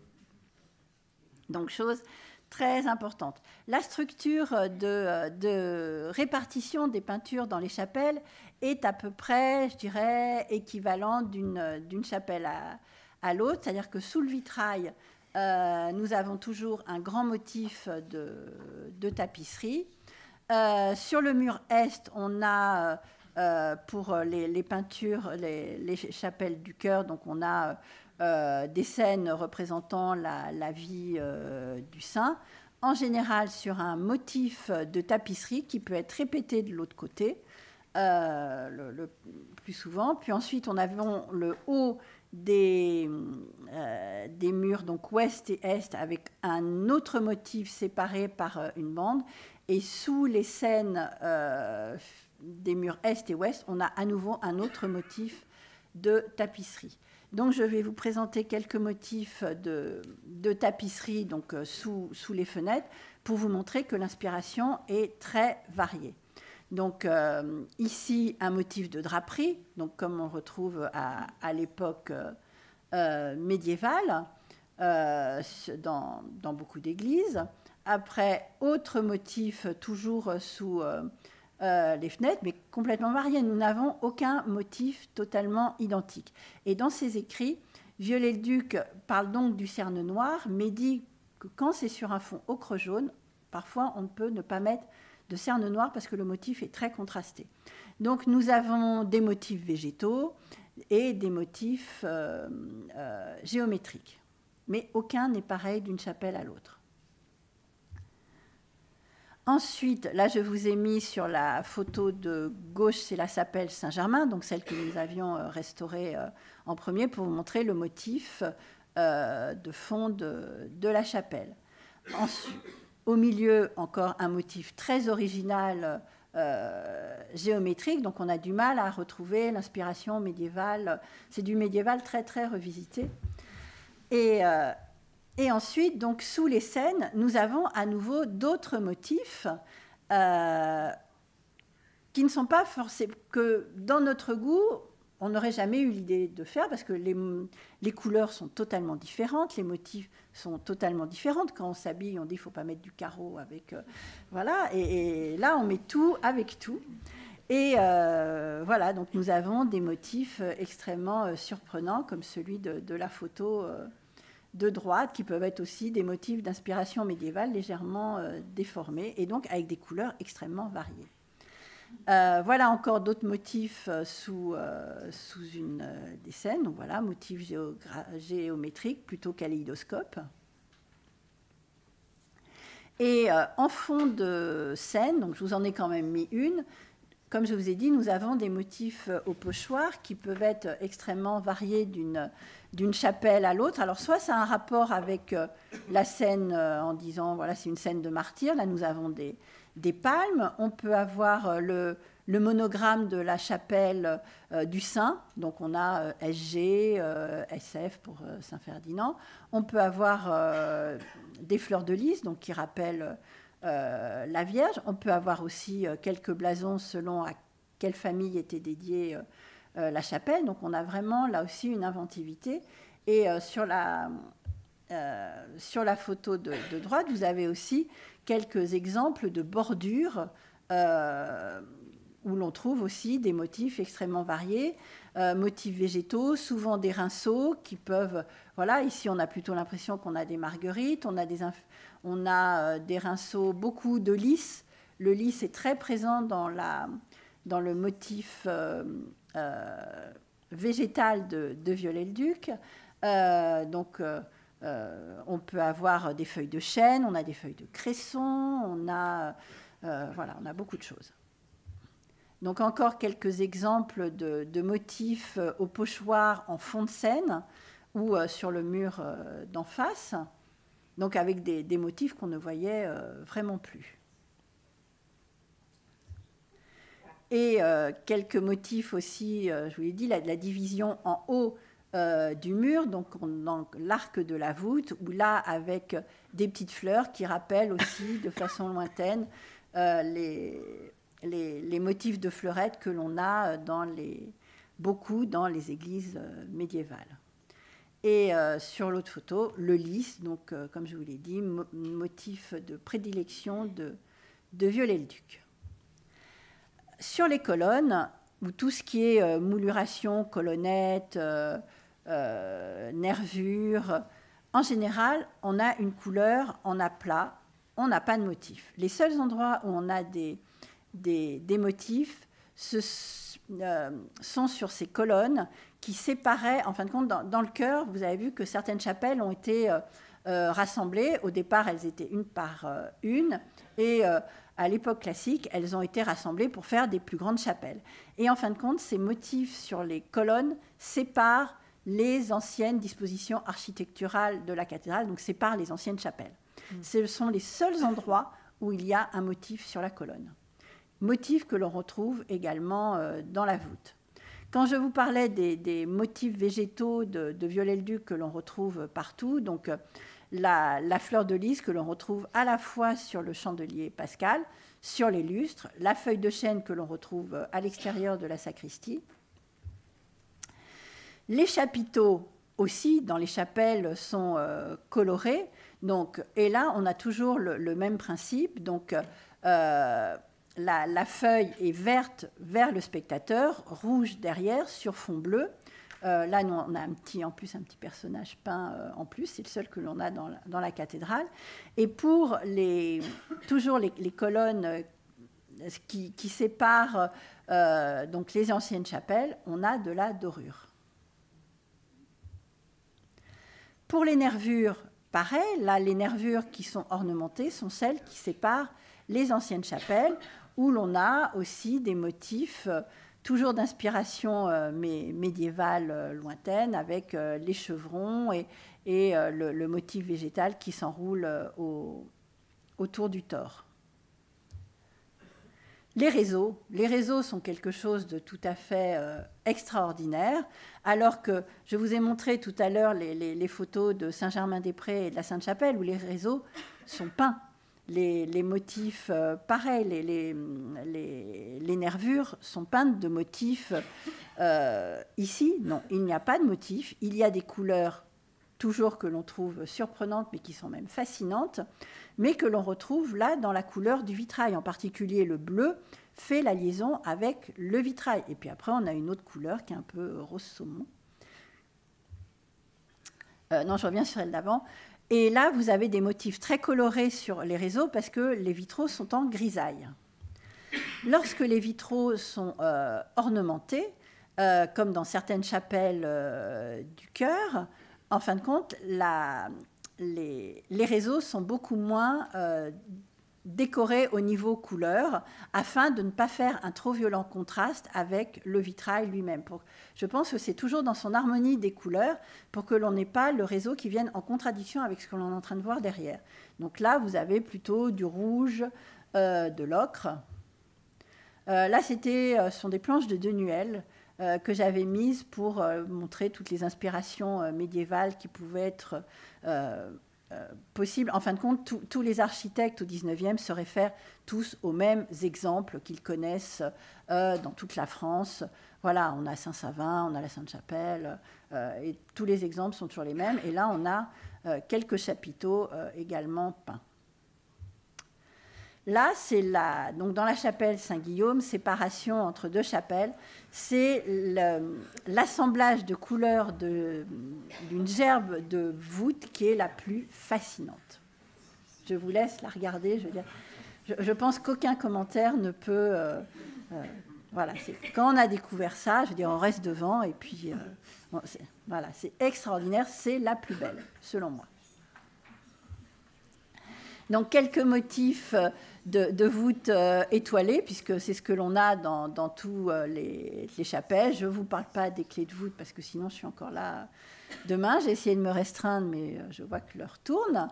[SPEAKER 12] Donc, chose très importante. La structure de, répartition des peintures dans les chapelles est à peu près, je dirais, équivalente d'une chapelle à, l'autre. C'est-à-dire que sous le vitrail, euh, nous avons toujours un grand motif de, tapisserie. Euh, sur le mur est, on a euh, pour les, peintures, les, chapelles du cœur. Donc on a euh, des scènes représentant la, vie euh, du saint, en général sur un motif de tapisserie qui peut être répété de l'autre côté. Le, plus souvent. Puis ensuite, on avait le haut des, des murs, donc ouest et est, avec un autre motif séparé par une bande. Et sous les scènes des murs est et ouest, on a à nouveau un autre motif de tapisserie. Donc je vais vous présenter quelques motifs de, tapisserie donc, euh, sous, sous, les fenêtres pour vous montrer que l'inspiration est très variée. Donc euh, ici un motif de draperie, donc comme on retrouve à, l'époque euh, médiévale dans, dans, beaucoup d'églises. Après, autre motif toujours sous euh, les fenêtres, mais complètement variées. Nous n'avons aucun motif totalement identique. Et dans ses écrits, Viollet-le-Duc parle donc du cerne noir, mais dit que quand c'est sur un fond ocre jaune, parfois on ne peut ne pas mettre de cerne noir parce que le motif est très contrasté. Donc nous avons des motifs végétaux et des motifs euh, euh, géométriques. Mais aucun n'est pareil d'une chapelle à l'autre. Ensuite, là, je vous ai mis sur la photo de gauche, c'est la chapelle Saint-Germain, donc celle que nous avions euh, restaurée euh, en premier pour vous montrer le motif euh, de fond de, la chapelle. Ensuite, au milieu, encore un motif très original géométrique, donc on a du mal à retrouver l'inspiration médiévale. C'est du médiéval très, très revisité. Et et ensuite, donc sous les scènes, nous avons à nouveau d'autres motifs euh, qui ne sont pas forcément que dans notre goût, on n'aurait jamais eu l'idée de faire parce que les, couleurs sont totalement différentes, les motifs sont totalement différents. Quand on s'habille, on dit faut pas mettre du carreau avec. Euh, voilà, et, là, on met tout avec tout. Et euh, voilà, donc nous avons des motifs extrêmement surprenants comme celui de la photo de droite, qui peuvent être aussi des motifs d'inspiration médiévale légèrement euh, déformés, et donc avec des couleurs extrêmement variées. Euh, voilà encore d'autres motifs euh, sous, une des scènes. Donc voilà, motifs géométriques plutôt kaléidoscope. Et en fond de scène, donc je vous en ai quand même mis une, comme je vous ai dit, nous avons des motifs au pochoir qui peuvent être extrêmement variés d'une d'une chapelle à l'autre. Alors soit ça a un rapport avec euh, la scène euh, en disant, voilà, c'est une scène de martyr, là nous avons des, des palmes, on peut avoir euh, le, monogramme de la chapelle du Saint, donc on a SG, SF pour Saint Ferdinand, on peut avoir des fleurs de lys, donc qui rappellent la Vierge, on peut avoir aussi quelques blasons selon à quelle famille était dédiée la chapelle. Donc on a vraiment là aussi une inventivité. Et euh, sur, la, euh, sur la photo de, droite, vous avez aussi quelques exemples de bordures où l'on trouve aussi des motifs extrêmement variés, motifs végétaux, souvent des rinceaux qui peuvent... Voilà, ici on a plutôt l'impression qu'on a des marguerites, on a des, on a, des rinceaux, beaucoup de lys. Le lys est très présent dans, la, dans le motif végétal de, de Viollet-le-Duc. donc euh, on peut avoir des feuilles de chêne, on a des feuilles de cresson, on a, euh, voilà, on a beaucoup de choses. Donc encore quelques exemples de, motifs euh, au pochoir en fond de scène ou sur le mur d'en face, donc avec des, motifs qu'on ne voyait vraiment plus. Et quelques motifs aussi, je vous l'ai dit, la, la division en haut euh, du mur, donc l'arc de la voûte, ou là avec des petites fleurs qui rappellent aussi de façon lointaine euh, les, les, motifs de fleurettes que l'on a dans les, beaucoup dans les églises euh, médiévales. Et sur l'autre photo, le lys, donc comme je vous l'ai dit, motif de prédilection de, de Viollet-le-Duc. Sur les colonnes, ou tout ce qui est mouluration, colonnette, euh, nervures. En général, on a une couleur en aplat, on n'a pas de motif. Les seuls endroits où on a des, motifs ce, euh, sont sur ces colonnes qui séparaient, en fin de compte, dans, le cœur, vous avez vu que certaines chapelles ont été euh, rassemblées. Au départ, elles étaient une par une, et à l'époque classique, elles ont été rassemblées pour faire des plus grandes chapelles. Et en fin de compte, ces motifs sur les colonnes séparent les anciennes dispositions architecturales de la cathédrale, donc par les anciennes chapelles. Mm. Ce sont les seuls endroits où il y a un motif sur la colonne. Motif que l'on retrouve également euh, dans la voûte. Quand je vous parlais des, motifs végétaux de, Viollet-le-Duc que l'on retrouve partout, donc euh, la, fleur de lys que l'on retrouve à la fois sur le chandelier pascal, sur les lustres, la feuille de chêne que l'on retrouve euh, à l'extérieur de la sacristie, les chapiteaux aussi, dans les chapelles, sont euh, colorés. Donc, et là, on a toujours le, même principe. Donc, la, feuille est verte vers le spectateur, rouge derrière, sur fond bleu. Euh, là, nous, on a un petit, en plus un petit personnage peint en plus, c'est le seul que l'on a dans la, cathédrale. Et pour les, toujours les, colonnes qui, qui séparent donc les anciennes chapelles, on a de la dorure. Pour les nervures, pareil, là, les nervures qui sont ornementées sont celles qui séparent les anciennes chapelles, où l'on a aussi des motifs euh, toujours d'inspiration euh, médiévale euh, lointaine, avec les chevrons et, le, motif végétal qui s'enroule autour du tort. Les réseaux, les réseaux sont quelque chose de tout à fait euh, extraordinaire, alors que je vous ai montré tout à l'heure les, photos de Saint-Germain-des-Prés et de la Sainte-Chapelle où les réseaux sont peints. Les, motifs, euh, pareils, les, nervures sont peintes de motifs. Euh, ici, non, il n'y a pas de motifs. Il y a des couleurs toujours que l'on trouve surprenantes, mais qui sont même fascinantes mais que l'on retrouve là dans la couleur du vitrail. En particulier, le bleu fait la liaison avec le vitrail. Et puis après, on a une autre couleur qui est un peu rose saumon. Euh, non, je reviens sur elle d'avant. Et là, vous avez des motifs très colorés sur les réseaux parce que les vitraux sont en grisaille. Lorsque les vitraux sont euh, ornementés, euh, comme dans certaines chapelles du chœur, en fin de compte, les, réseaux sont beaucoup moins euh, décorés au niveau couleur afin de ne pas faire un trop violent contraste avec le vitrail lui-même. Je pense que c'est toujours dans son harmonie des couleurs pour que l'on n'ait pas le réseau qui vienne en contradiction avec ce que l'on est en train de voir derrière. Donc là, vous avez plutôt du rouge, euh, de l'ocre. Euh, là, c'était, ce sont des planches de Denuel que j'avais mises pour montrer toutes les inspirations médiévales qui pouvaient être euh, euh, possible. En fin de compte, tous les architectes au 19e se réfèrent tous aux mêmes exemples qu'ils connaissent euh, dans toute la France. Voilà, on a Saint-Savin, on a la Sainte-Chapelle, et tous les exemples sont toujours les mêmes. Et là, on a quelques chapiteaux également peints. Là, c'est la, donc dans la chapelle Saint-Guillaume, séparation entre deux chapelles, c'est l'assemblage de couleurs d'une gerbe de voûte qui est la plus fascinante. Je vous laisse la regarder. Je, pense qu'aucun commentaire ne peut. Euh, euh, voilà, quand on a découvert ça, je veux dire, on reste devant et puis euh, voilà, c'est extraordinaire, c'est la plus belle, selon moi. Donc quelques motifs de, voûtes étoilées, puisque c'est ce que l'on a dans, dans tous les, les, chapelles. Je ne vous parle pas des clés de voûte, parce que sinon je suis encore là demain. J'ai essayé de me restreindre, mais je vois que l'heure tourne.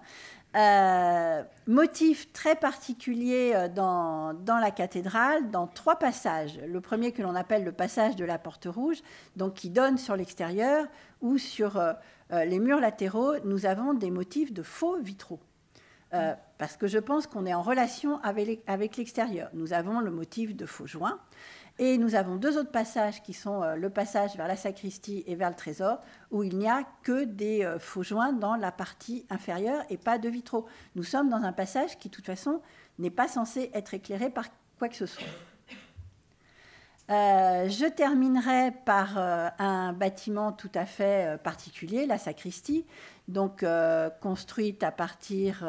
[SPEAKER 12] Euh, motif très particulier euh, dans, dans, la cathédrale, dans trois passages. Le premier que l'on appelle le passage de la porte rouge, donc qui donne sur l'extérieur, ou sur euh, les murs latéraux, nous avons des motifs de faux vitraux. Parce que je pense qu'on est en relation avec, l'extérieur. Nous avons le motif de faux joints. Et nous avons deux autres passages qui sont euh, le passage vers la sacristie et vers le trésor, où il n'y a que des euh, faux joints dans la partie inférieure et pas de vitraux. Nous sommes dans un passage qui, de toute façon, n'est pas censé être éclairé par quoi que ce soit. Euh, je terminerai par un bâtiment tout à fait particulier, la sacristie, donc construite à partir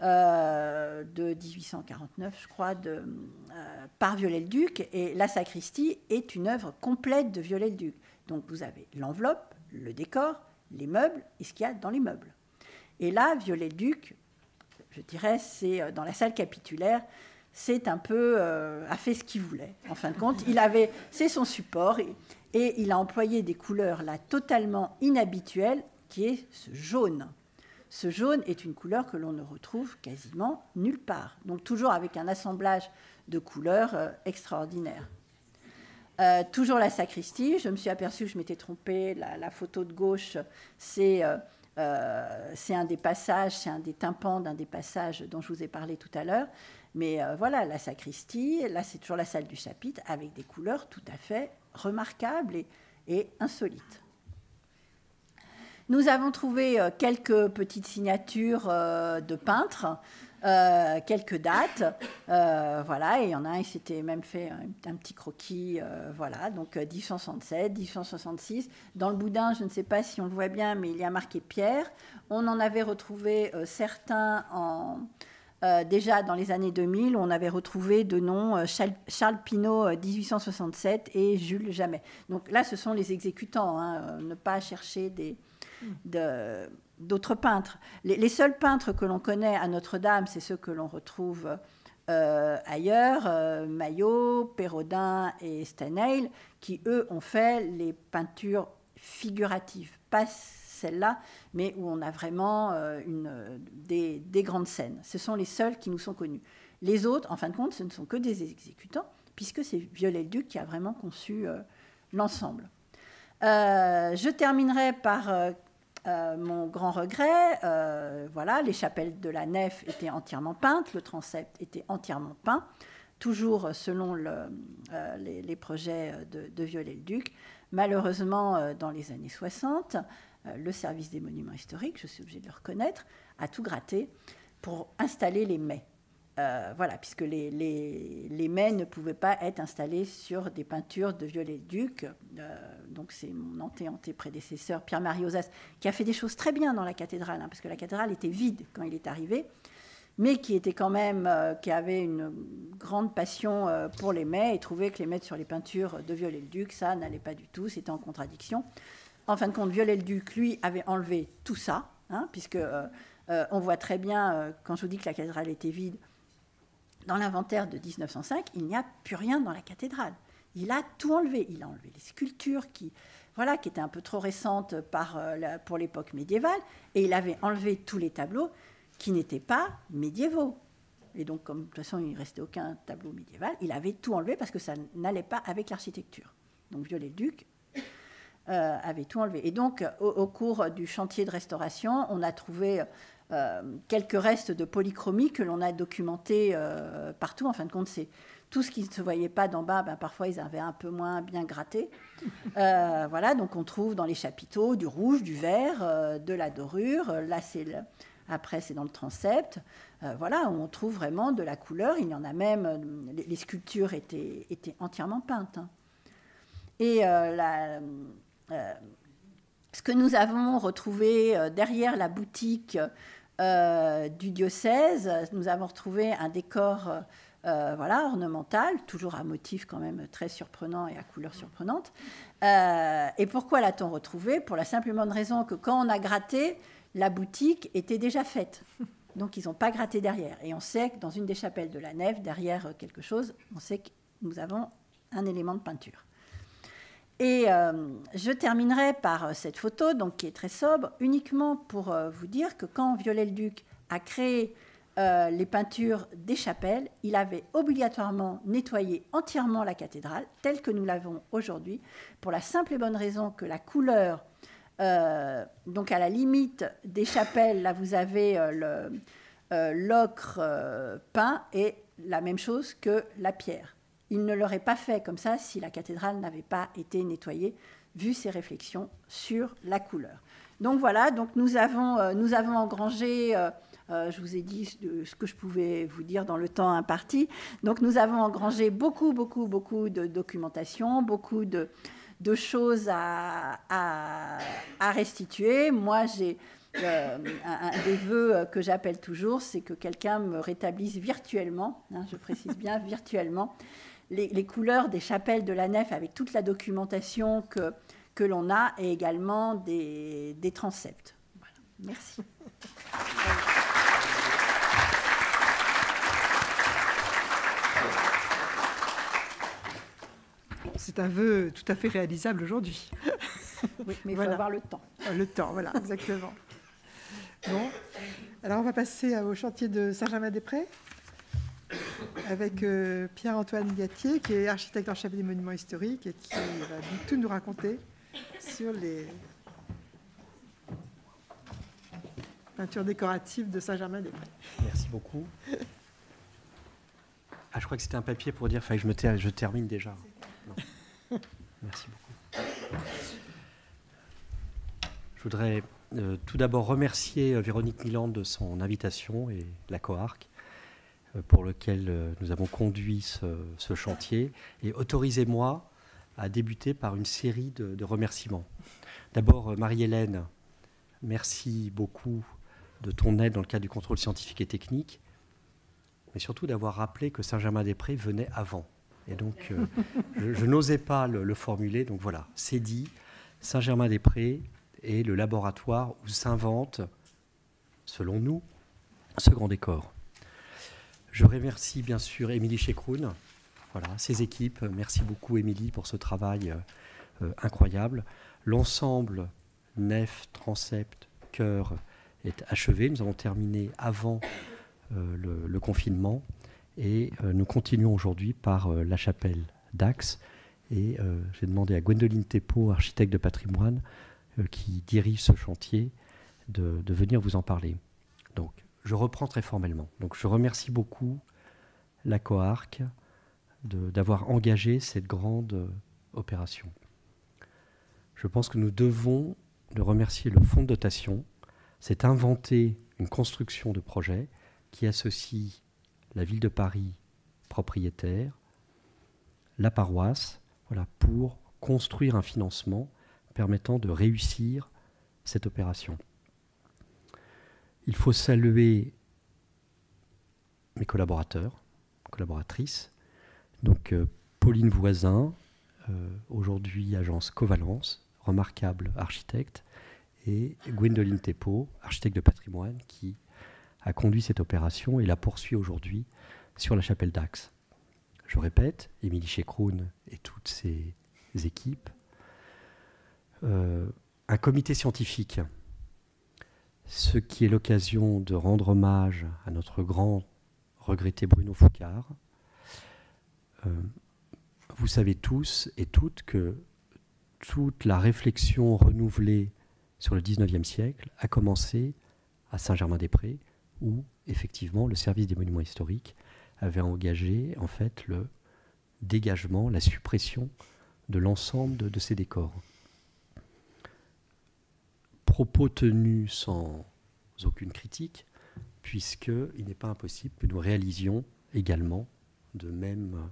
[SPEAKER 12] euh, de 1849, je crois, de, euh, par Viollet-le-Duc. Et la sacristie est une œuvre complète de Viollet-le-Duc. Donc vous avez l'enveloppe, le décor, les meubles et ce qu'il y a dans les meubles. Et là, Viollet-le-Duc, je dirais, c'est euh, dans la salle capitulaire, c'est un peu a fait ce qu'il voulait. En fin de compte, il avait, c'est son support et, et il a employé des couleurs là totalement inhabituelles, qui est ce jaune. Ce jaune est une couleur que l'on ne retrouve quasiment nulle part. Donc toujours avec un assemblage de couleurs euh, extraordinaires. Euh, toujours la sacristie, je me suis aperçue que je m'étais trompée, la, photo de gauche, euh, c'est un des passages, c'est un des tympans d'un des passages dont je vous ai parlé tout à l'heure. Mais voilà, la sacristie, là c'est toujours la salle du chapitre, avec des couleurs tout à fait remarquables et insolites. Nous avons trouvé euh, quelques petites signatures euh, de peintres. Euh, quelques dates, voilà, et il y en a un qui s'était même fait un, petit croquis, voilà, donc 1867, 1866. Dans le boudin, je ne sais pas si on le voit bien, mais il y a marqué Pierre. On en avait retrouvé certains déjà dans les années 2000, on avait retrouvé de noms Charles, Pinault 1867 et Jules Jamais. Donc là, ce sont les exécutants, hein, ne pas chercher des, d'autres peintres. Les, seuls peintres que l'on connaît à Notre-Dame, c'est ceux que l'on retrouve euh, ailleurs, euh, Maillot, Perrodin et Stenheil, qui eux ont fait les peintures figuratives, pas celles-là, mais où on a vraiment euh, une, des, grandes scènes. Ce sont les seuls qui nous sont connus. Les autres, en fin de compte, ce ne sont que des exécutants, puisque c'est Viollet-le-Duc qui a vraiment conçu l'ensemble. je terminerai par euh, mon grand regret, euh, voilà, les chapelles de la nef étaient entièrement peintes, le transept était entièrement peint, toujours selon euh, les, projets de, de Viollet-le-Duc. Malheureusement, dans les années 60, le service des monuments historiques, je suis obligée de le reconnaître, a tout gratté pour installer les mets. Euh, voilà, puisque les, les, mets ne pouvaient pas être installés sur des peintures de Viollet-le-Duc. Euh, donc c'est mon anté prédécesseur, Pierre-Marie Ozas, qui a fait des choses très bien dans la cathédrale, hein, parce que la cathédrale était vide quand il est arrivé, mais qui était quand même, euh, qui avait une grande passion pour les mets et trouvait que les mettre sur les peintures de Viollet-le-Duc, ça n'allait pas du tout, c'était en contradiction. En fin de compte, Viollet-le-Duc, lui, avait enlevé tout ça, hein, puisque on voit très bien, quand je vous dis que la cathédrale était vide, dans l'inventaire de 1905, il n'y a plus rien dans la cathédrale. Il a tout enlevé. Il a enlevé les sculptures qui, voilà, qui étaient un peu trop récentes euh, pour l'époque médiévale, et il avait enlevé tous les tableaux qui n'étaient pas médiévaux. Et donc, comme de toute façon, il ne restait aucun tableau médiéval, il avait tout enlevé parce que ça n'allait pas avec l'architecture. Donc, Viollet-le-Duc euh, avait tout enlevé. Et donc, au, cours du chantier de restauration, on a trouvé euh, quelques restes de polychromie que l'on a documentés euh, partout. En fin de compte, c'est tout ce qui ne se voyait pas d'en bas, ben, parfois ils avaient un peu moins bien gratté. Euh, voilà, donc on trouve dans les chapiteaux du rouge, du vert, de la dorure. Là, c'est Après, c'est dans le transept. voilà, on trouve vraiment de la couleur. Il y en a même, les, sculptures étaient, étaient entièrement peintes. Hein. Et ce que nous avons retrouvé derrière la boutique du diocèse, nous avons retrouvé un décor euh, voilà, ornemental, toujours à motif quand même très surprenant et à couleur surprenante. Euh, et pourquoi l'a-t-on retrouvé? Pour la simple raison que quand on a gratté, la boutique était déjà faite. Donc ils n'ont pas gratté derrière. Et on sait que dans une des chapelles de la nef, derrière quelque chose, on sait que nous avons un élément de peinture. Et euh, je terminerai par cette photo, donc qui est très sobre, uniquement pour vous dire que quand Viollet-le-Duc a créé euh, les peintures des chapelles, il avait obligatoirement nettoyé entièrement la cathédrale, telle que nous l'avons aujourd'hui, pour la simple et bonne raison que la couleur, euh, donc à la limite des chapelles, là vous avez euh, l'ocre peint et la même chose que la pierre. Il ne l'aurait pas fait comme ça si la cathédrale n'avait pas été nettoyée, vu ses réflexions sur la couleur. Donc voilà, donc nous avons, nous avons engrangé euh, je vous ai dit ce que je pouvais vous dire dans le temps imparti. Donc nous avons engrangé beaucoup, beaucoup, beaucoup de documentation, beaucoup de, choses à, restituer. Moi, j'ai euh, un, des vœux que j'appelle toujours, c'est que quelqu'un me rétablisse virtuellement, hein, je précise bien virtuellement, les, couleurs des chapelles de la nef avec toute la documentation que, que l'on a et également des, des transepts. Merci.
[SPEAKER 3] c'est un vœu tout à fait réalisable aujourd'hui.
[SPEAKER 12] Oui, mais il faut avoir le temps.
[SPEAKER 3] Ah, le temps, voilà, exactement. Bon, alors on va passer au chantier de Saint-Germain-des-Prés avec euh, Pierre-Antoine Gatier, qui est architecte en chef des monuments historiques et qui va tout nous raconter sur les peintures décoratives de Saint-Germain-des-Prés.
[SPEAKER 13] Merci beaucoup. Ah, je crois que c'était un papier pour dire que je, me je termine déjà. Merci beaucoup. Je voudrais euh, tout d'abord remercier euh, Véronique Milan de son invitation et la COARC pour lequel nous avons conduit ce, chantier. Et autorisez-moi à débuter par une série de, remerciements. D'abord, Marie-Hélène, merci beaucoup de ton aide dans le cadre du contrôle scientifique et technique, mais surtout d'avoir rappelé que Saint-Germain-des-Prés venait avant. Et donc, euh, je, n'osais pas le, formuler. Donc voilà, c'est dit. Saint-Germain-des-Prés est le laboratoire où s'invente, selon nous, ce grand décor. Je remercie bien sûr Émilie Chekroun, voilà, ses équipes. Merci beaucoup Émilie pour ce travail euh, incroyable. L'ensemble nef, transept, chœur est achevé. Nous avons terminé avant euh, le, confinement. Et euh, nous continuons aujourd'hui par euh, la chapelle d'Ax. Et euh, j'ai demandé à Gwendoline Thépeau, architecte de patrimoine, qui dirige ce chantier, de, venir vous en parler. Donc, je reprends très formellement. Donc, je remercie beaucoup la COARC d'avoir engagé cette grande opération. Je pense que nous devons de remercier le fonds de dotation. C'est inventer une construction de projet qui associe la ville de Paris propriétaire, la paroisse, voilà, pour construire un financement permettant de réussir cette opération. Il faut saluer mes collaborateurs, collaboratrices, donc euh, Pauline Voisin, euh, aujourd'hui agence Covalence, remarquable architecte, et Gwendoline Thépeau, architecte de patrimoine, qui a conduit cette opération et la poursuit aujourd'hui sur la chapelle d'Axe. Je répète, Émilie Chekroun et toutes ses équipes, euh, un comité scientifique, ce qui est l'occasion de rendre hommage à notre grand regretté Bruno Foucard. Euh, vous savez tous et toutes que toute la réflexion renouvelée sur le 19e siècle a commencé à Saint-Germain-des-Prés, où effectivement le service des monuments historiques avait engagé en fait le dégagement, la suppression de l'ensemble de, ces décors. Propos tenus sans aucune critique, puisqu'il n'est pas impossible que nous réalisions également de même euh,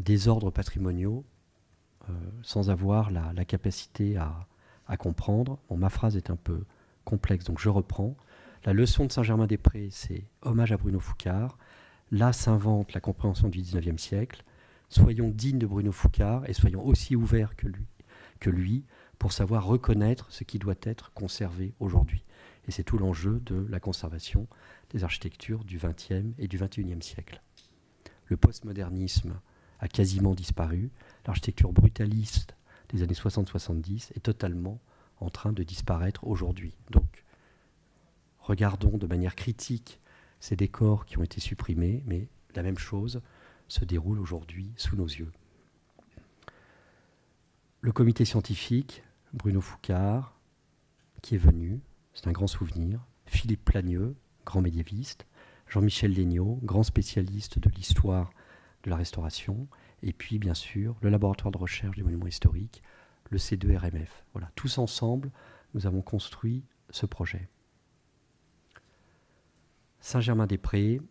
[SPEAKER 13] désordres patrimoniaux euh, sans avoir la, capacité à, comprendre. ma phrase est un peu complexe, donc je reprends. La leçon de Saint-Germain-des-Prés, c'est hommage à Bruno Foucard. Là s'invente la compréhension du XIXe siècle. Soyons dignes de Bruno Foucard et soyons aussi ouverts que lui, que lui pour savoir reconnaître ce qui doit être conservé aujourd'hui. Et c'est tout l'enjeu de la conservation des architectures du XXe et du XXIe siècle. Le postmodernisme a quasiment disparu. L'architecture brutaliste des années 60-70 est totalement en train de disparaître aujourd'hui. Donc, regardons de manière critique ces décors qui ont été supprimés, mais la même chose se déroule aujourd'hui sous nos yeux. Le comité scientifique, Bruno Foucard, qui est venu, c'est un grand souvenir, Philippe Plagneux, grand médiéviste, Jean-Michel Legnaud, grand spécialiste de l'histoire de la restauration, et puis bien sûr le laboratoire de recherche des monuments historiques, le C2RMF. Voilà, tous ensemble, nous avons construit ce projet. Saint-Germain-des-Prés,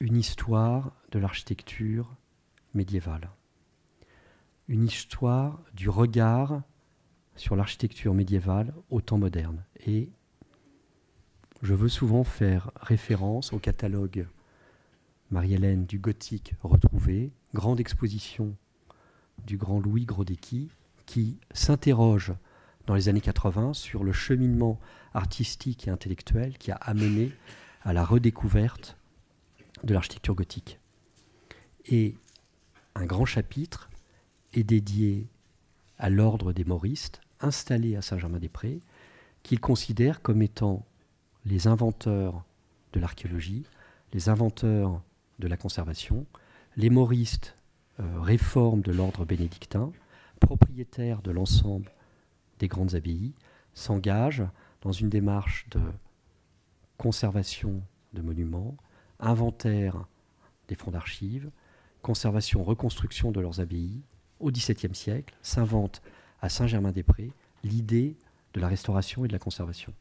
[SPEAKER 13] une histoire de l'architecture médiévale. Une histoire du regard sur l'architecture médiévale au temps moderne. Et je veux souvent faire référence au catalogue Marie-Hélène du Gothique retrouvé, grande exposition du grand Louis Grodecki, qui s'interroge dans les années 80 sur le cheminement artistique et intellectuel qui a amené à la redécouverte de l'architecture gothique. Et un grand chapitre est dédié à l'ordre des Moristes, installé à Saint-Germain-des-Prés, qu'il considère comme étant les inventeurs de l'archéologie, les inventeurs de la conservation. Les Moristes euh, réforment de l'ordre bénédictin, propriétaires de l'ensemble des grandes abbayes, s'engagent dans une démarche de conservation de monuments, inventaire des fonds d'archives, conservation, reconstruction de leurs abbayes. Au XVIIe siècle, s'invente à Saint-Germain-des-Prés l'idée de la restauration et de la conservation.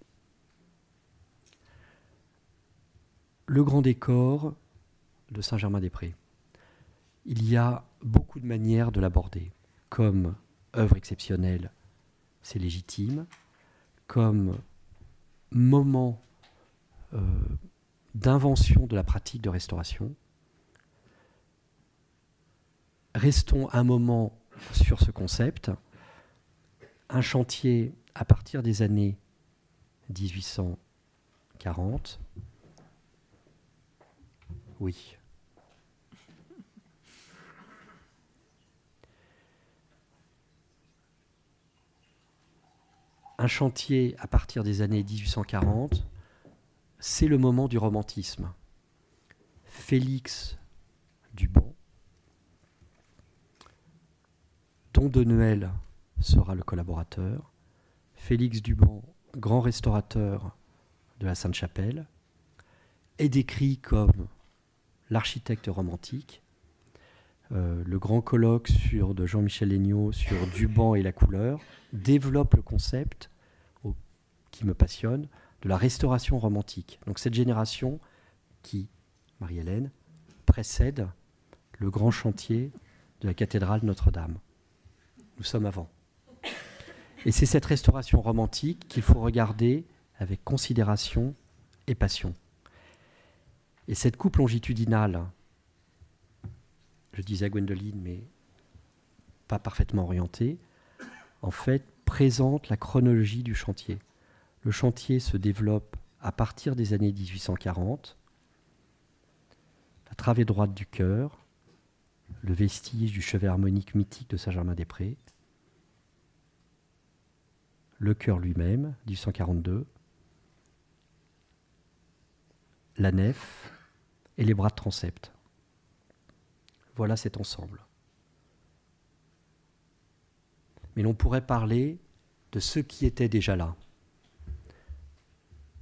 [SPEAKER 13] Le grand décor de Saint-Germain-des-Prés. Il y a beaucoup de manières de l'aborder. Comme œuvre exceptionnelle, c'est légitime. Comme moment euh, d'invention de la pratique de restauration. Restons un moment sur ce concept. Un chantier à partir des années 1840. Oui. Un chantier à partir des années 1840 c'est le moment du romantisme. Félix Duban, dont de Noël sera le collaborateur, Félix Duban, grand restaurateur de la Sainte-Chapelle, est décrit comme l'architecte romantique. Euh, le grand colloque sur, de Jean-Michel Legnaud sur Duban et la couleur développe le concept qui me passionne de la restauration romantique. Donc cette génération qui, Marie-Hélène, précède le grand chantier de la cathédrale Notre-Dame. Nous sommes avant. Et c'est cette restauration romantique qu'il faut regarder avec considération et passion. Et cette coupe longitudinale, je disais à Gwendoline, mais pas parfaitement orientée, en fait, présente la chronologie du chantier. Le chantier se développe à partir des années 1840. La travée droite du chœur, le vestige du chevet harmonique mythique de Saint-Germain-des-Prés, le chœur lui-même, 1842, la nef et les bras de transept. Voilà cet ensemble. Mais l'on pourrait parler de ce qui était déjà là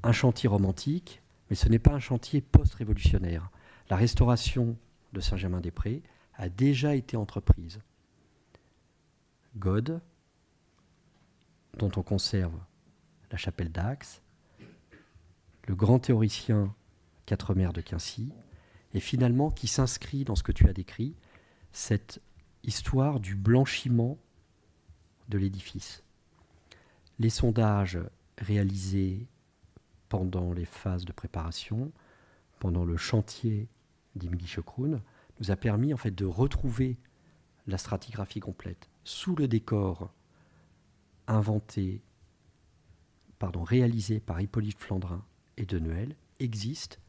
[SPEAKER 13] un chantier romantique, mais ce n'est pas un chantier post-révolutionnaire. La restauration de Saint-Germain-des-Prés a déjà été entreprise. God, dont on conserve la chapelle d'Axe, le grand théoricien Quatremer de Quincy, et finalement qui s'inscrit dans ce que tu as décrit, cette histoire du blanchiment de l'édifice. Les sondages réalisés pendant les phases de préparation, pendant le chantier d'Emily Chokroun, nous a permis en fait de retrouver la stratigraphie complète sous le décor inventé, pardon, réalisé par Hippolyte Flandrin et de Noël, existe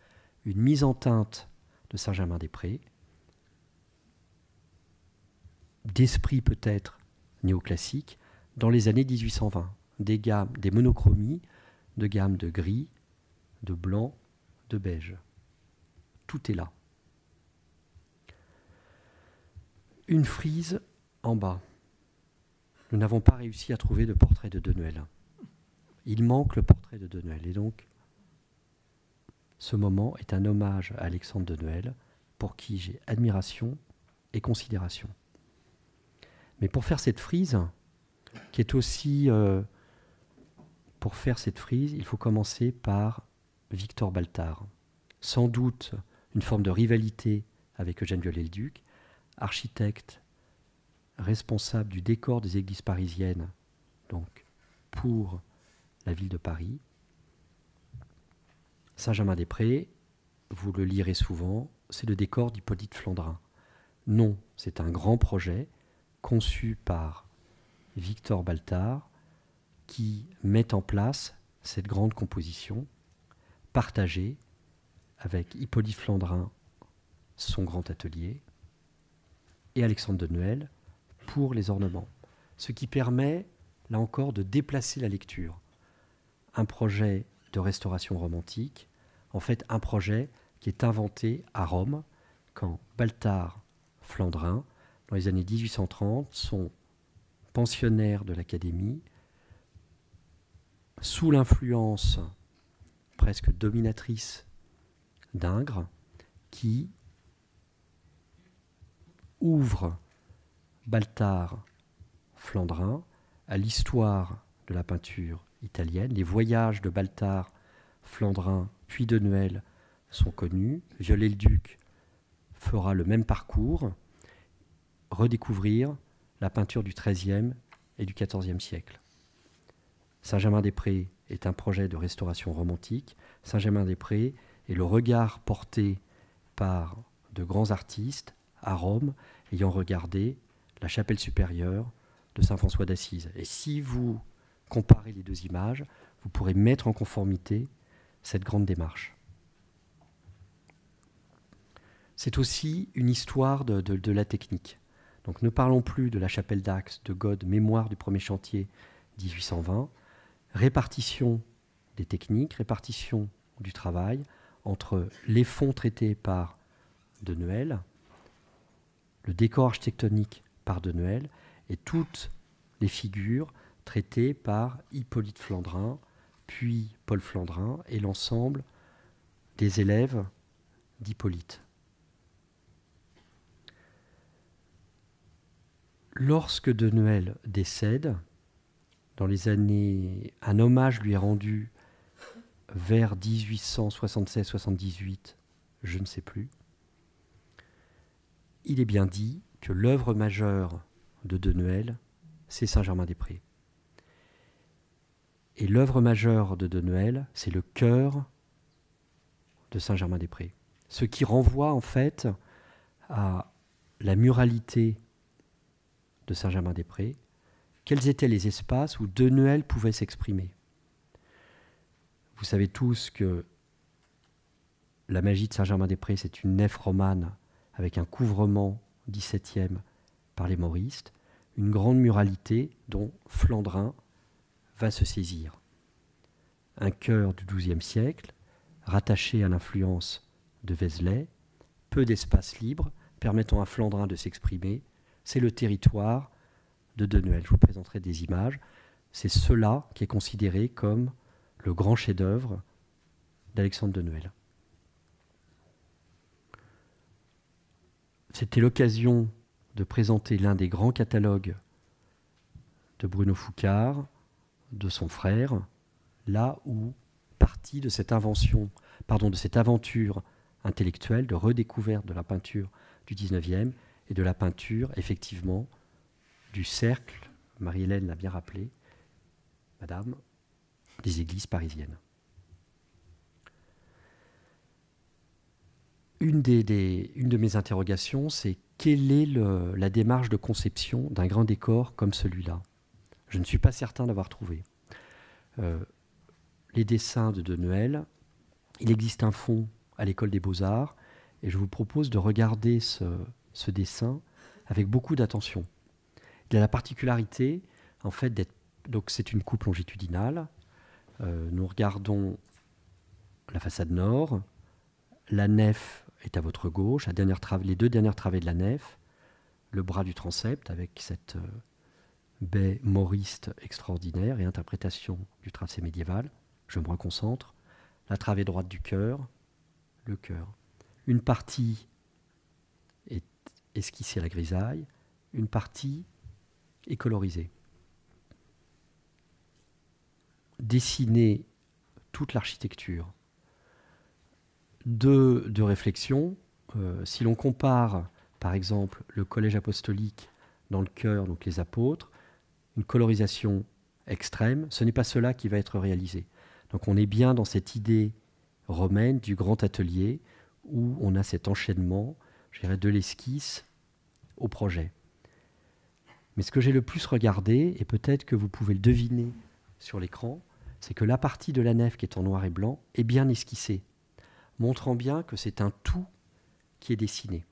[SPEAKER 13] une mise en teinte de Saint-Germain-des-Prés, d'esprit peut-être néoclassique, dans les années 1820, des gammes, des monochromies de gammes de gris, de blanc, de beige. Tout est là. Une frise en bas. Nous n'avons pas réussi à trouver de portrait de Denuel. Il manque le portrait de Denuel. Et donc, ce moment est un hommage à Alexandre Denuel, pour qui j'ai admiration et considération. Mais pour faire cette frise, qui est aussi... Euh, pour faire cette frise, il faut commencer par Victor Baltard. Sans doute une forme de rivalité avec Eugène Viollet-le-Duc, architecte responsable du décor des églises parisiennes, donc pour la ville de Paris. Saint-Germain-des-Prés, vous le lirez souvent, c'est le décor d'Hippolyte Flandrin. Non, c'est un grand projet conçu par Victor Baltard qui met en place cette grande composition partagée avec Hippolyte Flandrin, son grand atelier, et Alexandre de Noël pour les ornements. Ce qui permet, là encore, de déplacer la lecture. Un projet de restauration romantique, en fait un projet qui est inventé à Rome quand Balthar Flandrin, dans les années 1830, son pensionnaire de l'Académie, sous l'influence presque dominatrice d'Ingres, qui ouvre Baltard Flandrin à l'histoire de la peinture italienne. Les voyages de Baltard Flandrin puis de Noël sont connus. Viollet-le-Duc fera le même parcours, redécouvrir la peinture du XIIIe et du XIVe siècle. Saint-Germain-des-Prés est un projet de restauration romantique. Saint-Germain-des-Prés est le regard porté par de grands artistes à Rome ayant regardé la chapelle supérieure de Saint François d'Assise. Et si vous comparez les deux images, vous pourrez mettre en conformité cette grande démarche. C'est aussi une histoire de, la technique. Donc ne parlons plus de la chapelle d'Axe, de God, mémoire du premier chantier 1820, répartition des techniques, répartition du travail entre les fonds traités par De Noël, le décor architectonique par De Noël et toutes les figures traitées par Hippolyte Flandrin, puis Paul Flandrin et l'ensemble des élèves d'Hippolyte. Lorsque De Noël décède, dans les années, un hommage lui est rendu vers 1876-78, je ne sais plus il est bien dit que l'œuvre majeure de De Noël, c'est Saint-Germain-des-Prés. Et l'œuvre majeure de De Noël, c'est le cœur de Saint-Germain-des-Prés. Ce qui renvoie en fait à la muralité de Saint-Germain-des-Prés, quels étaient les espaces où De Noël pouvait s'exprimer? Vous savez tous que la magie de Saint-Germain-des-Prés, c'est une nef romane avec un couvrement 17e par les moristes, une grande muralité dont Flandrin va se saisir. Un chœur du XIIe siècle, rattaché à l'influence de Vézelay, peu d'espace libre permettant à Flandrin de s'exprimer, c'est le territoire de Denuel. Je vous présenterai des images. C'est cela qui est considéré comme le grand chef-d'œuvre d'Alexandre Denuel. C'était l'occasion de présenter l'un des grands catalogues de Bruno Foucard, de son frère, là où partie de cette invention, pardon, de cette aventure intellectuelle de redécouverte de la peinture du 19e et de la peinture, effectivement, du cercle, Marie-Hélène l'a bien rappelé, Madame, des églises parisiennes. Une, des, une de mes interrogations, c'est quelle est la démarche de conception d'un grand décor comme celui-là? Je ne suis pas certain d'avoir trouvé. Euh, les dessins de De Noël, il existe un fond à l'école des beaux-arts, et je vous propose de regarder ce, dessin avec beaucoup d'attention. Il a la particularité, en fait, d'être. Donc, c'est une coupe longitudinale. Euh, nous regardons la façade nord. La nef est à votre gauche, les deux dernières travées de la nef, le bras du transept avec cette euh, baie moriste extraordinaire et interprétation du tracé médiéval. Je me reconcentre. La travée droite du cœur, le cœur. Une partie est esquissée à la grisaille, une partie est colorisée. Dessiner toute l'architecture. Deux, de réflexions. Euh, si l'on compare, par exemple, le collège apostolique dans le cœur, donc les apôtres, une colorisation extrême, ce n'est pas cela qui va être réalisé. Donc on est bien dans cette idée romaine du grand atelier où on a cet enchaînement, je de l'esquisse au projet. Mais ce que j'ai le plus regardé, et peut-être que vous pouvez le deviner sur l'écran, c'est que la partie de la nef qui est en noir et blanc est bien esquissée, montrant bien que c'est un tout qui est dessiné.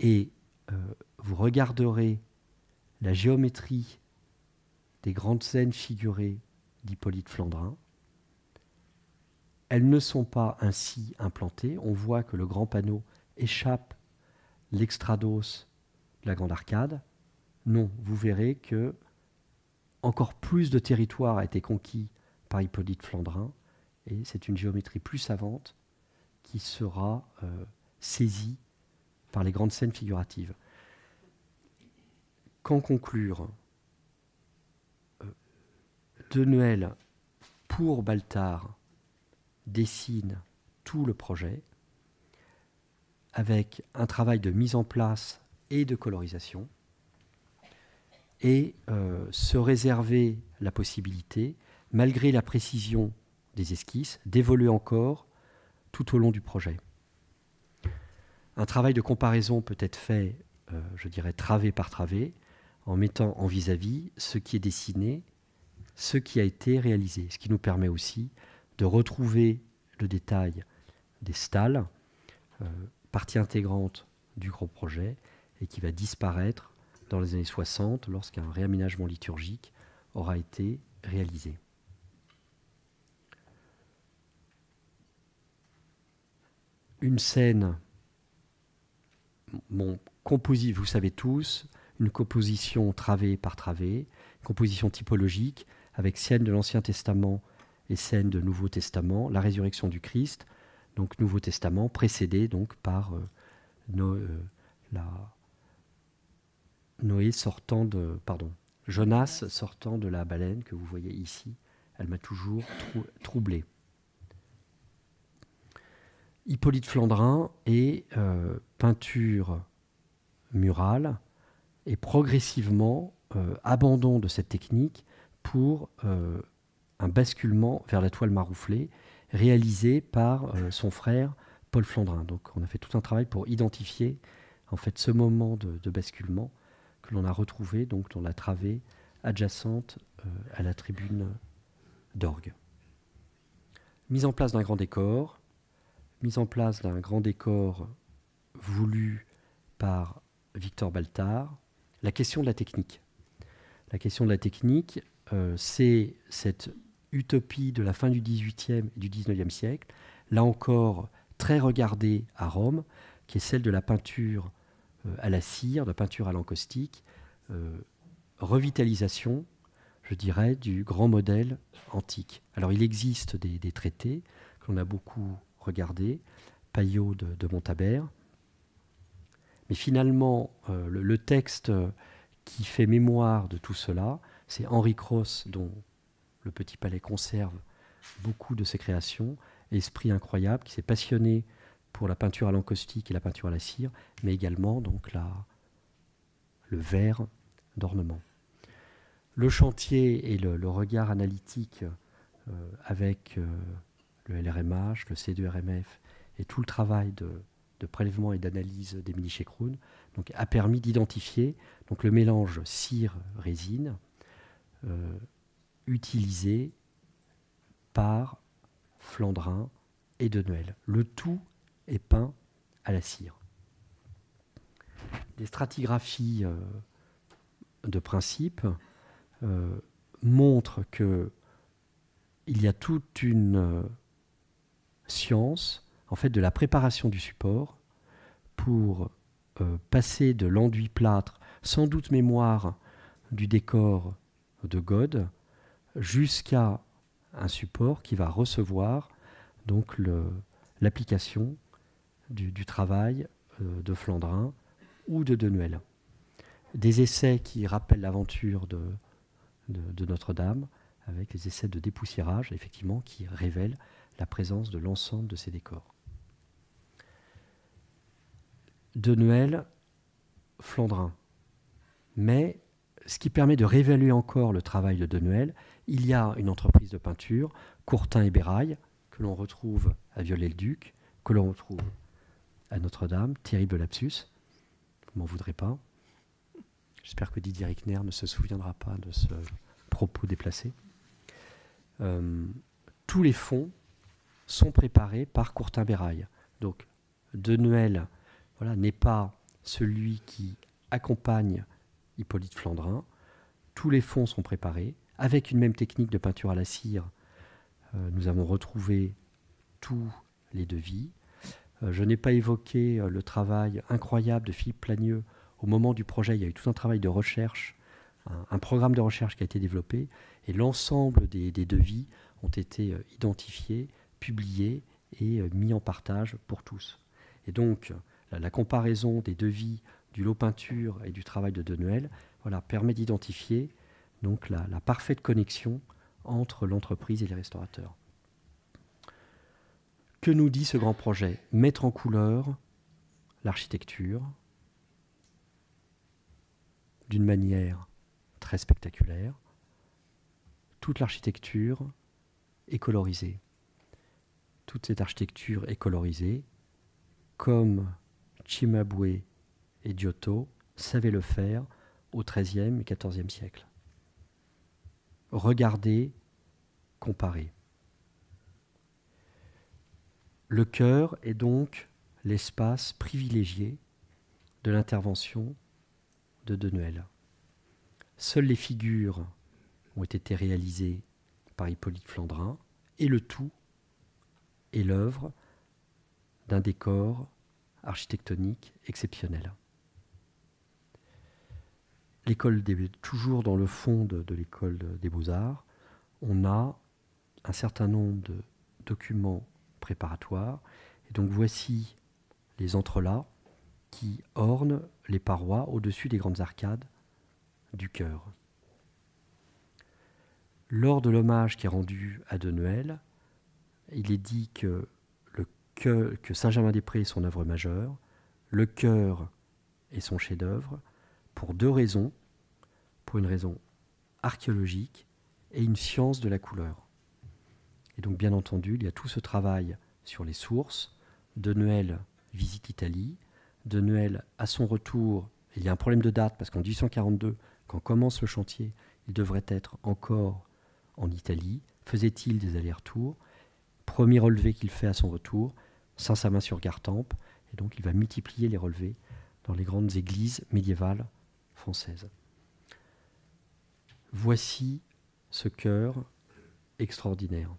[SPEAKER 13] Et euh, vous regarderez la géométrie des grandes scènes figurées d'Hippolyte Flandrin. Elles ne sont pas ainsi implantées. On voit que le grand panneau échappe l'extrados de la grande arcade. Non, vous verrez que encore plus de territoire a été conquis par Hippolyte Flandrin, et c'est une géométrie plus savante qui sera euh, saisie par les grandes scènes figuratives. Qu'en conclure euh, De Noël, pour Baltard, dessine tout le projet avec un travail de mise en place et de colorisation et euh, se réserver la possibilité, malgré la précision des esquisses, d'évoluer encore tout au long du projet. Un travail de comparaison peut être fait, euh, je dirais, travée par travée, en mettant en vis-à-vis ce qui est dessiné, ce qui a été réalisé, ce qui nous permet aussi de retrouver le détail des stalles, euh, partie intégrante du gros projet, et qui va disparaître dans les années 60 lorsqu'un réaménagement liturgique aura été réalisé. Une scène, mon composite, vous savez tous, une composition travée par travée, composition typologique avec scène de l'Ancien Testament et scène de Nouveau Testament, la résurrection du Christ, donc Nouveau Testament précédé donc par euh, euh, la, Noé sortant de. Pardon. Jonas sortant de la baleine que vous voyez ici. Elle m'a toujours troublé. Hippolyte Flandrin et euh, peinture murale et progressivement euh, abandon de cette technique pour euh, un basculement vers la toile marouflée réalisé par son frère Paul Flandrin. Donc on a fait tout un travail pour identifier en fait ce moment de basculement que l'on a retrouvé donc dans la travée adjacente à la tribune d'orgue. Mise en place d'un grand décor, mise en place d'un grand décor voulu par Victor Baltard, la question de la technique. La question de la technique, euh, c'est cette utopie de la fin du XVIIIe et du XIXe siècle, là encore très regardée à Rome, qui est celle de la peinture euh, à la cire, de peinture à l'encaustique, euh, revitalisation, je dirais, du grand modèle antique. Alors il existe des, traités que l'on a beaucoup regardés, Payot de, Montabert, mais finalement, euh, le, texte qui fait mémoire de tout cela, c'est Henri Cross, dont le Petit Palais conserve beaucoup de ses créations, esprit incroyable, qui s'est passionné pour la peinture à l'encaustique et la peinture à la cire, mais également donc la, le verre d'ornement. Le chantier et le, regard analytique euh, avec euh, le LRMH, le C2RMF et tout le travail de, prélèvement et d'analyse d'Emilie Chekroun donc, a permis d'identifier donc, le mélange cire-résine euh, utilisé par Flandrin et de Noël. Le tout est peint à la cire. Les stratigraphies euh, de principe euh, montrent que il y a toute une science en fait de la préparation du support pour passer de l'enduit plâtre, sans doute mémoire du décor de God, jusqu'à un support qui va recevoir donc l'application du, travail euh, de Flandrin ou de Denuel. Des essais qui rappellent l'aventure de, Notre-Dame, avec les essais de dépoussiérage, effectivement, qui révèlent la présence de l'ensemble de ces décors. Denuel, Flandrin. Mais ce qui permet de réévaluer encore le travail de Denuel, il y a une entreprise de peinture, Courtin et Béraille, que l'on retrouve à Viollet-le-Duc, que l'on retrouve à Notre-Dame, terrible lapsus, vous m'en voudrez pas. J'espère que Didier Rickner ne se souviendra pas de ce propos déplacé. Euh, tous les fonds sont préparés par Courtin Béraille. Donc, Denuel voilà, n'est pas celui qui accompagne Hippolyte Flandrin. Tous les fonds sont préparés avec une même technique de peinture à la cire, euh, nous avons retrouvé tous les devis. Euh, je n'ai pas évoqué euh, le travail incroyable de Philippe Plagneux. Au moment du projet, il y a eu tout un travail de recherche, un, programme de recherche qui a été développé, et l'ensemble des, devis ont été identifiés, publiés et mis en partage pour tous. Et donc, la, comparaison des devis du lot peinture et du travail de Denuel voilà, permet d'identifier donc la, parfaite connexion entre l'entreprise et les restaurateurs. Que nous dit ce grand projet? Mettre en couleur l'architecture d'une manière très spectaculaire. Toute l'architecture est colorisée. Toute cette architecture est colorisée comme Cimabue et Giotto savaient le faire au XIIIe et XIVe siècle regarder, comparer. Le cœur est donc l'espace privilégié de l'intervention de Denuel. Seules les figures ont été réalisées par Hippolyte Flandrin et le tout est l'œuvre d'un décor architectonique exceptionnel l'école toujours dans le fond de, l'école des beaux-arts, on a un certain nombre de documents préparatoires. Et donc voici les entrelacs qui ornent les parois au-dessus des grandes arcades du chœur. Lors de l'hommage qui est rendu à De Noël, il est dit que, le que Saint-Germain-des-Prés est son œuvre majeure, le chœur est son chef-d'œuvre, pour deux raisons. Pour une raison archéologique et une science de la couleur. Et donc, bien entendu, il y a tout ce travail sur les sources. De Noël visite l'Italie. De Noël, à son retour, il y a un problème de date parce qu'en 1842, quand commence le chantier, il devrait être encore en Italie. Faisait-il des allers-retours? Premier relevé qu'il fait à son retour, sans sa main sur Gartempe. Et donc, il va multiplier les relevés dans les grandes églises médiévales française. Voici ce cœur extraordinaire.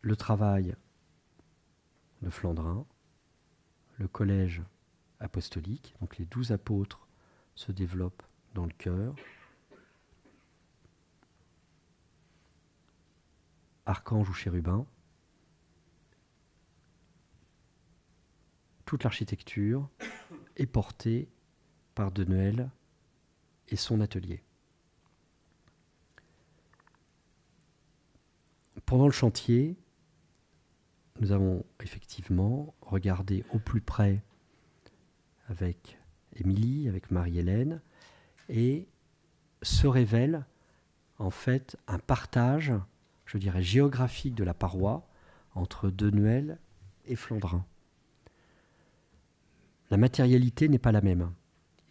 [SPEAKER 13] Le travail de Flandrin, le collège apostolique, donc les douze apôtres se développent dans le cœur. Archange ou chérubin, toute l'architecture est portée par De Noël et son atelier. pendant le chantier, nous avons effectivement regardé au plus près avec Émilie, avec Marie-Hélène, et se révèle en fait un partage, je dirais, géographique de la paroi entre Denuel et Flandrin. La matérialité n'est pas la même.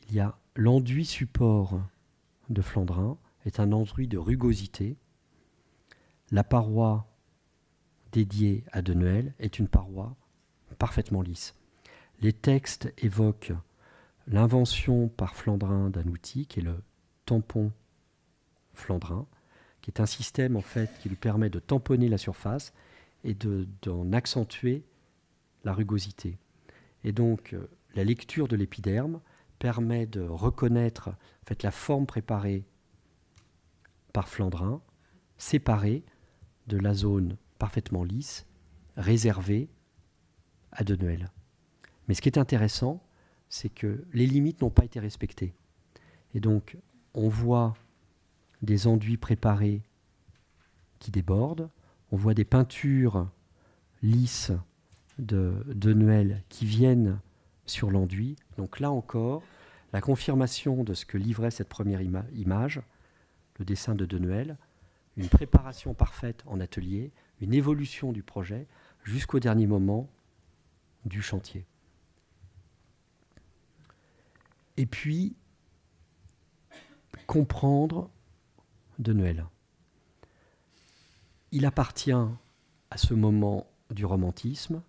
[SPEAKER 13] Il y a l'enduit support de Flandrin est un enduit de rugosité. La paroi dédiée à Denuel est une paroi parfaitement lisse. Les textes évoquent l'invention par Flandrin d'un outil qui est le tampon Flandrin, qui est un système en fait qui lui permet de tamponner la surface et d'en accentuer la rugosité. Et donc euh, la lecture de l'épiderme permet de reconnaître la forme préparée par Flandrin, séparée de la zone parfaitement lisse, réservée à Denuel. Mais ce qui est intéressant, c'est que les limites n'ont pas été respectées. Et donc, on voit des enduits préparés qui débordent, on voit des peintures lisses de, de qui viennent sur l'enduit. Donc là encore, la confirmation de ce que livrait cette première image, le dessin de Denuel, une préparation parfaite en atelier, une évolution du projet jusqu'au dernier moment du chantier. Et puis, comprendre de Noël. Il appartient à ce moment du romantisme,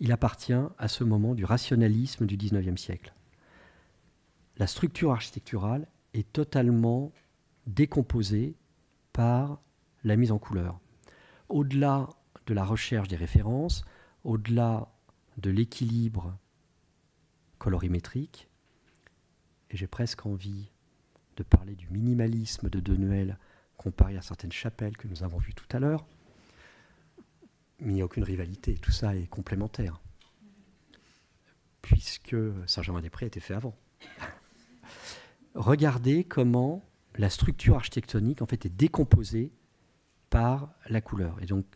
[SPEAKER 13] il appartient à ce moment du rationalisme du XIXe siècle. La structure architecturale est totalement décomposée par la mise en couleur. Au-delà de la recherche des références, au-delà de l'équilibre colorimétrique, et j'ai presque envie de parler du minimalisme de Denuel comparé à certaines chapelles que nous avons vues tout à l'heure, mais il n'y a aucune rivalité, tout ça est complémentaire, puisque Saint-Germain-des-Prés a été fait avant. Regardez comment la structure architectonique en fait est décomposée par la couleur. Et donc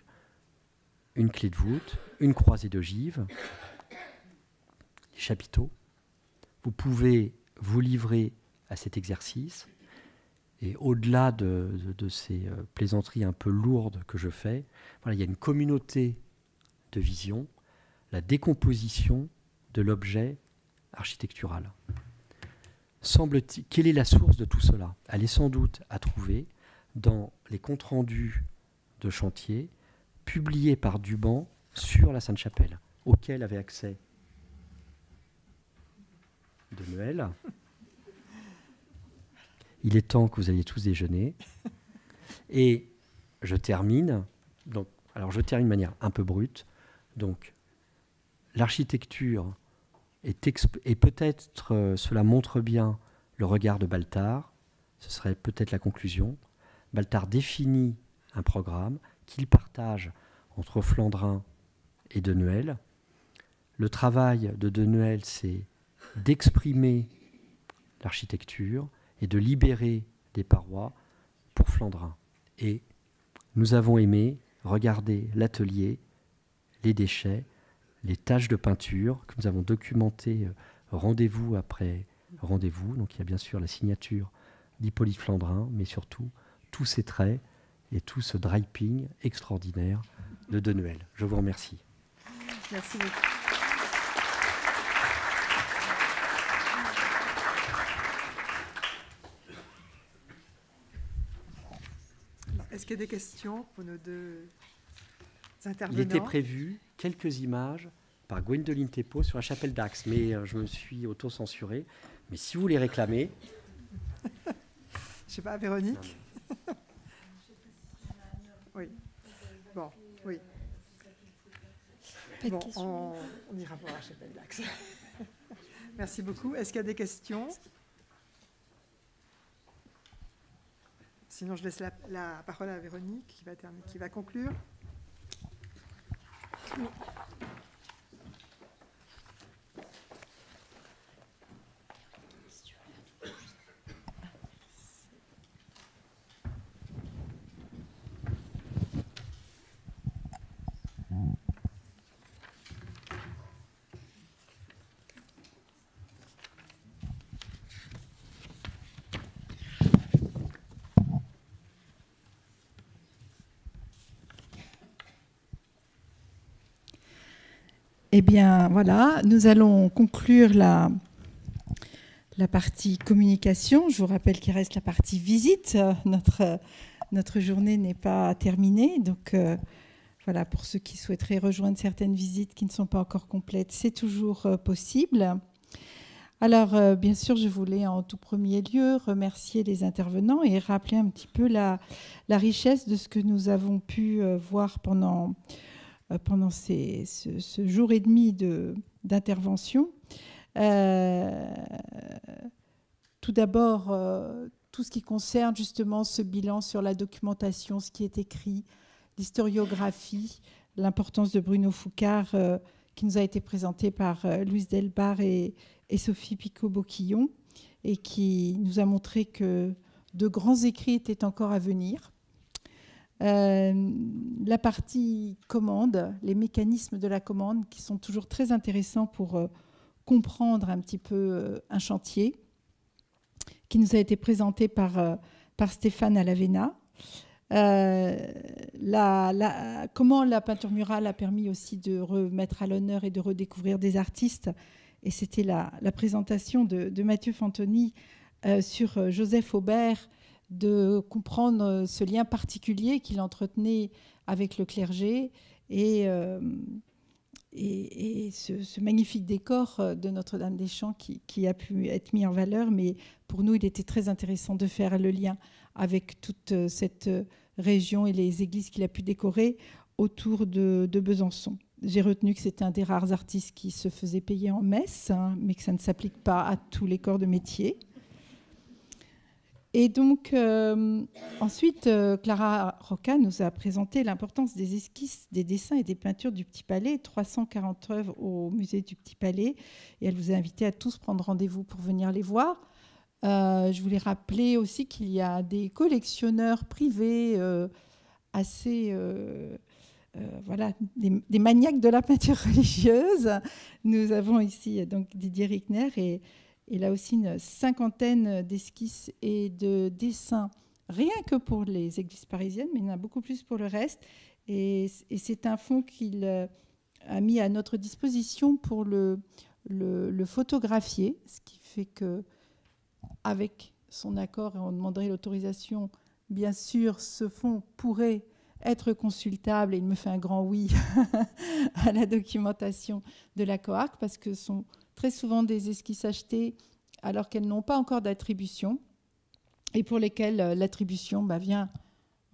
[SPEAKER 13] une clé de voûte, une croisée d'ogive, les chapiteaux. Vous pouvez vous livrer à cet exercice. Et au-delà de, ces euh, plaisanteries un peu lourdes que je fais, il y a une communauté de vision, la décomposition de l'objet architectural. Semble quelle est la source de tout cela? Elle est sans doute à trouver dans les comptes rendus de chantier publiés par Duban sur la Sainte-Chapelle, auquel avait accès de Noël il est temps que vous alliez tous déjeuner. Et je termine. Donc, alors, je termine de manière un peu brute. Donc, l'architecture est, et peut-être euh, cela montre bien le regard de Baltard. Ce serait peut-être la conclusion. Baltard définit un programme qu'il partage entre Flandrin et Denuel. Le travail de Denuel, c'est d'exprimer l'architecture, et de libérer des parois pour Flandrin. Et nous avons aimé regarder l'atelier, les déchets, les tâches de peinture que nous avons documentées euh, rendez-vous après rendez-vous. Donc il y a bien sûr la signature d'Hippolyte Flandrin, mais surtout tous ces traits et tout ce draping extraordinaire de Denuel. Je vous remercie.
[SPEAKER 3] Est-ce qu'il y a des questions pour nos deux intervenants
[SPEAKER 13] Il était prévu quelques images par Gwendoline Tepo sur la chapelle d'Axe, mais euh, je me suis auto-censuré. Mais si vous les réclamez.
[SPEAKER 3] je ne sais pas, Véronique Oui. Bon, oui. Bon, on, on ira voir la chapelle d'Axe. Merci beaucoup. Est-ce qu'il y a des questions? Sinon, je laisse la, parole à Véronique qui va, qui va conclure.
[SPEAKER 14] Eh bien, voilà, nous allons conclure la, partie communication. Je vous rappelle qu'il reste la partie visite. Notre, journée n'est pas terminée. Donc, euh, voilà, pour ceux qui souhaiteraient rejoindre certaines visites qui ne sont pas encore complètes, c'est toujours euh, possible. Alors, euh, bien sûr, je voulais en tout premier lieu remercier les intervenants et rappeler un petit peu la richesse de ce que nous avons pu voir pendant, pendant ces, ce, jour et demi d'intervention. tout d'abord, tout ce qui concerne justement ce bilan sur la documentation, ce qui est écrit, l'historiographie, l'importance de Bruno Foucard, euh, qui nous a été présenté par euh, Louise Delbar et, Sophie Picot-Boquillon, et qui nous a montré que de grands écrits étaient encore à venir. Euh, la partie commande, les mécanismes de la commande, qui sont toujours très intéressants pour comprendre un petit peu un chantier qui nous a été présenté par, euh, par Stéphane Alavena. Euh, la, comment la peinture murale a permis aussi de remettre à l'honneur et de redécouvrir des artistes. Et c'était la, la, présentation de, de Mathieu Fantoni euh, sur Joseph Aubert, de comprendre ce lien particulier qu'il entretenait avec le clergé et, et, ce, magnifique décor euh, de Notre-Dame-des-Champs qui, a pu être mis en valeur. Mais pour nous, il était très intéressant de faire le lien avec toute euh, cette euh, région et les églises qu'il a pu décorer autour de, Besançon. J'ai retenu que c'était un des rares artistes qui se faisait payer en messe, hein, mais que ça ne s'applique pas à tous les corps de métier. Et donc, euh, ensuite, euh, Clara Roca nous a présenté l'importance des esquisses, des dessins et des peintures du Petit Palais, 340 œuvres au musée du Petit Palais. Et elle vous a invité à tous prendre rendez-vous pour venir les voir. Euh, je voulais rappeler aussi qu'il y a des collectionneurs privés assez. voilà, des, maniaques de la peinture religieuse. Nous avons ici donc Didier Rickner et il a aussi une cinquantaine d'esquisses et de dessins, rien que pour les églises parisiennes, mais il y en a beaucoup plus pour le reste. Et, c'est un fonds qu'il euh, a mis à notre disposition pour le, photographier, ce qui fait que, avec son accord, et on demanderait l'autorisation, bien sûr, ce fonds pourrait être consultable, et il me fait un grand oui à la documentation de la COARC, parce que son très souvent des esquisses achetées alors qu'elles n'ont pas encore d'attribution et pour lesquelles euh, l'attribution bah, vient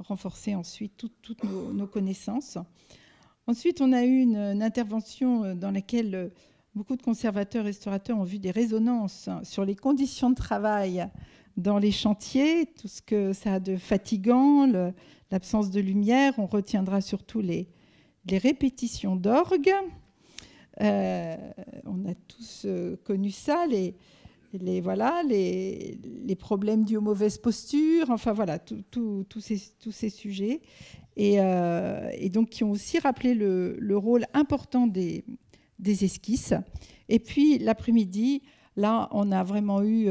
[SPEAKER 14] renforcer ensuite toutes nos, connaissances. Ensuite, on a eu une, intervention euh, dans laquelle euh, beaucoup de conservateurs restaurateurs ont vu des résonances sur les conditions de travail dans les chantiers, tout ce que ça a de fatigant, l'absence de lumière. On retiendra surtout les, les répétitions d'orgue, euh, on a tous euh, connu ça, les, voilà, les, problèmes dus aux mauvaises postures, enfin voilà, tous ces, tous ces sujets. Et, euh, donc qui ont aussi rappelé le, le rôle important des, des, esquisses. Et puis l'après-midi, là, on a vraiment eu,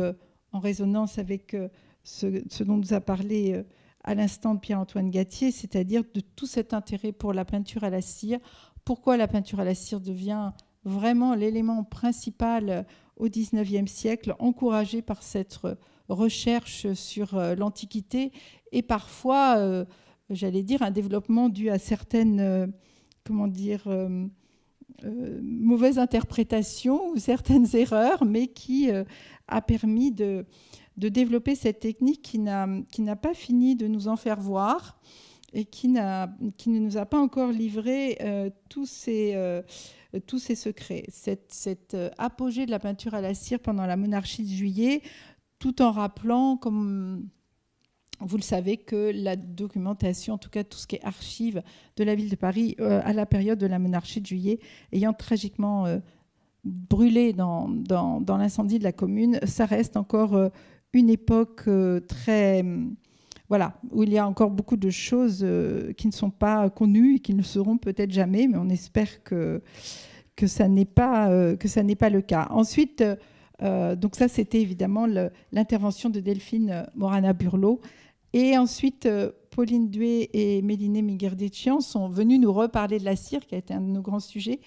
[SPEAKER 14] en résonance avec ce, ce, dont nous a parlé à l'instant Pierre-Antoine Gatier, c'est-à-dire de tout cet intérêt pour la peinture à la cire pourquoi la peinture à la cire devient vraiment l'élément principal au XIXe siècle, encouragé par cette recherche sur euh, l'Antiquité et parfois, euh, j'allais dire, un développement dû à certaines, euh, comment dire, mauvaises interprétations ou certaines erreurs, mais qui a permis de, de, développer cette technique qui n'a pas fini de nous en faire voir et qui, ne nous a pas encore livré euh, euh, tous ces secrets. Cette euh, apogée de la peinture à la cire pendant la monarchie de juillet, tout en rappelant, comme vous le savez, que la documentation, en tout cas tout ce qui est archives de la ville de Paris à la période de la monarchie de juillet, ayant tragiquement brûlé dans l'incendie de la commune, ça reste encore une époque très voilà, où il y a encore beaucoup de choses euh, qui ne sont pas connues et qui ne seront peut-être jamais, mais on espère que, que ça n'est pas, euh, pas le cas. Ensuite, euh, donc ça, c'était évidemment l'intervention de Delphine Morana-Burlot. Et ensuite, Pauline Dué et Méliné Miguerdetchian sont venus nous reparler de la cire, qui a été un de nos grands sujets,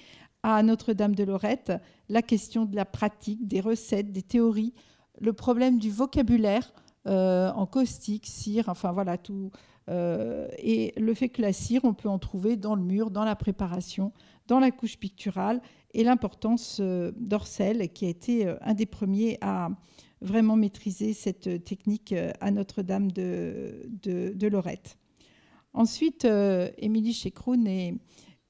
[SPEAKER 14] à Notre-Dame de Lorette la question de la pratique, des recettes, des théories, le problème du vocabulaire en caustique, cire, enfin voilà tout. Euh, et le fait que la cire, on peut en trouver dans le mur, dans la préparation, dans la couche picturale, et l'importance euh, d'Orcel, qui a été un des premiers à vraiment maîtriser cette technique à Notre-Dame de, Lorette. Ensuite, Émilie Chekroun et,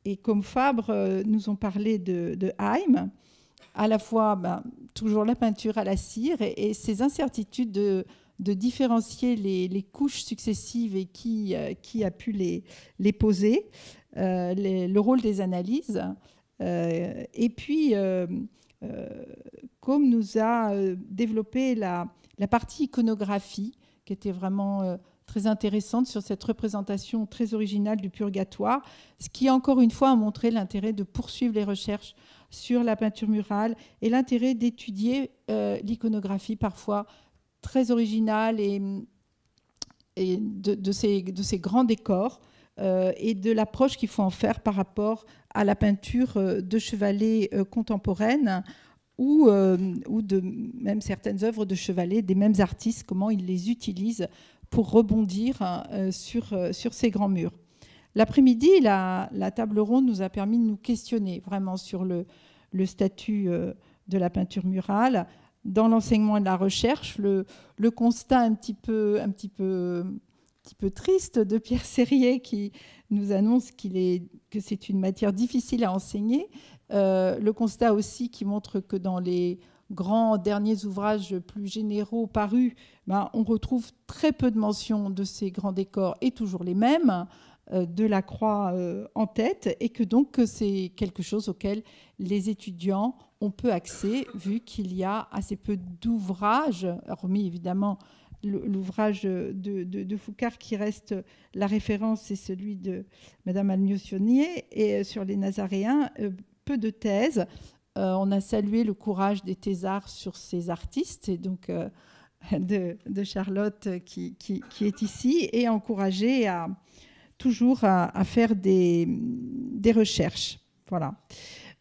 [SPEAKER 14] et comme Fabre nous ont parlé de, de à la fois ben, toujours la peinture à la cire et, ces incertitudes de, différencier les, couches successives et qui, euh, qui a pu les, les poser, euh, le rôle des analyses. Euh, et puis, comme nous a développé la, la, partie iconographie, qui était vraiment très intéressante sur cette représentation très originale du purgatoire, ce qui encore une fois a montré l'intérêt de poursuivre les recherches sur la peinture murale et l'intérêt d'étudier l'iconographie parfois très originale et, de, ces, grands décors euh, et de l'approche qu'il faut en faire par rapport à la peinture euh, de chevalet contemporaine ou, ou de même certaines œuvres de chevalet des mêmes artistes, comment ils les utilisent pour rebondir sur, ces grands murs. L'après-midi, la, table ronde nous a permis de nous questionner vraiment sur le, statut euh, de la peinture murale. Dans l'enseignement et la recherche, le, constat un petit peu, un petit peu, petit peu triste de Pierre Serrier qui nous annonce qu'il est, que c'est une matière difficile à enseigner. Euh, le constat aussi qui montre que dans les grands derniers ouvrages plus généraux parus, ben, on retrouve très peu de mentions de ces grands décors et toujours les mêmes. Euh, de la croix euh, en tête et que donc c'est quelque chose auquel les étudiants ont peu accès vu qu'il y a assez peu d'ouvrages, hormis évidemment l'ouvrage de, de, qui reste la référence, c'est celui de Madame Almios-Saunier, et sur les Nazaréens, euh, peu de thèses. on a salué le courage des thésards sur ces artistes, et donc de, Charlotte qui, est ici, et encouragé à, toujours à, faire des, des, recherches. Voilà.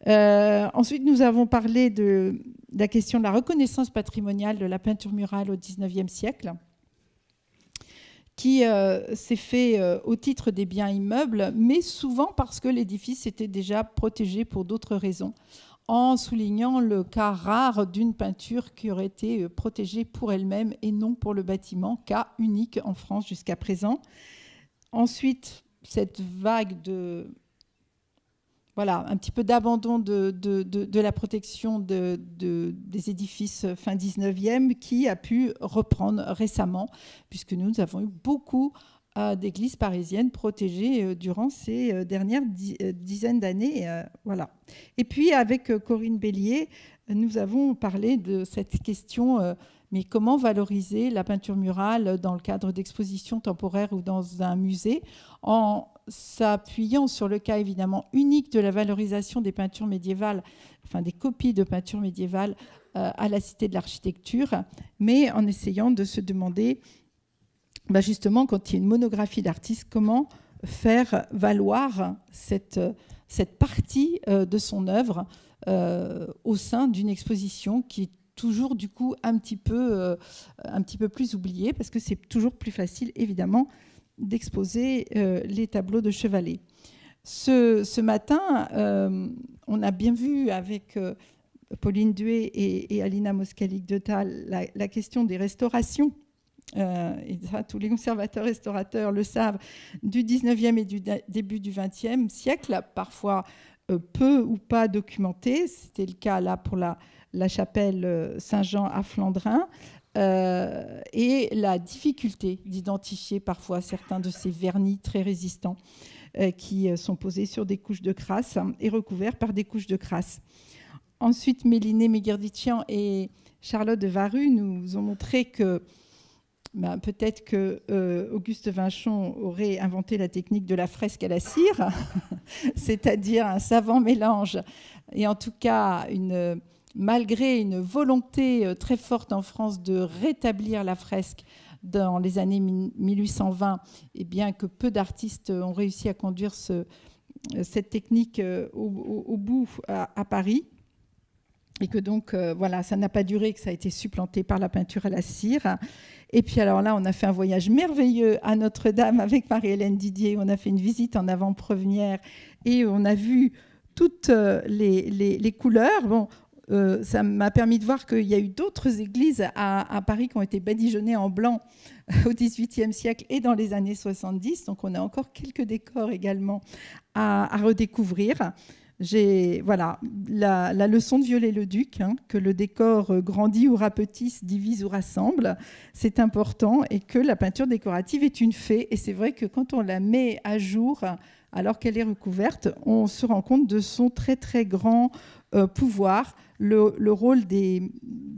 [SPEAKER 14] Euh, ensuite, nous avons parlé de, la question de la reconnaissance patrimoniale de la peinture murale au XIXe siècle, qui euh, s'est fait euh, au titre des biens immeubles, mais souvent parce que l'édifice était déjà protégé pour d'autres raisons, en soulignant le cas rare d'une peinture qui aurait été protégée pour elle-même et non pour le bâtiment, cas unique en France jusqu'à présent. Ensuite, cette vague de voilà, un petit peu d'abandon de, de, la protection de, des édifices fin 19e qui a pu reprendre récemment, puisque nous avons eu beaucoup euh, d'églises parisiennes protégées euh, durant ces euh, dernières dizaines d'années. voilà. Et puis, avec Corinne Bélier, nous avons parlé de cette question mais comment valoriser la peinture murale dans le cadre d'expositions temporaires ou dans un musée en s'appuyant sur le cas évidemment unique de la valorisation des peintures médiévales, enfin des copies de peintures médiévales euh, à la Cité de l'Architecture, mais en essayant de se demander, bah, justement, quand il y a une monographie d'artiste, comment faire valoir cette, cette partie euh, de son œuvre euh, au sein d'une exposition qui toujours du coup un petit peu, euh, un petit peu plus oublié parce que c'est toujours plus facile évidemment d'exposer euh, les tableaux de chevalet. Ce, matin, euh, on a bien vu avec Pauline Duet et, Alina Moscalic de Tal la, question des restaurations. et tous les conservateurs restaurateurs le savent, du 19e et du début du 20e siècle, parfois peu ou pas documenté. C'était le cas là pour la, la chapelle euh, Saint-Jean à Flandrin. Euh, et la difficulté d'identifier parfois certains de ces vernis très résistants euh, qui sont posés sur des couches de crasse et recouverts par des couches de crasse. Ensuite, Méliné Megerditian et Charlotte de Varu nous ont montré que ben, peut-être que Auguste Vinchon aurait inventé la technique de la fresque à la cire, c'est-à-dire un savant mélange, et en tout cas une, malgré une volonté euh, très forte en France de rétablir la fresque dans les années 1820, et bien que peu d'artistes ont réussi à conduire ce, cette technique au, bout à, Paris. Et que donc, voilà, ça n'a pas duré, que ça a été supplanté par la peinture à la cire. Et puis alors là, on a fait un voyage merveilleux à Notre-Dame avec Marie-Hélène Didier. On a fait une visite en avant-première et on a vu toutes les, les couleurs. Bon, euh, ça m'a permis de voir qu'il y a eu d'autres églises à, Paris qui ont été badigeonnées en blanc au XVIIIe siècle et dans les années 70. Donc on a encore quelques décors également à, redécouvrir. J'ai voilà la, leçon de Viollet-le-Duc, hein, que le décor grandit ou rapetisse, divise ou rassemble, c'est important, et que la peinture décorative est une fée. Et c'est vrai que quand on la met à jour, alors qu'elle est recouverte, on se rend compte de son très très grand euh, pouvoir le, rôle des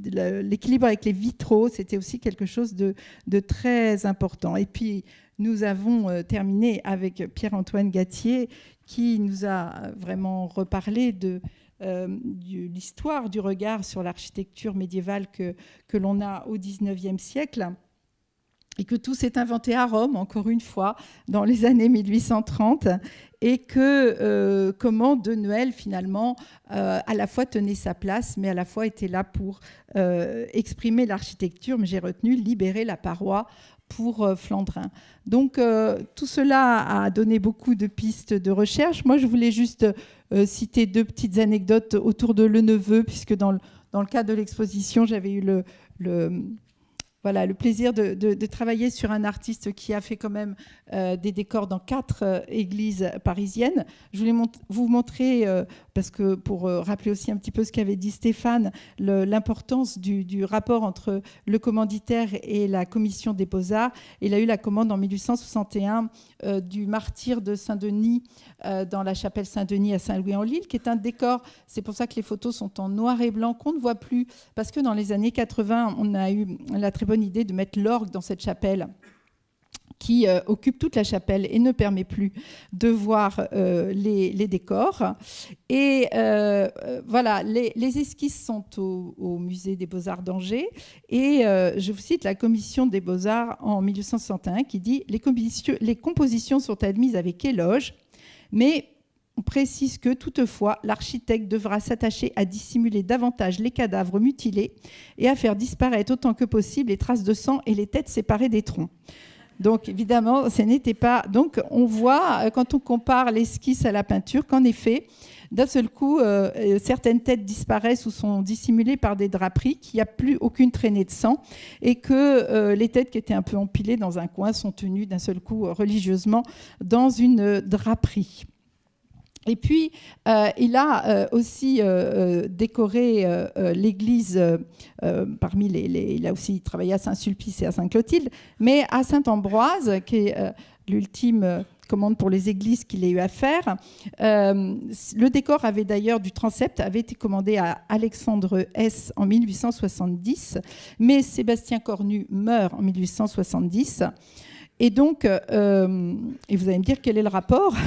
[SPEAKER 14] l'équilibre avec les vitraux, c'était aussi quelque chose de, très important. Et puis nous avons euh, terminé avec Pierre-Antoine Gatier qui nous a vraiment reparlé de euh, l'histoire du regard sur l'architecture médiévale que l'on a au XIXe siècle et que tout s'est inventé à Rome, encore une fois, dans les années 1830, et que euh, comment De Noël, finalement, euh, à la fois tenait sa place, mais à la fois était là pour euh, exprimer l'architecture, mais j'ai retenu libérer la paroi pour Flandrin. Donc tout cela a donné beaucoup de pistes de recherche. Moi, je voulais juste citer deux petites anecdotes autour de Le Neveu, puisque dans le, dans le cadre de l'exposition, j'avais eu le, le voilà, le plaisir de, travailler sur un artiste qui a fait quand même euh, des décors dans quatre euh, églises parisiennes. Je voulais vous montrer, euh, parce que pour rappeler aussi un petit peu ce qu'avait dit Stéphane, l'importance du, rapport entre le commanditaire et la commission des beaux-arts. Il a eu la commande en 1861 du martyr de Saint-Denis dans la chapelle Saint-Denis à Saint-Louis-en-Lille, qui est un décor, c'est pour ça que les photos sont en noir et blanc, qu'on ne voit plus, parce que dans les années 80, on a eu la très bonne idée de mettre l'orgue dans cette chapelle qui euh, occupe toute la chapelle et ne permet plus de voir euh, les, décors. Et euh, voilà, les, esquisses sont au, musée des beaux-arts d'Angers. Et je vous cite la commission des beaux-arts en 1861 qui dit les, les compositions sont admises avec éloge, mais on précise que toutefois, l'architecte devra s'attacher à dissimuler davantage les cadavres mutilés et à faire disparaître autant que possible les traces de sang et les têtes séparées des troncs. Donc évidemment, ce n'était pas. Donc on voit euh, quand on compare l'esquisse à la peinture qu'en effet, d'un seul coup, euh, euh, certaines têtes disparaissent ou sont dissimulées par des draperies, qu'il n'y a plus aucune traînée de sang, et que les têtes qui étaient un peu empilées dans un coin sont tenues d'un seul coup religieusement dans une draperie. Et puis, euh, il a euh, aussi euh, décoré l'église, parmi les, Il a aussi travaillé à Saint-Sulpice et à Saint-Clotilde, mais à Saint-Ambroise, qui est l'ultime commande pour les églises qu'il a eu à faire. le décor avait d'ailleurs du transept, avait été commandé à Alexandre S en 1870, mais Sébastien Cornu meurt en 1870. Et donc, euh, et vous allez me dire quel est le rapport?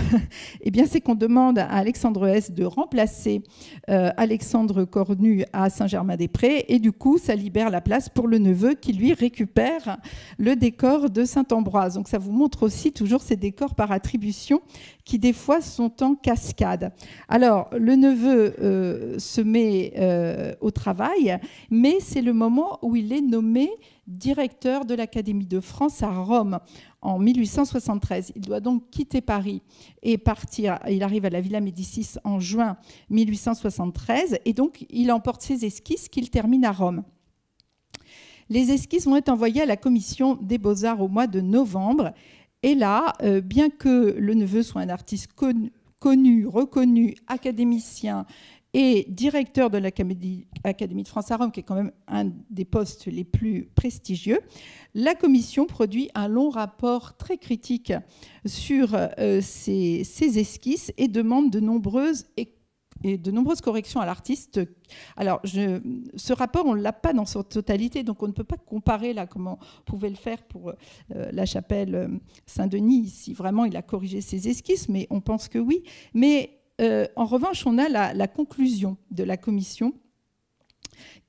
[SPEAKER 14] Eh bien, c'est qu'on demande à Alexandre S de remplacer euh, Alexandre Cornu à Saint-Germain-des-Prés, et du coup, ça libère la place pour le neveu qui lui récupère le décor de Saint-Ambroise. Donc, ça vous montre aussi toujours ces décors par attribution qui des fois sont en cascade. Alors, le neveu euh, se met au travail, mais c'est le moment où il est nommé directeur de l'Académie de France à Rome en 1873. Il doit donc quitter Paris et partir. Il arrive à la Villa Médicis en juin 1873 et donc il emporte ses esquisses qu'il termine à Rome. Les esquisses vont être envoyées à la commission des beaux-arts au mois de novembre. Et là, euh, bien que le neveu soit un artiste connu reconnu, académicien et directeur de l'Académie de France à Rome, qui est quand même un des postes les plus prestigieux, la commission produit un long rapport très critique sur euh, ces, esquisses et demande de nombreuses de nombreuses corrections à l'artiste. Alors, ce rapport, on ne l'a pas dans sa totalité, donc on ne peut pas comparer là comment on pouvait le faire pour euh, la chapelle euh, Saint-Denis, si vraiment il a corrigé ses esquisses, mais on pense que oui. Mais euh, en revanche, on a la, conclusion de la commission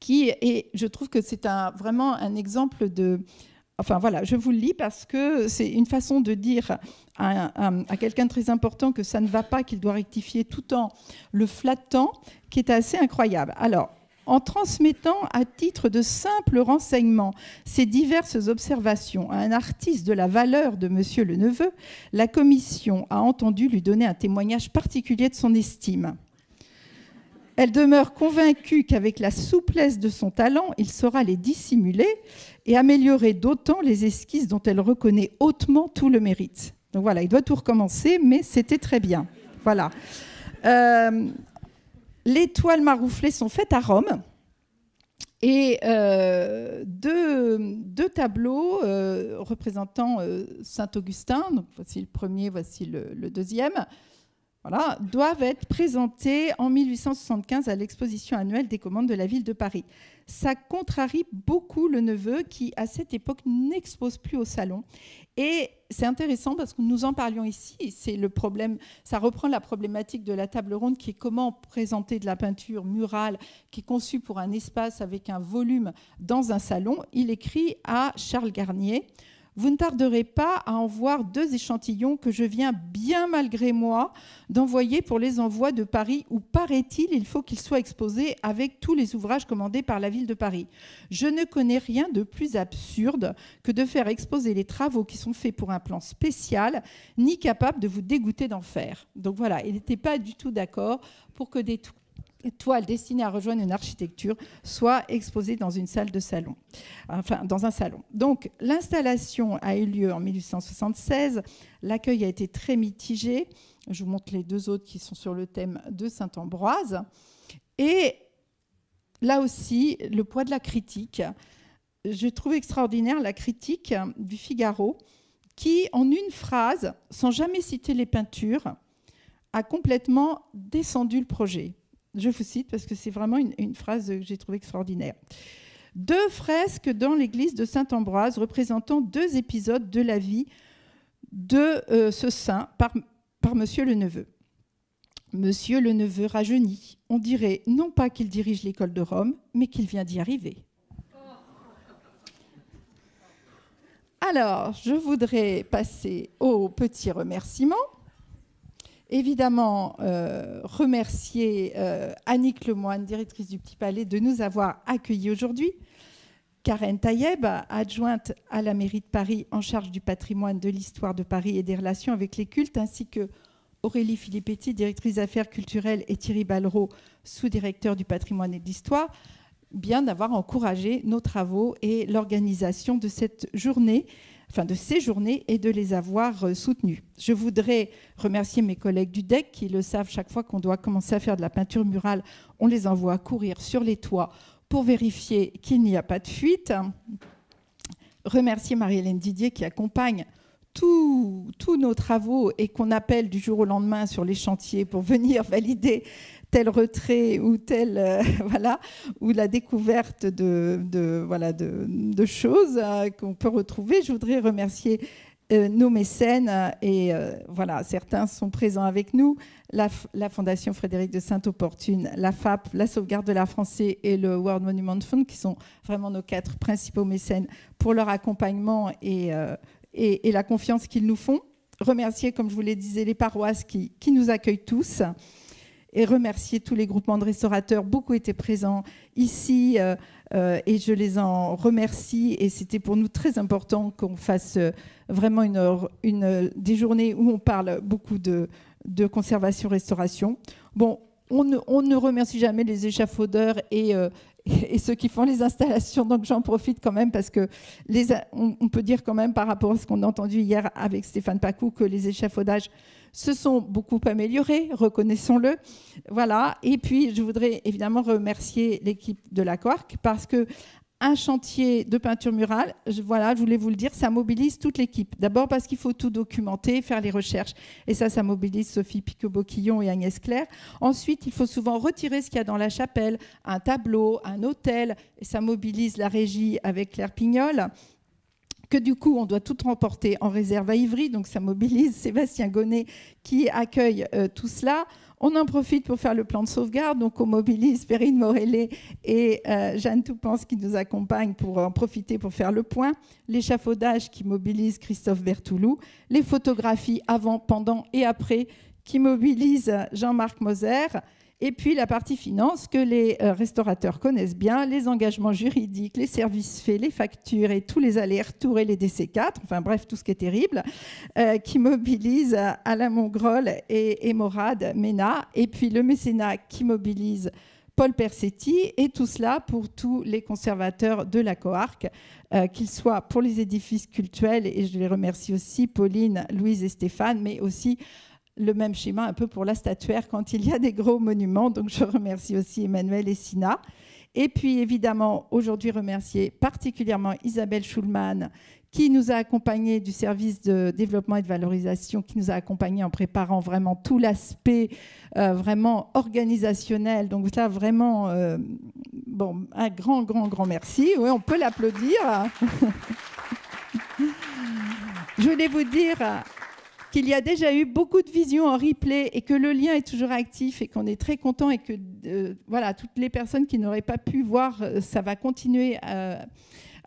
[SPEAKER 14] qui est, je trouve que c'est vraiment un exemple de, Enfin voilà, je vous le lis parce que c'est une façon de dire à, quelqu'un de très important que ça ne va pas, qu'il doit rectifier tout en le flattant, qui est assez incroyable. Alors, en transmettant à titre de simple renseignement ces diverses observations à un artiste de la valeur de Monsieur le Neveu, la commission a entendu lui donner un témoignage particulier de son estime. Elle demeure convaincue qu'avec la souplesse de son talent, il saura les dissimuler et améliorer d'autant les esquisses dont elle reconnaît hautement tout le mérite. Donc voilà, il doit tout recommencer, mais c'était très bien. Voilà. Euh, les toiles marouflées sont faites à Rome. Et euh, deux, tableaux euh, représentant Saint-Augustin, donc voici le premier, voici le deuxième, doivent être présentés en 1875 à l'exposition annuelle des commandes de la ville de Paris. Ça contrarie beaucoup le neveu qui, à cette époque, n'expose plus au salon. Et c'est intéressant parce que nous en parlions ici. C'est le problème. Ça reprend la problématique de la table ronde, qui est comment présenter de la peinture murale, qui est conçue pour un espace avec un volume dans un salon. Il écrit à Charles Garnier vous ne tarderez pas à en voir deux échantillons que je viens bien malgré moi d'envoyer pour les envois de Paris où, paraît-il, il faut qu'ils soient exposés avec tous les ouvrages commandés par la ville de Paris. Je ne connais rien de plus absurde que de faire exposer les travaux qui sont faits pour un plan spécial, ni capable de vous dégoûter d'en faire. Donc voilà, il n'était pas du tout d'accord pour que des toile destinée à rejoindre une architecture soit exposée dans une salle de salon, enfin dans un salon. Donc l'installation a eu lieu en 1876. L'accueil a été très mitigé. Je vous montre les deux autres qui sont sur le thème de Saint-Ambroise. Et là aussi, le poids de la critique. Je trouve extraordinaire la critique du Figaro qui, en une phrase, sans jamais citer les peintures, a complètement descendu le projet. Je vous cite parce que c'est vraiment une, phrase que j'ai trouvée extraordinaire. Deux fresques dans l'église de Saint-Ambroise représentant deux épisodes de la vie de euh, ce saint par, par Monsieur le Neveu. Monsieur le Neveu rajeunit. On dirait non pas qu'il dirige l'école de Rome, mais qu'il vient d'y arriver. Alors, je voudrais passer au petit remerciement évidemment euh, remercier euh, Annick Lemoine, directrice du Petit Palais, de nous avoir accueillis aujourd'hui. Karen Tayeb, adjointe à la mairie de Paris en charge du patrimoine, de l'histoire de Paris et des relations avec les cultes, ainsi que Aurélie Filippetti, directrice affaires culturelles, et Thierry Ballereau, sous-directeur du patrimoine et de l'histoire, bien d'avoir encouragé nos travaux et l'organisation de cette journée enfin de ces journées et de les avoir euh, soutenues. Je voudrais remercier mes collègues du DEC qui le savent, chaque fois qu'on doit commencer à faire de la peinture murale, on les envoie courir sur les toits pour vérifier qu'il n'y a pas de fuite. Remercier Marie-Hélène Didier qui accompagne tous, nos travaux et qu'on appelle du jour au lendemain sur les chantiers pour venir valider tel retrait ou tel euh, voilà ou la découverte de, voilà de, choses euh, qu'on peut retrouver. Je voudrais remercier euh, nos mécènes et voilà certains sont présents avec nous. La, la Fondation Frédéric de Sainte-Opportune, la FAP, la Sauvegarde de l'art français et le World Monument Fund qui sont vraiment nos quatre principaux mécènes pour leur accompagnement et, et, la confiance qu'ils nous font. Remercier, comme je vous l'ai disais, les paroisses qui, qui nous accueillent tous et remercier tous les groupements de restaurateurs. Beaucoup étaient présents ici euh, euh, et je les en remercie. Et c'était pour nous très important qu'on fasse euh, vraiment une, des journées où on parle beaucoup de, conservation-restauration. Bon, on ne, remercie jamais les échafaudeurs et, ceux qui font les installations. Donc j'en profite quand même parce que on, peut dire quand même par rapport à ce qu'on a entendu hier avec Stéphane Pacou que les échafaudages se sont beaucoup améliorés, reconnaissons-le. Voilà. Et puis, je voudrais évidemment remercier l'équipe de la Quark parce que un chantier de peinture murale, je, voilà, je voulais vous le dire, ça mobilise toute l'équipe. D'abord parce qu'il faut tout documenter, faire les recherches. Et ça, ça mobilise Sophie Picot-Boquillon et Agnès Claire. Ensuite, il faut souvent retirer ce qu'il y a dans la chapelle, un tableau, un hôtel. Et ça mobilise la régie avec Claire Pignol que du coup, on doit tout remporter en réserve à Ivry. Donc, ça mobilise Sébastien Gonnet qui accueille euh, tout cela. On en profite pour faire le plan de sauvegarde. Donc, on mobilise Perrine Morellet et euh, Jeanne Toupance qui nous accompagnent pour en profiter pour faire le point. L'échafaudage qui mobilise Christophe Bertoulou. Les photographies avant, pendant et après qui mobilisent Jean-Marc Moser. Et puis la partie finance que les euh, restaurateurs connaissent bien, les engagements juridiques, les services faits, les factures et tous les allers-retours et les DC4, enfin bref, tout ce qui est terrible, euh, qui mobilise Alain Mongrol et, et Morad Mena. Et puis le mécénat qui mobilise Paul Persetti, et tout cela pour tous les conservateurs de la coarque, euh, qu'ils soient pour les édifices cultuels, et je les remercie aussi, Pauline, Louise et Stéphane, mais aussi le même schéma un peu pour la statuaire quand il y a des gros monuments. Donc je remercie aussi Emmanuel et Sina. Et puis évidemment, aujourd'hui remercier particulièrement Isabelle Schulman qui nous a accompagnés du service de développement et de valorisation, qui nous a accompagnés en préparant vraiment tout l'aspect euh, vraiment organisationnel. Donc là, vraiment, euh, bon, un grand, grand, grand merci. Oui, on peut l'applaudir. Je voulais vous dire qu'il y a déjà eu beaucoup de visions en replay et que le lien est toujours actif et qu'on est très content et que euh, voilà, toutes les personnes qui n'auraient pas pu voir, euh, ça va continuer.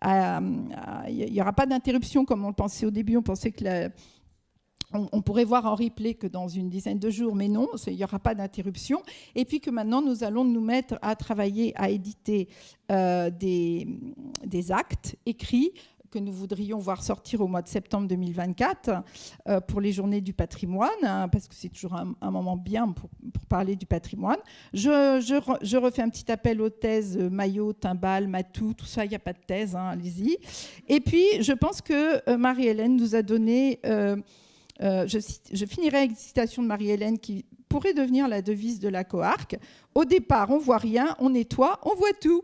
[SPEAKER 14] Il n'y aura pas d'interruption comme on le pensait au début. On pensait que on, pourrait voir en replay que dans une dizaine de jours, mais non, il n'y aura pas d'interruption. Et puis que maintenant, nous allons nous mettre à travailler, à éditer euh, des, des, actes écrits que nous voudrions voir sortir au mois de septembre 2024 euh, pour les journées du patrimoine, hein, parce que c'est toujours un, moment bien pour, parler du patrimoine. Je, je, refais un petit appel aux thèses euh, Maillot, Timbal, Matou, tout ça, il n'y a pas de thèse, hein, allez-y. Et puis, je pense que euh, Marie-Hélène nous a donné... je, finirai avec une citation de Marie-Hélène qui pourrait devenir la devise de la coarque. Au départ, on voit rien, on nettoie, on voit tout.